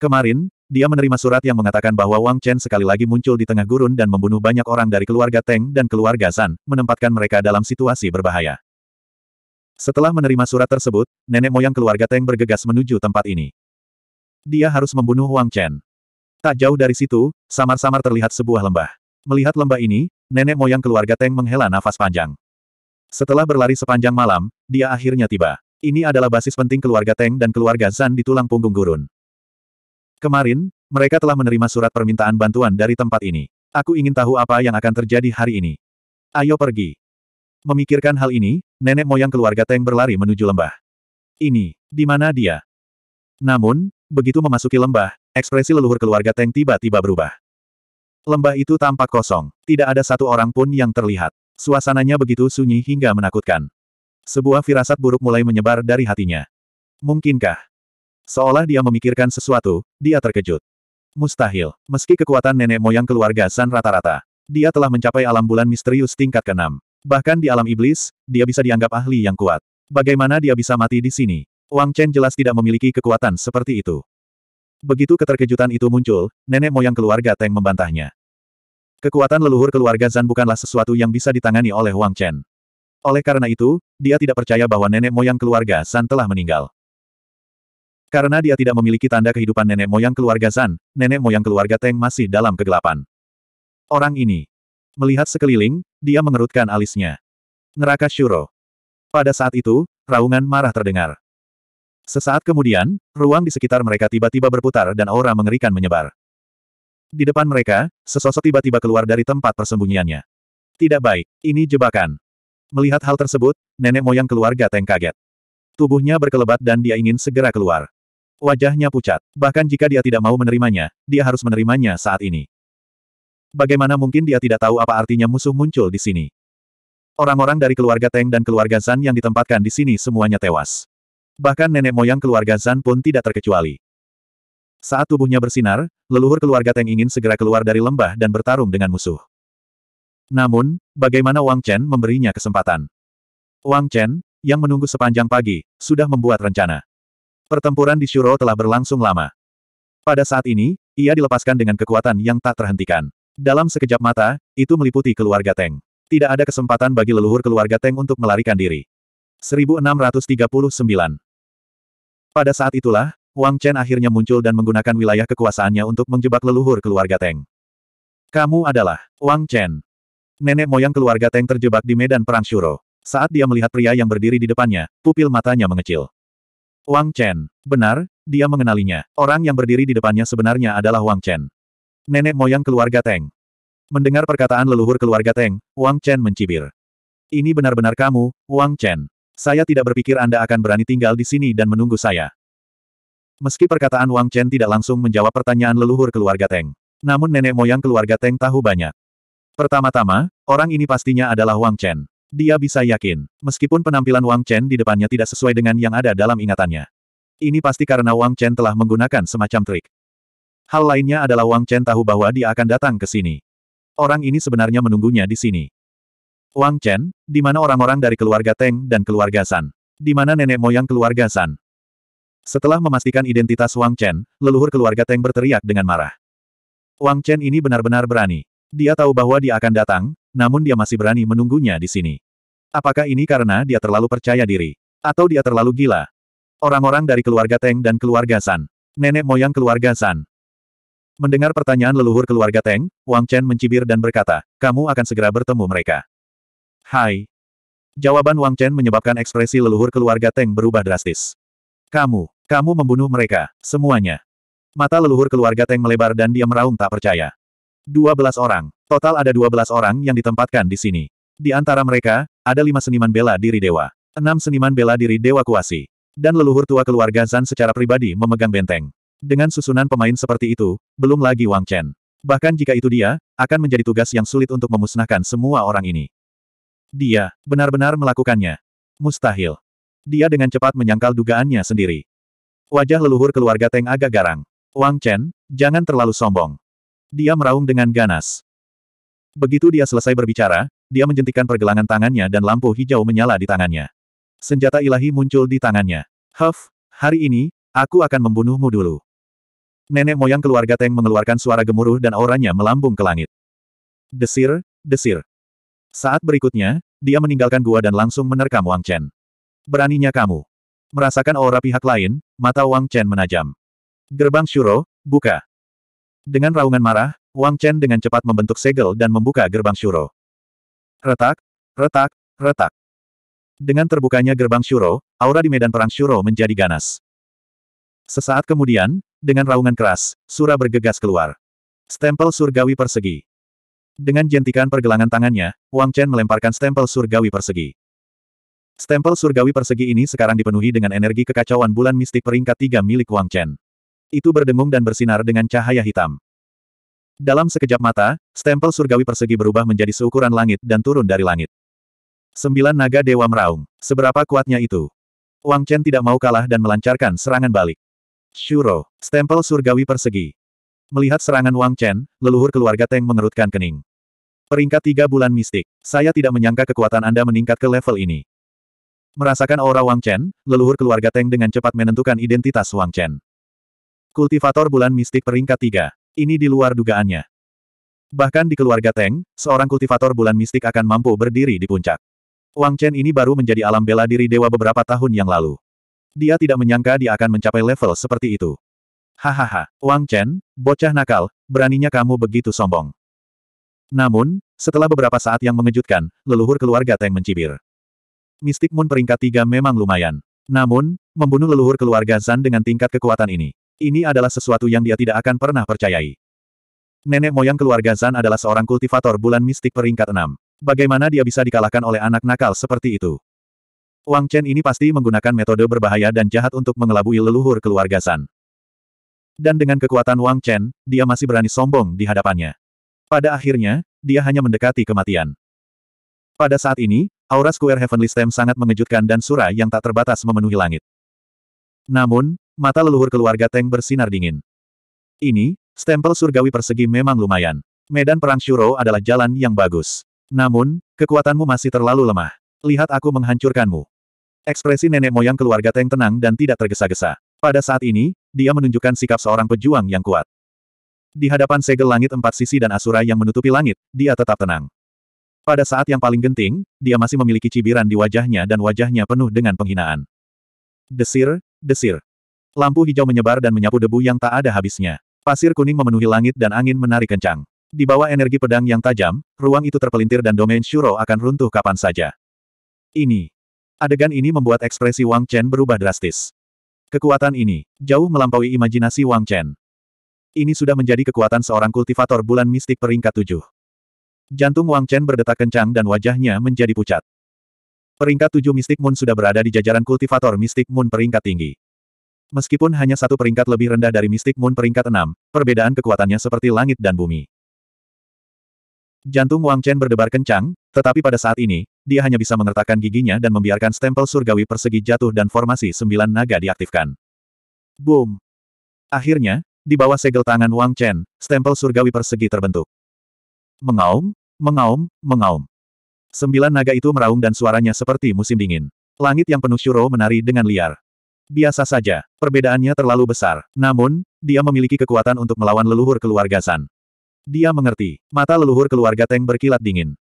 [SPEAKER 1] Kemarin, dia menerima surat yang mengatakan bahwa Wang Chen sekali lagi muncul di tengah gurun dan membunuh banyak orang dari keluarga Teng dan keluarga San, menempatkan mereka dalam situasi berbahaya. Setelah menerima surat tersebut, nenek moyang keluarga Teng bergegas menuju tempat ini. Dia harus membunuh Wang Chen. Tak jauh dari situ, samar-samar terlihat sebuah lembah. Melihat lembah ini, nenek moyang keluarga Teng menghela nafas panjang. Setelah berlari sepanjang malam, dia akhirnya tiba. Ini adalah basis penting keluarga Teng dan keluarga Zan di tulang punggung gurun. Kemarin, mereka telah menerima surat permintaan bantuan dari tempat ini. Aku ingin tahu apa yang akan terjadi hari ini. Ayo pergi. Memikirkan hal ini, nenek moyang keluarga Teng berlari menuju lembah. Ini, di mana dia? Namun, begitu memasuki lembah, ekspresi leluhur keluarga Teng tiba-tiba berubah. Lembah itu tampak kosong, tidak ada satu orang pun yang terlihat. Suasananya begitu sunyi hingga menakutkan. Sebuah firasat buruk mulai menyebar dari hatinya. Mungkinkah? Seolah dia memikirkan sesuatu, dia terkejut. Mustahil, meski kekuatan nenek moyang keluarga San rata-rata. Dia telah mencapai alam bulan misterius tingkat ke-6. Bahkan di alam iblis, dia bisa dianggap ahli yang kuat. Bagaimana dia bisa mati di sini? Wang Chen jelas tidak memiliki kekuatan seperti itu. Begitu keterkejutan itu muncul, nenek moyang keluarga Teng membantahnya. Kekuatan leluhur keluarga Zan bukanlah sesuatu yang bisa ditangani oleh Wang Chen. Oleh karena itu, dia tidak percaya bahwa nenek moyang keluarga Zan telah meninggal. Karena dia tidak memiliki tanda kehidupan nenek moyang keluarga Zan, nenek moyang keluarga Teng masih dalam kegelapan. Orang ini, Melihat sekeliling, dia mengerutkan alisnya. Neraka Shuro. Pada saat itu, raungan marah terdengar. Sesaat kemudian, ruang di sekitar mereka tiba-tiba berputar dan aura mengerikan menyebar. Di depan mereka, sesosok tiba-tiba keluar dari tempat persembunyiannya. Tidak baik, ini jebakan. Melihat hal tersebut, nenek moyang keluarga Teng kaget. Tubuhnya berkelebat dan dia ingin segera keluar. Wajahnya pucat, bahkan jika dia tidak mau menerimanya, dia harus menerimanya saat ini. Bagaimana mungkin dia tidak tahu apa artinya musuh muncul di sini? Orang-orang dari keluarga Teng dan keluarga Zan yang ditempatkan di sini semuanya tewas. Bahkan nenek moyang keluarga Zan pun tidak terkecuali. Saat tubuhnya bersinar, leluhur keluarga Teng ingin segera keluar dari lembah dan bertarung dengan musuh. Namun, bagaimana Wang Chen memberinya kesempatan? Wang Chen, yang menunggu sepanjang pagi, sudah membuat rencana. Pertempuran di Shuro telah berlangsung lama. Pada saat ini, ia dilepaskan dengan kekuatan yang tak terhentikan. Dalam sekejap mata, itu meliputi keluarga Teng. Tidak ada kesempatan bagi leluhur keluarga Teng untuk melarikan diri. 1639 Pada saat itulah, Wang Chen akhirnya muncul dan menggunakan wilayah kekuasaannya untuk menjebak leluhur keluarga Teng. Kamu adalah Wang Chen. Nenek moyang keluarga Teng terjebak di medan perang Shuro. Saat dia melihat pria yang berdiri di depannya, pupil matanya mengecil. Wang Chen. Benar, dia mengenalinya. Orang yang berdiri di depannya sebenarnya adalah Wang Chen. Nenek moyang keluarga Teng. Mendengar perkataan leluhur keluarga Teng, Wang Chen mencibir. Ini benar-benar kamu, Wang Chen. Saya tidak berpikir Anda akan berani tinggal di sini dan menunggu saya. Meski perkataan Wang Chen tidak langsung menjawab pertanyaan leluhur keluarga Teng. Namun nenek moyang keluarga Teng tahu banyak. Pertama-tama, orang ini pastinya adalah Wang Chen. Dia bisa yakin, meskipun penampilan Wang Chen di depannya tidak sesuai dengan yang ada dalam ingatannya. Ini pasti karena Wang Chen telah menggunakan semacam trik. Hal lainnya adalah Wang Chen tahu bahwa dia akan datang ke sini. Orang ini sebenarnya menunggunya di sini. Wang Chen, di mana orang-orang dari keluarga Teng dan keluarga San? Di mana nenek moyang keluarga San? Setelah memastikan identitas Wang Chen, leluhur keluarga Teng berteriak dengan marah. Wang Chen ini benar-benar berani. Dia tahu bahwa dia akan datang, namun dia masih berani menunggunya di sini. Apakah ini karena dia terlalu percaya diri? Atau dia terlalu gila? Orang-orang dari keluarga Teng dan keluarga San. Nenek moyang keluarga San. Mendengar pertanyaan leluhur keluarga Teng, Wang Chen mencibir dan berkata, kamu akan segera bertemu mereka. Hai. Jawaban Wang Chen menyebabkan ekspresi leluhur keluarga Teng berubah drastis. Kamu, kamu membunuh mereka, semuanya. Mata leluhur keluarga Teng melebar dan dia meraung tak percaya. Dua belas orang. Total ada dua belas orang yang ditempatkan di sini. Di antara mereka, ada lima seniman bela diri dewa. Enam seniman bela diri dewa kuasi. Dan leluhur tua keluarga Zan secara pribadi memegang benteng. Dengan susunan pemain seperti itu, belum lagi Wang Chen. Bahkan jika itu dia, akan menjadi tugas yang sulit untuk memusnahkan semua orang ini. Dia, benar-benar melakukannya. Mustahil. Dia dengan cepat menyangkal dugaannya sendiri. Wajah leluhur keluarga Teng agak garang. Wang Chen, jangan terlalu sombong. Dia meraung dengan ganas. Begitu dia selesai berbicara, dia menjentikan pergelangan tangannya dan lampu hijau menyala di tangannya. Senjata ilahi muncul di tangannya. Huff, hari ini, aku akan membunuhmu dulu. Nenek moyang keluarga Teng mengeluarkan suara gemuruh dan auranya melambung ke langit. Desir, desir. Saat berikutnya, dia meninggalkan gua dan langsung menerkam Wang Chen. Beraninya kamu. Merasakan aura pihak lain, mata Wang Chen menajam. Gerbang Shuro, buka. Dengan raungan marah, Wang Chen dengan cepat membentuk segel dan membuka gerbang Shuro. Retak, retak, retak. Dengan terbukanya gerbang Shuro, aura di medan perang Shuro menjadi ganas. Sesaat kemudian, dengan raungan keras, Sura bergegas keluar. Stempel surgawi persegi. Dengan jentikan pergelangan tangannya, Wang Chen melemparkan stempel surgawi persegi. Stempel surgawi persegi ini sekarang dipenuhi dengan energi kekacauan bulan mistik peringkat tiga milik Wang Chen. Itu berdengung dan bersinar dengan cahaya hitam. Dalam sekejap mata, stempel surgawi persegi berubah menjadi seukuran langit dan turun dari langit. Sembilan naga dewa meraung. Seberapa kuatnya itu? Wang Chen tidak mau kalah dan melancarkan serangan balik. Shuro, stempel surgawi persegi. Melihat serangan Wang Chen, leluhur keluarga Teng mengerutkan kening. Peringkat tiga bulan mistik. Saya tidak menyangka kekuatan Anda meningkat ke level ini. Merasakan aura Wang Chen, leluhur keluarga Teng dengan cepat menentukan identitas Wang Chen. Kultivator bulan mistik peringkat 3. Ini di luar dugaannya. Bahkan di keluarga Teng, seorang kultivator bulan mistik akan mampu berdiri di puncak. Wang Chen ini baru menjadi alam bela diri dewa beberapa tahun yang lalu. Dia tidak menyangka dia akan mencapai level seperti itu. Hahaha, Wang Chen, bocah nakal, beraninya kamu begitu sombong. Namun, setelah beberapa saat yang mengejutkan, leluhur keluarga Teng mencibir. Mistik Moon peringkat 3 memang lumayan. Namun, membunuh leluhur keluarga Zan dengan tingkat kekuatan ini. Ini adalah sesuatu yang dia tidak akan pernah percayai. Nenek moyang keluarga Zan adalah seorang kultivator bulan mistik peringkat 6. Bagaimana dia bisa dikalahkan oleh anak nakal seperti itu? Wang Chen ini pasti menggunakan metode berbahaya dan jahat untuk mengelabui leluhur keluarga Zan. Dan dengan kekuatan Wang Chen, dia masih berani sombong di hadapannya. Pada akhirnya, dia hanya mendekati kematian. Pada saat ini, aura Square Heavenly Stem sangat mengejutkan dan surah yang tak terbatas memenuhi langit. Namun, Mata leluhur keluarga Teng bersinar dingin. Ini, stempel surgawi persegi memang lumayan. Medan perang Shuro adalah jalan yang bagus. Namun, kekuatanmu masih terlalu lemah. Lihat aku menghancurkanmu. Ekspresi nenek moyang keluarga Teng tenang dan tidak tergesa-gesa. Pada saat ini, dia menunjukkan sikap seorang pejuang yang kuat. Di hadapan segel langit empat sisi dan asura yang menutupi langit, dia tetap tenang. Pada saat yang paling genting, dia masih memiliki cibiran di wajahnya dan wajahnya penuh dengan penghinaan. Desir, desir. Lampu hijau menyebar dan menyapu debu yang tak ada habisnya. Pasir kuning memenuhi langit dan angin menarik kencang. Di bawah energi pedang yang tajam, ruang itu terpelintir dan domain Shuro akan runtuh kapan saja. Ini. Adegan ini membuat ekspresi Wang Chen berubah drastis. Kekuatan ini, jauh melampaui imajinasi Wang Chen. Ini sudah menjadi kekuatan seorang kultivator bulan mistik peringkat tujuh. Jantung Wang Chen berdetak kencang dan wajahnya menjadi pucat. Peringkat tujuh Mistik Moon sudah berada di jajaran kultivator Mistik Moon peringkat tinggi. Meskipun hanya satu peringkat lebih rendah dari Mystic Moon peringkat enam, perbedaan kekuatannya seperti langit dan bumi. Jantung Wang Chen berdebar kencang, tetapi pada saat ini, dia hanya bisa mengertakkan giginya dan membiarkan stempel surgawi persegi jatuh dan formasi sembilan naga diaktifkan. Boom! Akhirnya, di bawah segel tangan Wang Chen, stempel surgawi persegi terbentuk. Mengaum, mengaum, mengaum. Sembilan naga itu meraung dan suaranya seperti musim dingin. Langit yang penuh syuro menari dengan liar. Biasa saja, perbedaannya terlalu besar. Namun, dia memiliki kekuatan untuk melawan leluhur keluarga San. Dia mengerti. Mata leluhur keluarga Teng berkilat dingin.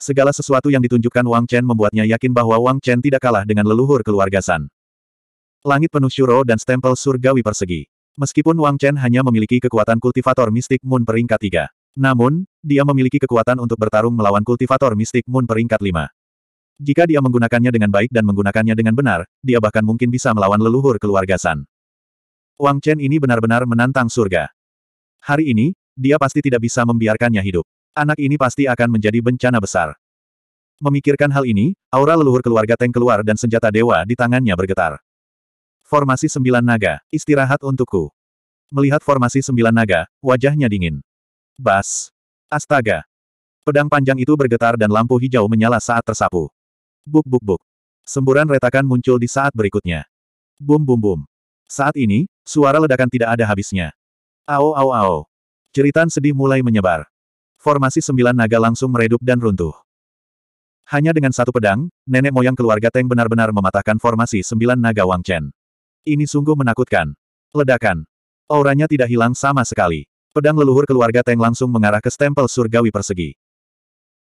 [SPEAKER 1] Segala sesuatu yang ditunjukkan Wang Chen membuatnya yakin bahwa Wang Chen tidak kalah dengan leluhur keluarga San. Langit penuh syuro dan stempel surgawi persegi. Meskipun Wang Chen hanya memiliki kekuatan kultivator mistik Moon peringkat 3. Namun, dia memiliki kekuatan untuk bertarung melawan kultivator mistik Moon peringkat 5. Jika dia menggunakannya dengan baik dan menggunakannya dengan benar, dia bahkan mungkin bisa melawan leluhur keluarga San. Wang Chen ini benar-benar menantang surga. Hari ini, dia pasti tidak bisa membiarkannya hidup. Anak ini pasti akan menjadi bencana besar. Memikirkan hal ini, aura leluhur keluarga Teng keluar dan senjata dewa di tangannya bergetar. Formasi sembilan naga, istirahat untukku. Melihat formasi sembilan naga, wajahnya dingin. Bas. Astaga. Pedang panjang itu bergetar dan lampu hijau menyala saat tersapu. Buk buk buk. Semburan retakan muncul di saat berikutnya. Bum bum bum. Saat ini, suara ledakan tidak ada habisnya. Ao ao ao. Ceritan sedih mulai menyebar. Formasi sembilan naga langsung meredup dan runtuh. Hanya dengan satu pedang, nenek moyang keluarga Teng benar-benar mematahkan formasi sembilan naga Wang Chen. Ini sungguh menakutkan. Ledakan. Auranya tidak hilang sama sekali. Pedang leluhur keluarga Teng langsung mengarah ke stempel surgawi persegi.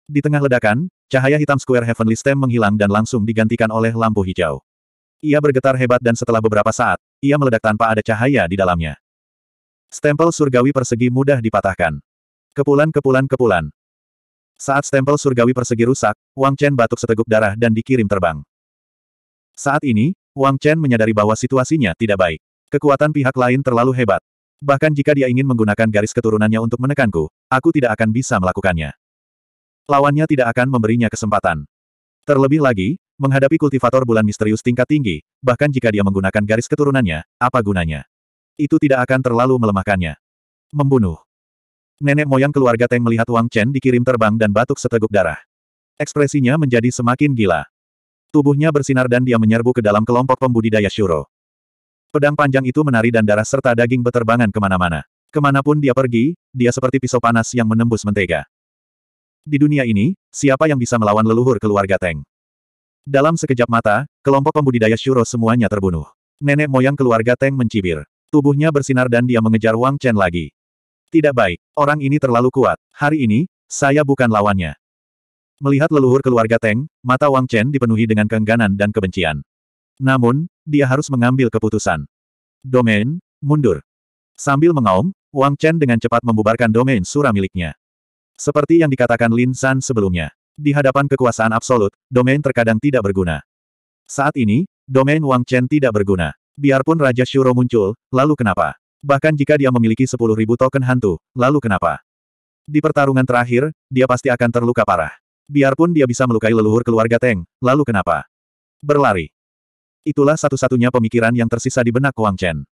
[SPEAKER 1] Di tengah ledakan, cahaya hitam Square Heavenly Stem menghilang dan langsung digantikan oleh lampu hijau. Ia bergetar hebat dan setelah beberapa saat, ia meledak tanpa ada cahaya di dalamnya. Stempel surgawi persegi mudah dipatahkan. Kepulan-kepulan-kepulan. Saat stempel surgawi persegi rusak, Wang Chen batuk seteguk darah dan dikirim terbang. Saat ini, Wang Chen menyadari bahwa situasinya tidak baik. Kekuatan pihak lain terlalu hebat. Bahkan jika dia ingin menggunakan garis keturunannya untuk menekanku, aku tidak akan bisa melakukannya. Lawannya tidak akan memberinya kesempatan. Terlebih lagi, menghadapi kultivator bulan misterius tingkat tinggi, bahkan jika dia menggunakan garis keturunannya, apa gunanya? Itu tidak akan terlalu melemahkannya. Membunuh. Nenek moyang keluarga Teng melihat Wang Chen dikirim terbang dan batuk seteguk darah. Ekspresinya menjadi semakin gila. Tubuhnya bersinar dan dia menyerbu ke dalam kelompok pembudidaya Shuro. Pedang panjang itu menari dan darah serta daging beterbangan ke mana-mana. Ke mana pun dia pergi, dia seperti pisau panas yang menembus mentega. Di dunia ini, siapa yang bisa melawan leluhur keluarga Teng? Dalam sekejap mata, kelompok pembudidaya Shuro semuanya terbunuh. Nenek moyang keluarga Teng mencibir. Tubuhnya bersinar dan dia mengejar Wang Chen lagi. Tidak baik, orang ini terlalu kuat. Hari ini, saya bukan lawannya. Melihat leluhur keluarga Teng, mata Wang Chen dipenuhi dengan keengganan dan kebencian. Namun, dia harus mengambil keputusan. Domain, mundur. Sambil mengaum, Wang Chen dengan cepat membubarkan domain surah miliknya. Seperti yang dikatakan Lin San sebelumnya. Di hadapan kekuasaan absolut, domain terkadang tidak berguna. Saat ini, domain Wang Chen tidak berguna. Biarpun Raja Shuro muncul, lalu kenapa? Bahkan jika dia memiliki 10.000 token hantu, lalu kenapa? Di pertarungan terakhir, dia pasti akan terluka parah. Biarpun dia bisa melukai leluhur keluarga Teng, lalu kenapa? Berlari. Itulah satu-satunya pemikiran yang tersisa di benak Wang Chen.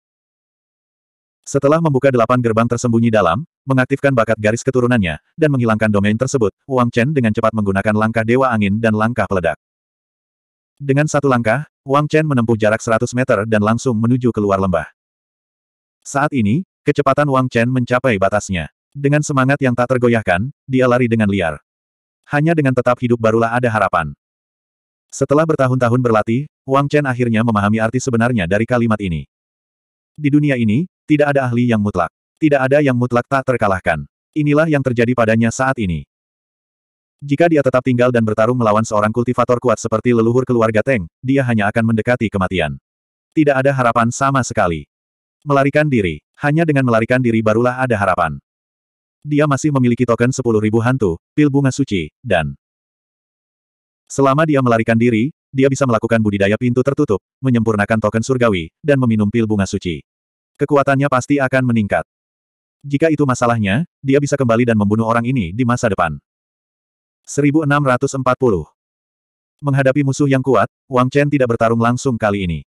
[SPEAKER 1] Setelah membuka delapan gerbang tersembunyi dalam, mengaktifkan bakat garis keturunannya, dan menghilangkan domain tersebut, Wang Chen dengan cepat menggunakan langkah Dewa Angin dan langkah peledak. Dengan satu langkah, Wang Chen menempuh jarak 100 meter dan langsung menuju keluar lembah. Saat ini, kecepatan Wang Chen mencapai batasnya. Dengan semangat yang tak tergoyahkan, dia lari dengan liar. Hanya dengan tetap hidup barulah ada harapan. Setelah bertahun-tahun berlatih, Wang Chen akhirnya memahami arti sebenarnya dari kalimat ini. Di dunia ini, tidak ada ahli yang mutlak. Tidak ada yang mutlak tak terkalahkan. Inilah yang terjadi padanya saat ini. Jika dia tetap tinggal dan bertarung melawan seorang kultivator kuat seperti leluhur keluarga Teng, dia hanya akan mendekati kematian. Tidak ada harapan sama sekali. Melarikan diri. Hanya dengan melarikan diri barulah ada harapan. Dia masih memiliki token 10.000 hantu, pil bunga suci, dan Selama dia melarikan diri, dia bisa melakukan budidaya pintu tertutup, menyempurnakan token surgawi, dan meminum pil bunga suci kekuatannya pasti akan meningkat. Jika itu masalahnya, dia bisa kembali dan membunuh orang ini di masa depan. 1640 Menghadapi musuh yang kuat, Wang Chen tidak bertarung langsung kali ini.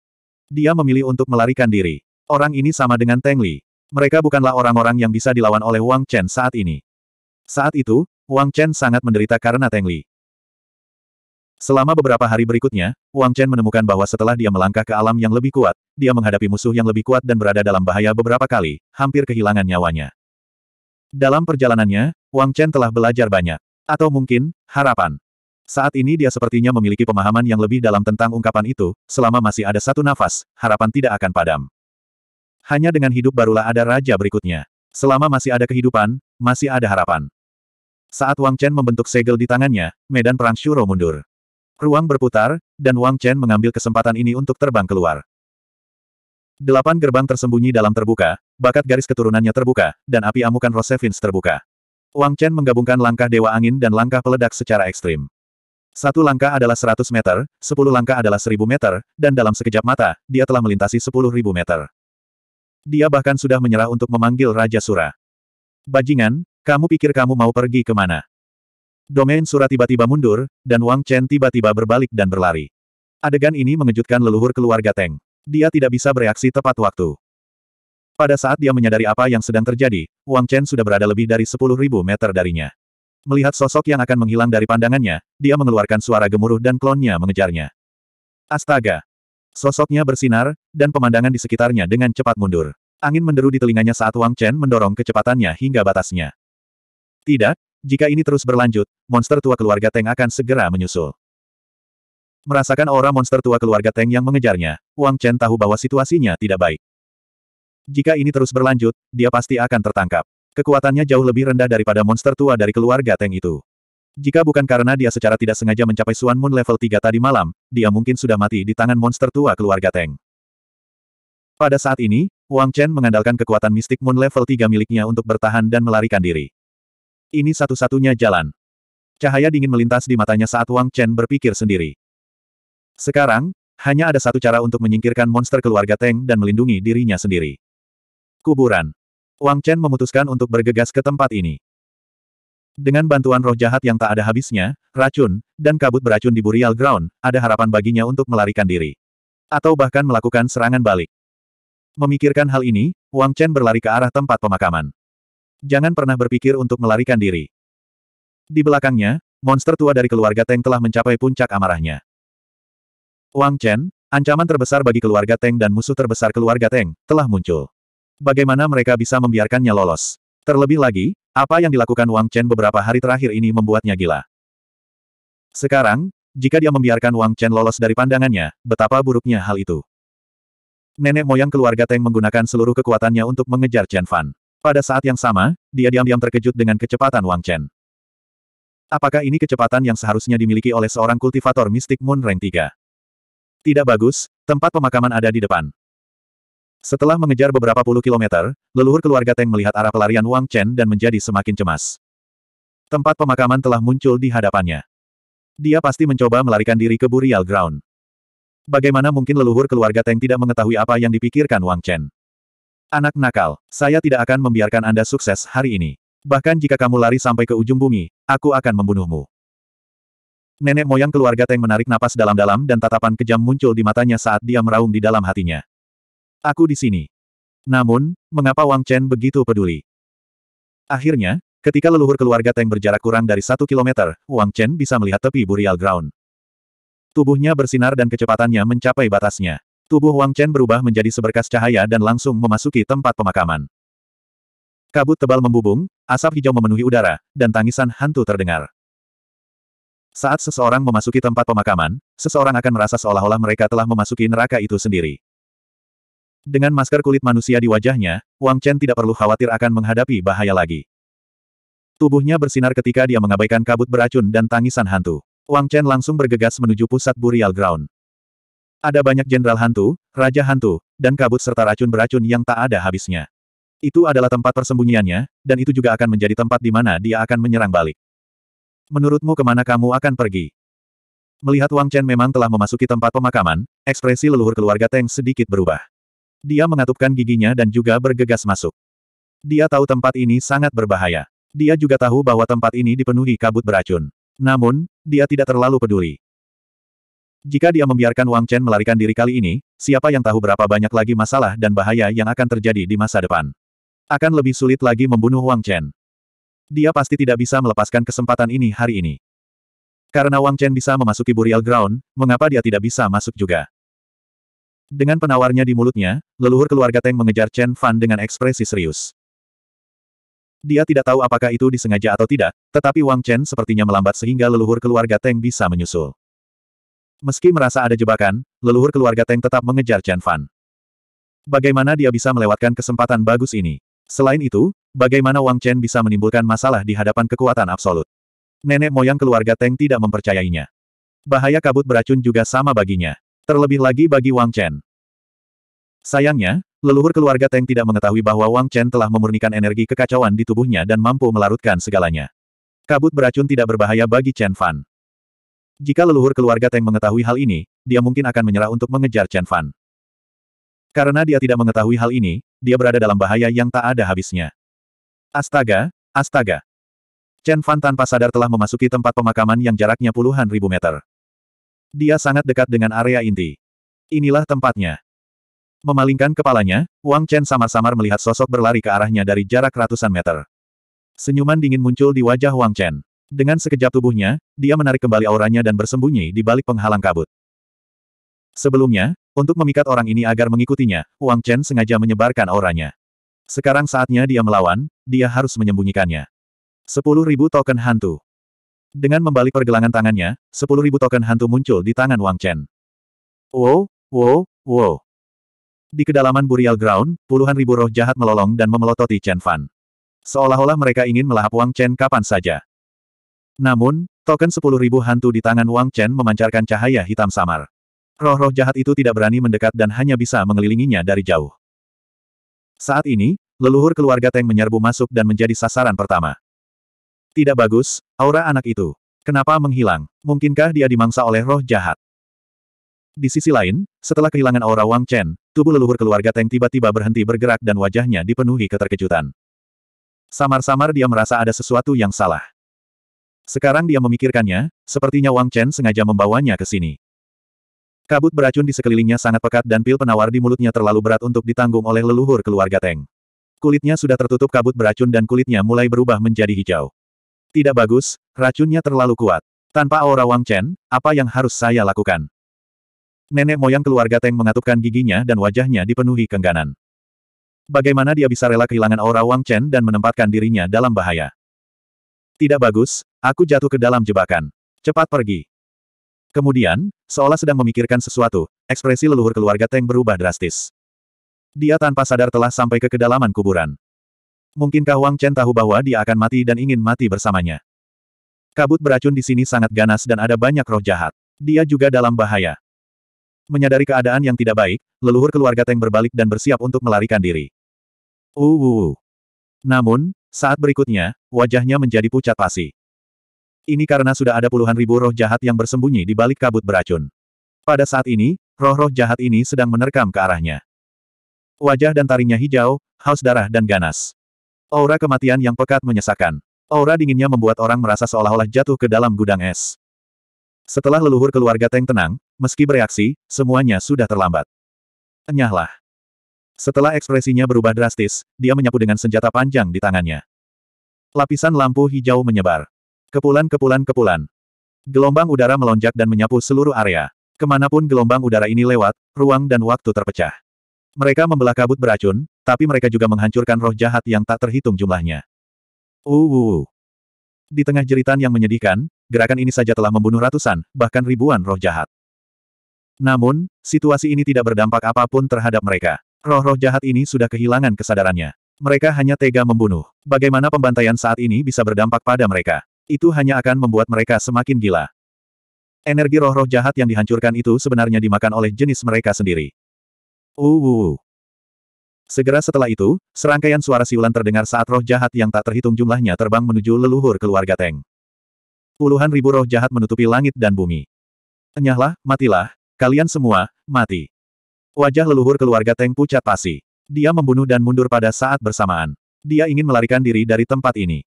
[SPEAKER 1] Dia memilih untuk melarikan diri. Orang ini sama dengan Teng Li. Mereka bukanlah orang-orang yang bisa dilawan oleh Wang Chen saat ini. Saat itu, Wang Chen sangat menderita karena Teng Li. Selama beberapa hari berikutnya, Wang Chen menemukan bahwa setelah dia melangkah ke alam yang lebih kuat, dia menghadapi musuh yang lebih kuat dan berada dalam bahaya beberapa kali, hampir kehilangan nyawanya. Dalam perjalanannya, Wang Chen telah belajar banyak. Atau mungkin, harapan. Saat ini dia sepertinya memiliki pemahaman yang lebih dalam tentang ungkapan itu, selama masih ada satu nafas, harapan tidak akan padam. Hanya dengan hidup barulah ada raja berikutnya. Selama masih ada kehidupan, masih ada harapan. Saat Wang Chen membentuk segel di tangannya, medan perang Shuro mundur. Ruang berputar, dan Wang Chen mengambil kesempatan ini untuk terbang keluar. Delapan gerbang tersembunyi dalam terbuka, bakat garis keturunannya terbuka, dan api amukan Rosevins terbuka. Wang Chen menggabungkan langkah Dewa Angin dan langkah peledak secara ekstrim. Satu langkah adalah 100 meter, sepuluh langkah adalah 1000 meter, dan dalam sekejap mata, dia telah melintasi 10.000 meter. Dia bahkan sudah menyerah untuk memanggil Raja Sura. Bajingan, kamu pikir kamu mau pergi ke mana? Domain Sura tiba-tiba mundur, dan Wang Chen tiba-tiba berbalik dan berlari. Adegan ini mengejutkan leluhur keluarga Teng. Dia tidak bisa bereaksi tepat waktu. Pada saat dia menyadari apa yang sedang terjadi, Wang Chen sudah berada lebih dari 10.000 meter darinya. Melihat sosok yang akan menghilang dari pandangannya, dia mengeluarkan suara gemuruh dan klonnya mengejarnya. Astaga! Sosoknya bersinar, dan pemandangan di sekitarnya dengan cepat mundur. Angin menderu di telinganya saat Wang Chen mendorong kecepatannya hingga batasnya. Tidak, jika ini terus berlanjut, monster tua keluarga Teng akan segera menyusul. Merasakan aura monster tua keluarga Teng yang mengejarnya, Wang Chen tahu bahwa situasinya tidak baik. Jika ini terus berlanjut, dia pasti akan tertangkap. Kekuatannya jauh lebih rendah daripada monster tua dari keluarga Teng itu. Jika bukan karena dia secara tidak sengaja mencapai Suan Moon level 3 tadi malam, dia mungkin sudah mati di tangan monster tua keluarga Teng. Pada saat ini, Wang Chen mengandalkan kekuatan mistik Moon level 3 miliknya untuk bertahan dan melarikan diri. Ini satu-satunya jalan. Cahaya dingin melintas di matanya saat Wang Chen berpikir sendiri. Sekarang, hanya ada satu cara untuk menyingkirkan monster keluarga Teng dan melindungi dirinya sendiri. Kuburan. Wang Chen memutuskan untuk bergegas ke tempat ini. Dengan bantuan roh jahat yang tak ada habisnya, racun, dan kabut beracun di Burial Ground, ada harapan baginya untuk melarikan diri. Atau bahkan melakukan serangan balik. Memikirkan hal ini, Wang Chen berlari ke arah tempat pemakaman. Jangan pernah berpikir untuk melarikan diri. Di belakangnya, monster tua dari keluarga Teng telah mencapai puncak amarahnya. Wang Chen, ancaman terbesar bagi keluarga Teng dan musuh terbesar keluarga Teng, telah muncul. Bagaimana mereka bisa membiarkannya lolos? Terlebih lagi, apa yang dilakukan Wang Chen beberapa hari terakhir ini membuatnya gila. Sekarang, jika dia membiarkan Wang Chen lolos dari pandangannya, betapa buruknya hal itu. Nenek moyang keluarga Teng menggunakan seluruh kekuatannya untuk mengejar Chen Fan. Pada saat yang sama, dia diam-diam terkejut dengan kecepatan Wang Chen. Apakah ini kecepatan yang seharusnya dimiliki oleh seorang kultivator mistik Moon Rank 3? Tidak bagus, tempat pemakaman ada di depan. Setelah mengejar beberapa puluh kilometer, leluhur keluarga Teng melihat arah pelarian Wang Chen dan menjadi semakin cemas. Tempat pemakaman telah muncul di hadapannya. Dia pasti mencoba melarikan diri ke Burial Ground. Bagaimana mungkin leluhur keluarga Teng tidak mengetahui apa yang dipikirkan Wang Chen? Anak nakal, saya tidak akan membiarkan Anda sukses hari ini. Bahkan jika kamu lari sampai ke ujung bumi, aku akan membunuhmu. Nenek moyang keluarga Teng menarik napas dalam-dalam dan tatapan kejam muncul di matanya saat dia meraung di dalam hatinya. Aku di sini. Namun, mengapa Wang Chen begitu peduli? Akhirnya, ketika leluhur keluarga Teng berjarak kurang dari satu kilometer, Wang Chen bisa melihat tepi burial ground. Tubuhnya bersinar dan kecepatannya mencapai batasnya. Tubuh Wang Chen berubah menjadi seberkas cahaya dan langsung memasuki tempat pemakaman. Kabut tebal membubung, asap hijau memenuhi udara, dan tangisan hantu terdengar. Saat seseorang memasuki tempat pemakaman, seseorang akan merasa seolah-olah mereka telah memasuki neraka itu sendiri. Dengan masker kulit manusia di wajahnya, Wang Chen tidak perlu khawatir akan menghadapi bahaya lagi. Tubuhnya bersinar ketika dia mengabaikan kabut beracun dan tangisan hantu. Wang Chen langsung bergegas menuju pusat burial ground. Ada banyak jenderal hantu, raja hantu, dan kabut serta racun beracun yang tak ada habisnya. Itu adalah tempat persembunyiannya, dan itu juga akan menjadi tempat di mana dia akan menyerang balik. Menurutmu ke mana kamu akan pergi? Melihat Wang Chen memang telah memasuki tempat pemakaman, ekspresi leluhur keluarga Teng sedikit berubah. Dia mengatupkan giginya dan juga bergegas masuk. Dia tahu tempat ini sangat berbahaya. Dia juga tahu bahwa tempat ini dipenuhi kabut beracun. Namun, dia tidak terlalu peduli. Jika dia membiarkan Wang Chen melarikan diri kali ini, siapa yang tahu berapa banyak lagi masalah dan bahaya yang akan terjadi di masa depan. Akan lebih sulit lagi membunuh Wang Chen. Dia pasti tidak bisa melepaskan kesempatan ini hari ini. Karena Wang Chen bisa memasuki Burial Ground, mengapa dia tidak bisa masuk juga? Dengan penawarnya di mulutnya, leluhur keluarga Teng mengejar Chen Fan dengan ekspresi serius. Dia tidak tahu apakah itu disengaja atau tidak, tetapi Wang Chen sepertinya melambat sehingga leluhur keluarga Teng bisa menyusul. Meski merasa ada jebakan, leluhur keluarga Teng tetap mengejar Chen Fan. Bagaimana dia bisa melewatkan kesempatan bagus ini? Selain itu, bagaimana Wang Chen bisa menimbulkan masalah di hadapan kekuatan absolut? Nenek moyang keluarga Teng tidak mempercayainya. Bahaya kabut beracun juga sama baginya. Terlebih lagi bagi Wang Chen. Sayangnya, leluhur keluarga Teng tidak mengetahui bahwa Wang Chen telah memurnikan energi kekacauan di tubuhnya dan mampu melarutkan segalanya. Kabut beracun tidak berbahaya bagi Chen Fan. Jika leluhur keluarga Teng mengetahui hal ini, dia mungkin akan menyerah untuk mengejar Chen Fan. Karena dia tidak mengetahui hal ini, dia berada dalam bahaya yang tak ada habisnya. Astaga, astaga. Chen Fan tanpa sadar telah memasuki tempat pemakaman yang jaraknya puluhan ribu meter. Dia sangat dekat dengan area inti. Inilah tempatnya. Memalingkan kepalanya, Wang Chen samar-samar melihat sosok berlari ke arahnya dari jarak ratusan meter. Senyuman dingin muncul di wajah Wang Chen. Dengan sekejap tubuhnya, dia menarik kembali auranya dan bersembunyi di balik penghalang kabut. Sebelumnya, untuk memikat orang ini agar mengikutinya, Wang Chen sengaja menyebarkan auranya. Sekarang saatnya dia melawan, dia harus menyembunyikannya. Sepuluh ribu token hantu. Dengan membalik pergelangan tangannya, sepuluh ribu token hantu muncul di tangan Wang Chen. Wow, wow, wow. Di kedalaman Burial Ground, puluhan ribu roh jahat melolong dan memelototi Chen Fan. Seolah-olah mereka ingin melahap Wang Chen kapan saja. Namun, token sepuluh ribu hantu di tangan Wang Chen memancarkan cahaya hitam samar. Roh-roh jahat itu tidak berani mendekat dan hanya bisa mengelilinginya dari jauh. Saat ini, leluhur keluarga Teng menyerbu masuk dan menjadi sasaran pertama. Tidak bagus, aura anak itu. Kenapa menghilang? Mungkinkah dia dimangsa oleh roh jahat? Di sisi lain, setelah kehilangan aura Wang Chen, tubuh leluhur keluarga Teng tiba-tiba berhenti bergerak dan wajahnya dipenuhi keterkejutan. Samar-samar dia merasa ada sesuatu yang salah. Sekarang dia memikirkannya, sepertinya Wang Chen sengaja membawanya ke sini. Kabut beracun di sekelilingnya sangat pekat dan pil penawar di mulutnya terlalu berat untuk ditanggung oleh leluhur keluarga Teng. Kulitnya sudah tertutup kabut beracun dan kulitnya mulai berubah menjadi hijau. Tidak bagus, racunnya terlalu kuat. Tanpa aura Wang Chen, apa yang harus saya lakukan? Nenek moyang keluarga Teng mengatupkan giginya dan wajahnya dipenuhi kengganan. Bagaimana dia bisa rela kehilangan aura Wang Chen dan menempatkan dirinya dalam bahaya? Tidak bagus, aku jatuh ke dalam jebakan. Cepat pergi. Kemudian, seolah sedang memikirkan sesuatu, ekspresi leluhur keluarga Teng berubah drastis. Dia tanpa sadar telah sampai ke kedalaman kuburan. Mungkinkah Wang Chen tahu bahwa dia akan mati dan ingin mati bersamanya? Kabut beracun di sini sangat ganas dan ada banyak roh jahat. Dia juga dalam bahaya. Menyadari keadaan yang tidak baik, leluhur keluarga Teng berbalik dan bersiap untuk melarikan diri. Uh, Namun, saat berikutnya, wajahnya menjadi pucat pasi. Ini karena sudah ada puluhan ribu roh jahat yang bersembunyi di balik kabut beracun. Pada saat ini, roh-roh jahat ini sedang menerkam ke arahnya. Wajah dan taringnya hijau, haus darah dan ganas. Aura kematian yang pekat menyesakan. Aura dinginnya membuat orang merasa seolah-olah jatuh ke dalam gudang es. Setelah leluhur keluarga Teng tenang, meski bereaksi, semuanya sudah terlambat. Enyahlah. Setelah ekspresinya berubah drastis, dia menyapu dengan senjata panjang di tangannya. Lapisan lampu hijau menyebar. Kepulan-kepulan-kepulan. Gelombang udara melonjak dan menyapu seluruh area. Ke mana pun gelombang udara ini lewat, ruang dan waktu terpecah. Mereka membelah kabut beracun, tapi mereka juga menghancurkan roh jahat yang tak terhitung jumlahnya. Uh, Di tengah jeritan yang menyedihkan, gerakan ini saja telah membunuh ratusan, bahkan ribuan roh jahat. Namun, situasi ini tidak berdampak apa pun terhadap mereka. Roh-roh jahat ini sudah kehilangan kesadarannya. Mereka hanya tega membunuh. Bagaimana pembantaian saat ini bisa berdampak pada mereka? Itu hanya akan membuat mereka semakin gila. Energi roh-roh jahat yang dihancurkan itu sebenarnya dimakan oleh jenis mereka sendiri. Uh, Segera setelah itu, serangkaian suara siulan terdengar saat roh jahat yang tak terhitung jumlahnya terbang menuju leluhur keluarga Teng. Puluhan ribu roh jahat menutupi langit dan bumi. Enyahlah, matilah, kalian semua, mati. Wajah leluhur keluarga Teng pucat pasi. Dia membunuh dan mundur pada saat bersamaan. Dia ingin melarikan diri dari tempat ini.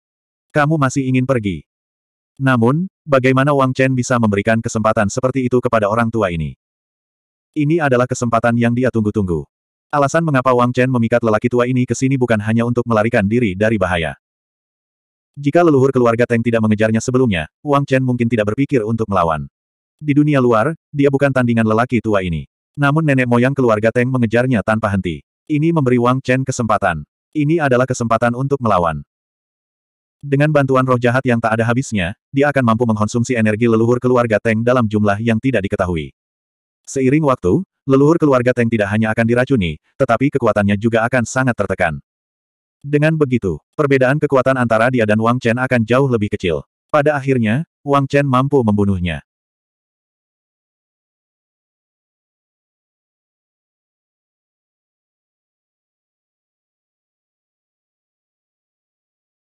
[SPEAKER 1] Kamu masih ingin pergi. Namun, bagaimana Wang Chen bisa memberikan kesempatan seperti itu kepada orang tua ini? Ini adalah kesempatan yang dia tunggu-tunggu. Alasan mengapa Wang Chen memikat lelaki tua ini ke sini bukan hanya untuk melarikan diri dari bahaya. Jika leluhur keluarga Teng tidak mengejarnya sebelumnya, Wang Chen mungkin tidak berpikir untuk melawan. Di dunia luar, dia bukan tandingan lelaki tua ini. Namun nenek moyang keluarga Teng mengejarnya tanpa henti. Ini memberi Wang Chen kesempatan. Ini adalah kesempatan untuk melawan. Dengan bantuan roh jahat yang tak ada habisnya, dia akan mampu mengkonsumsi energi leluhur keluarga Teng dalam jumlah yang tidak diketahui. Seiring waktu, leluhur keluarga Teng tidak hanya akan diracuni, tetapi kekuatannya juga akan sangat tertekan. Dengan begitu, perbedaan kekuatan antara dia dan Wang Chen akan jauh lebih kecil. Pada akhirnya, Wang Chen mampu membunuhnya.